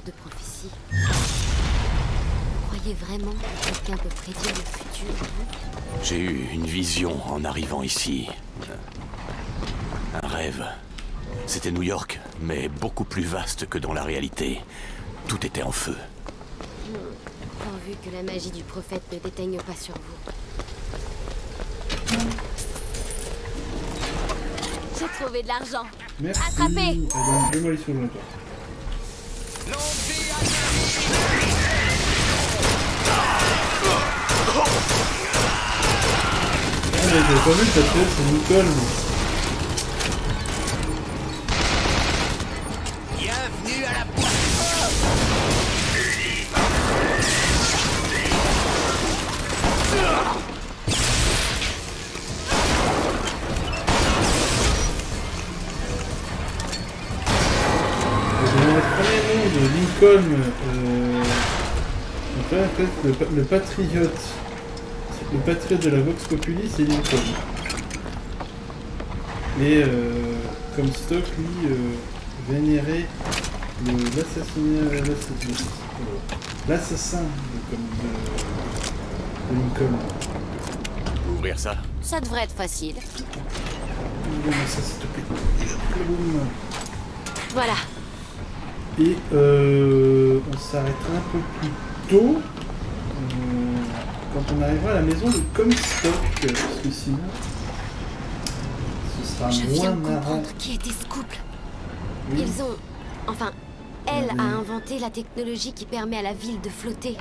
De prophéties. Vous croyez vraiment que quelqu'un peut prédire le futur vous J'ai eu une vision en arrivant ici. Un rêve. C'était New York, mais beaucoup plus vaste que dans la réalité. Tout était en feu. Hmm. Pourvu que la magie du prophète ne déteigne pas sur vous. J'ai trouvé de l'argent. Merci. Attrapez Eh ben, démolition de la porte. Ah mais j'avais pas vu que ça tirait sur Nicole. Euh, le, le patriote. Le patriote de la Vox Populi, c'est Lincoln. Et euh, comme stock, lui, euh, vénérait l'assassinat. l'assassin- L'assassin de, de, de Lincoln. Ouvrir ça Ça devrait être facile. Ça, s'il te plaît. Boum. Voilà. Et euh, on s'arrêtera un peu plus tôt euh, quand on arrivera à la maison de Comstock, parce que sinon ce sera Je viens moins de comprendre qui était ce couple. Oui. Ils ont... Enfin, elle Oui. a inventé la technologie qui permet à la ville de flotter.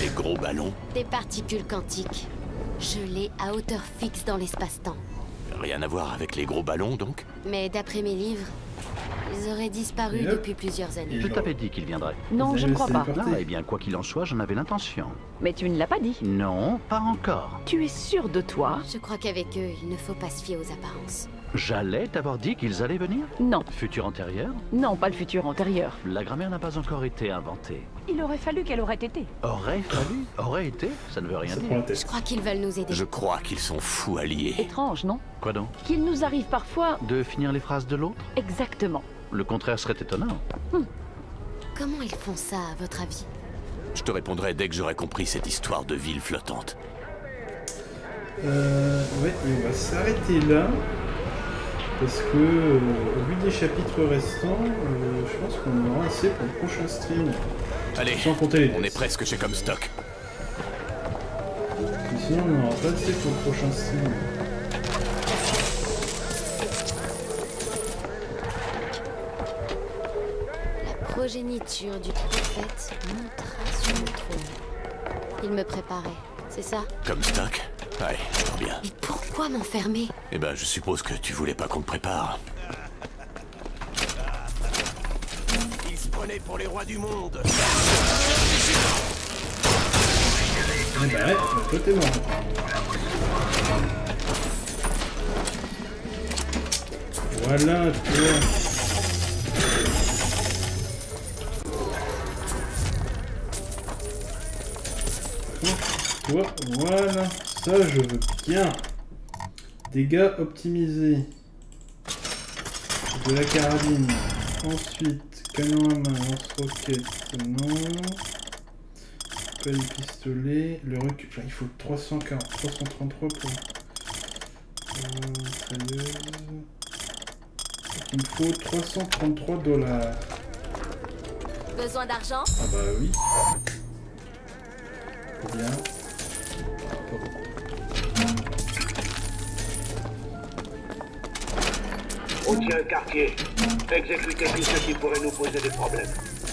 Les gros ballons Des particules quantiques. Gelées à hauteur fixe dans l'espace-temps. Rien à voir avec les gros ballons, donc? Mais d'après mes livres, ils auraient disparu depuis plusieurs années. Je t'avais dit qu'il viendrait. Non, je ne crois pas. Ah, eh bien, quoi qu'il en soit, j'en avais l'intention. Mais tu ne l'as pas dit. Non, pas encore. Tu es sûr de toi? Je crois qu'avec eux, il ne faut pas se fier aux apparences. J'allais t'avoir dit qu'ils allaient venir? Non. Futur antérieur? Non, pas le futur antérieur. La grammaire n'a pas encore été inventée. Il aurait fallu qu'elle aurait été. Aurait fallu? Aurait été? Ça ne veut rien dire. Je crois qu'ils veulent nous aider. Je crois qu'ils sont fous alliés. Étrange, non? Quoi donc? Qu'il nous arrive parfois... De finir les phrases de l'autre? Exactement. Le contraire serait étonnant. Comment ils font ça, à votre avis? Je te répondrai dès que j'aurai compris cette histoire de ville flottante. Euh, ouais, on va s'arrêter là. Parce que, euh, au vu des chapitres restants, euh, je pense qu'on en aura assez pour le prochain stream. Allez, Sans compter les on est presque chez Comstock. Sinon, on n'aura pas assez pour le prochain stream. Progéniture du prophète montera sur le trône. Il me préparait, c'est ça? Comstock Ouais, très bien. Mais pourquoi m'enfermer? Eh ben, je suppose que tu voulais pas qu'on te prépare. Ils se prenaient pour les rois du monde. Eh ben ouais, toi t'es mort. Voilà, toi. Toi, voilà. Ça, je veux bien. Dégâts optimisés. De la carabine. Ensuite, canon à main, lance-roquette, non. Pas du pistolet. Le recul. Il faut 340, 333 pour. Euh. Il me faut 333 dollars. Besoin d'argent? Ah bah oui. Bien. Routier quartier, exécutez tous ceux qui pourraient nous poser des problèmes.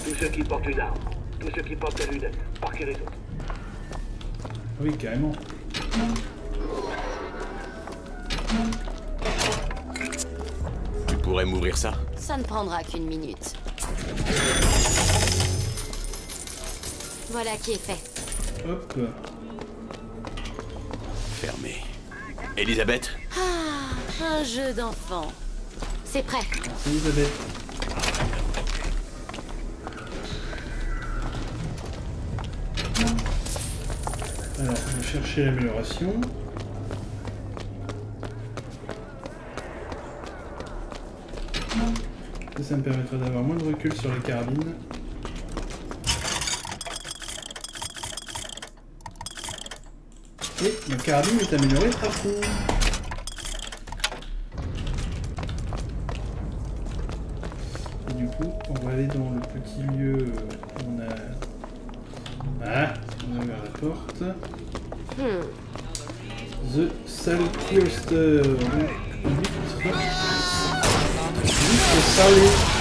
Tous ceux qui portent une arme. Tous ceux qui portent des lunettes. Marquez les autres. Oui, carrément. Tu pourrais m'ouvrir ça Ça ne prendra qu'une minute. Voilà qui est fait. Hop. Fermé. Elisabeth Ah, un jeu d'enfant. C'est prêt. Elisabeth. Alors, on va chercher l'amélioration. Ça, ça me permettra d'avoir moins de recul sur les carabines. Et ma carabine est améliorée à fond. Et du coup, on va aller dans le petit lieu où on a... Ah, on a ouvert la porte. Hmm. The. Donc, vitre. Vitre salée.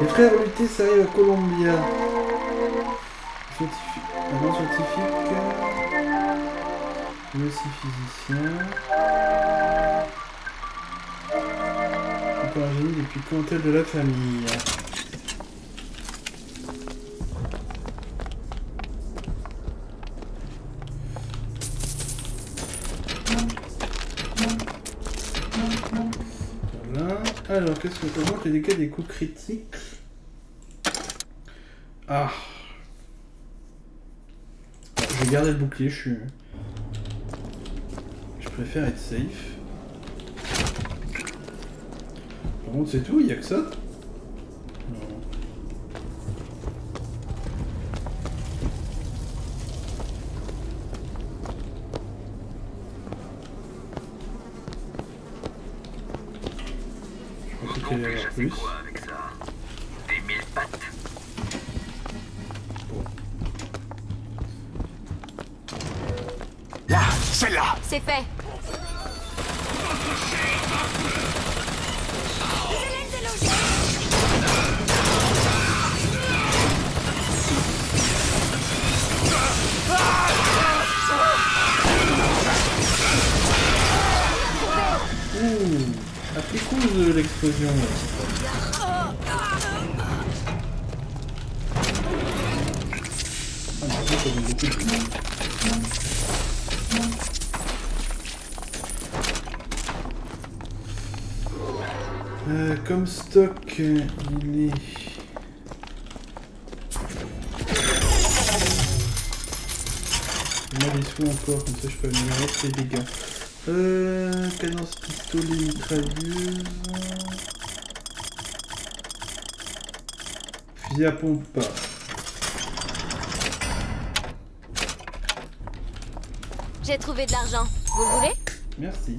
Les frères Luté s'arrivent à Columbia. Scientifique. Avant scientifique. Mais aussi physicien. Un génie depuis elle de la famille. Qu'est-ce que augmente les dégâts des coups critiques. Ah. Je vais garder le bouclier, je suis... Je préfère être safe. Par contre, c'est tout, il n'y a que ça Encore, comme ça je peux améliorer les dégâts. Euh, cadence pistolet mitrailleuse. Fusil à pompe. J'ai trouvé de l'argent. Vous le voulez? Merci.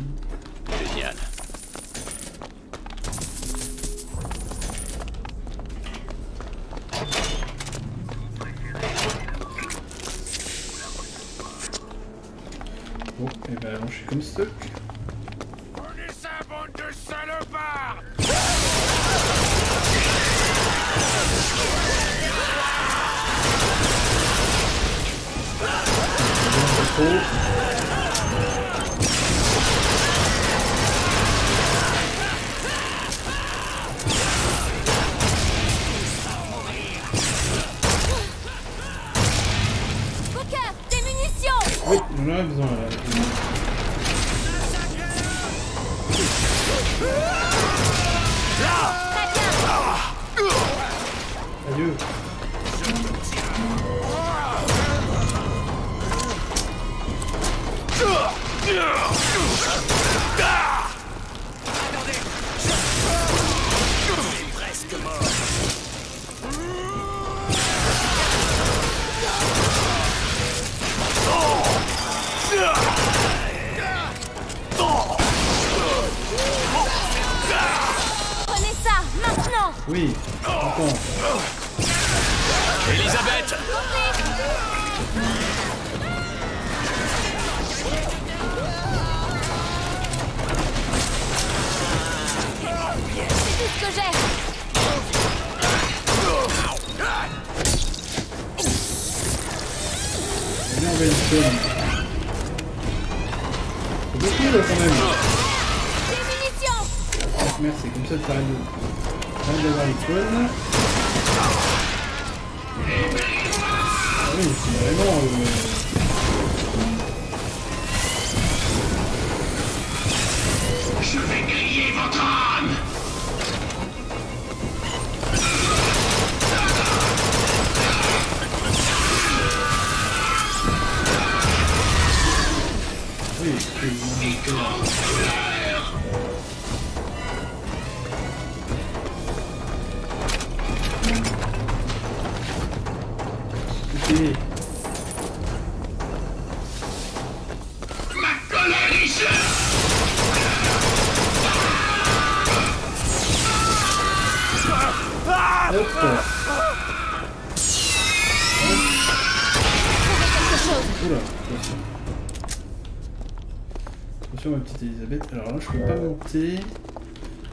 Monter.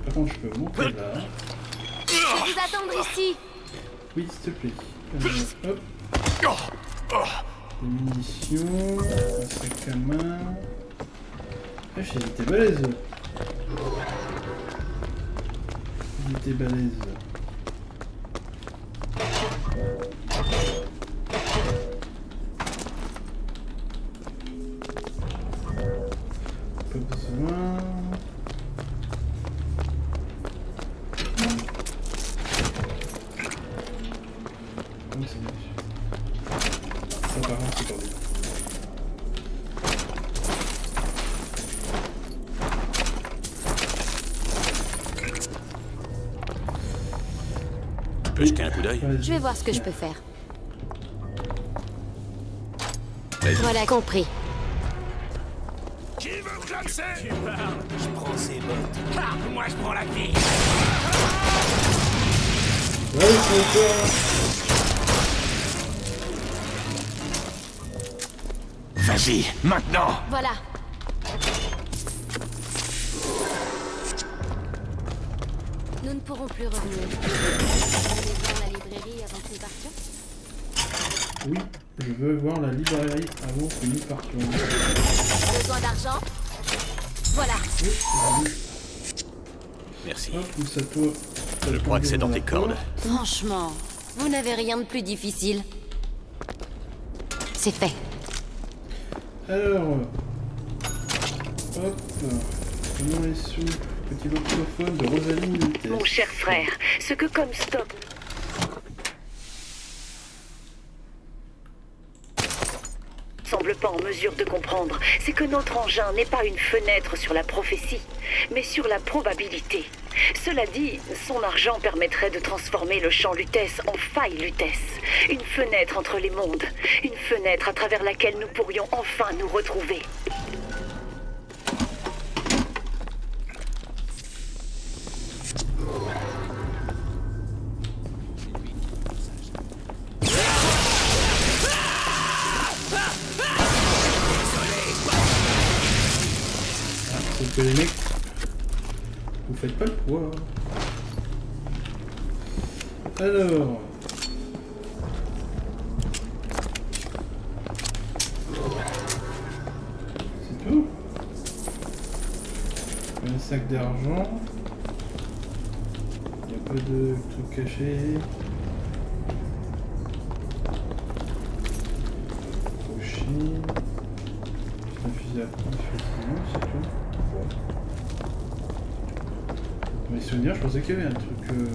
Par contre je peux monter là. Je vous attendre ici. Oui s'il te plaît. Euh, hop. Des munitions. Un sac à main. Ah j'ai été balèze. J'ai été balèze. Coup d'œil Je vais voir ce que je peux faire. Voilà, compris. Qui veut classer Tu parles, je prends ses bottes. Ah, moi je prends la vie. Ouais, c'est toi. Vas-y, maintenant Voilà. Hop, où ça toi Je crois que c'est dans tes cordes. Franchement, vous n'avez rien de plus difficile. C'est fait. Alors, hop, comment est sous petit voxophone de Rosaline Lutez. Mon cher frère, ce que Comstock semble pas en mesure de comprendre, c'est que notre engin n'est pas une fenêtre sur la prophétie, mais sur la probabilité. Cela dit, son argent permettrait de transformer le champ Lutèce en faille Lutèce, une fenêtre entre les mondes, une fenêtre à travers laquelle nous pourrions enfin nous retrouver. Souvenirs, je pensais qu'il y avait un truc euh,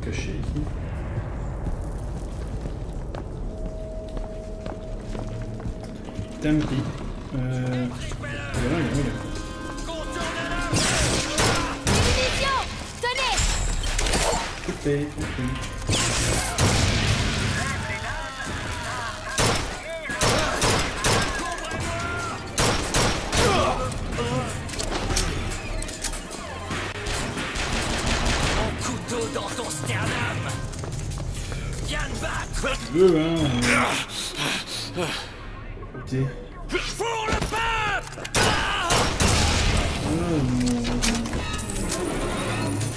caché ici. Tempi. Euh... Voilà, il y a rien. Munitions Tenez Coupé, coupé. Pour le peuple Ah,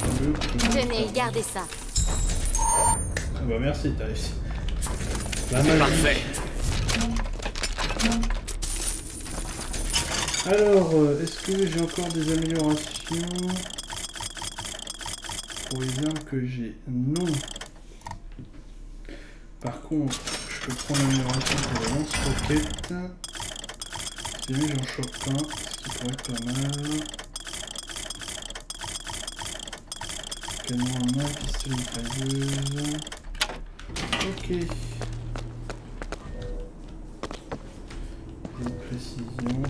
coup. Tenez, gardez ça. Ah bah merci, t'as réussi. Parfait. Alors, euh, est-ce que j'ai encore des améliorations pour les armes que j'ai Non. Par contre, je prendre l'amélioration pour le lance-roquette. Si jamais j'en chope un, ce qui pourrait être pas mal. Canon à main, pistolet mitrailleuse. Ok. Et précision.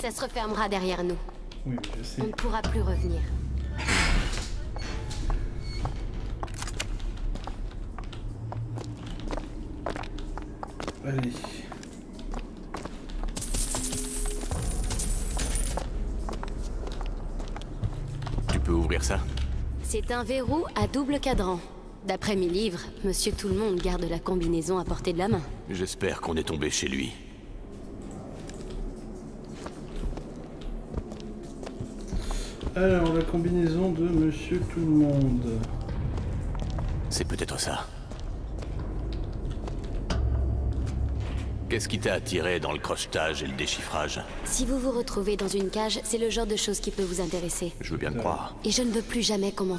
Ça se refermera derrière nous. Oui, je sais. On ne pourra plus revenir. Allez. Tu peux ouvrir ça C'est un verrou à double cadran. D'après mes livres, Monsieur Tout-le-Monde garde la combinaison à portée de la main. J'espère qu'on est tombé chez lui. Alors, la combinaison de Monsieur Tout-le-Monde. C'est peut-être ça. Qu'est-ce qui t'a attiré dans le crochetage et le déchiffrage Si vous vous retrouvez dans une cage, c'est le genre de choses qui peut vous intéresser. Je veux bien te croire. Et je ne veux plus jamais qu'on m'en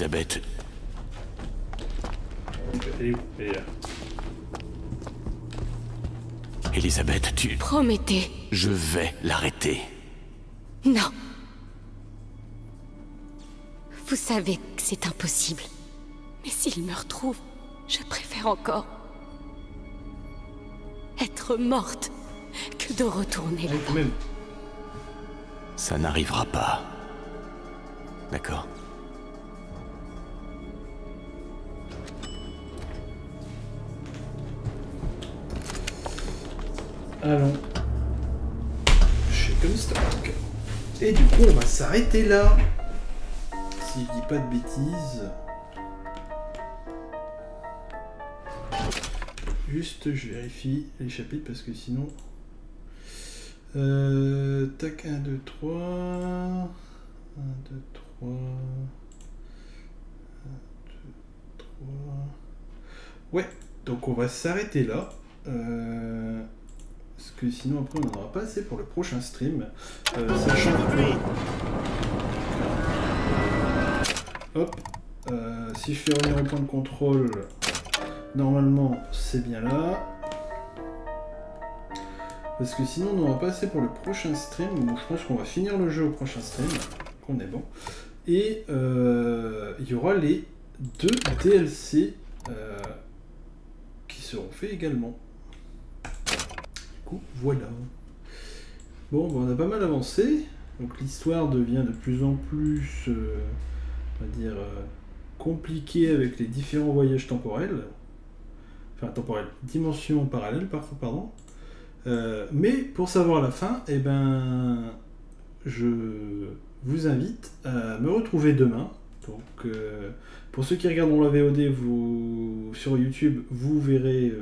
Elisabeth. Elisabeth, tu... Promettez. Je vais l'arrêter. Non. Vous savez que c'est impossible. Mais s'il me retrouve, je préfère encore être morte que de retourner là Ça n'arrivera pas. D'accord Allons. Chez Comstock. Et du coup, on va s'arrêter là. Si je dis pas de bêtises. Juste, je vérifie les chapitres parce que sinon. Euh, tac, 1, 2, 3. 1, 2, 3. 1, 2, 3. Ouais, donc on va s'arrêter là. Euh, parce que sinon après on n'en aura pas assez pour le prochain stream. Euh, sachant que... Hop. Euh, si je fais revenir au point de contrôle, normalement c'est bien là. Parce que sinon on n'aura pas assez pour le prochain stream. Donc je pense qu'on va finir le jeu au prochain stream. Qu'on est bon. Et euh, il y aura les deux DLC qui seront faits également. Voilà. Bon, bah, on a pas mal avancé. Donc l'histoire devient de plus en plus, euh, on va dire, euh, compliquée avec les différents voyages temporels. Enfin, temporels, dimensions parallèles, parfois, pardon. Euh, mais pour savoir la fin, eh ben, je vous invite à me retrouver demain. Donc, pour ceux qui regarderont la VOD vous, sur YouTube, vous verrez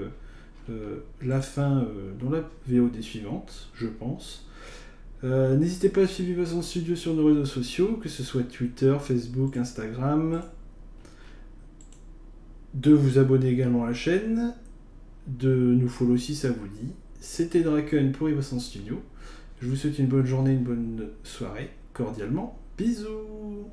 euh, la fin euh, dans la VOD suivante, je pense. Euh, N'hésitez pas à suivre Vivason Studio sur nos réseaux sociaux, que ce soit Twitter, Facebook, Instagram. De vous abonner également à la chaîne. De nous follow si ça vous dit. C'était Draken pour Vivason Studio. Je vous souhaite une bonne journée, une bonne soirée. Cordialement, bisous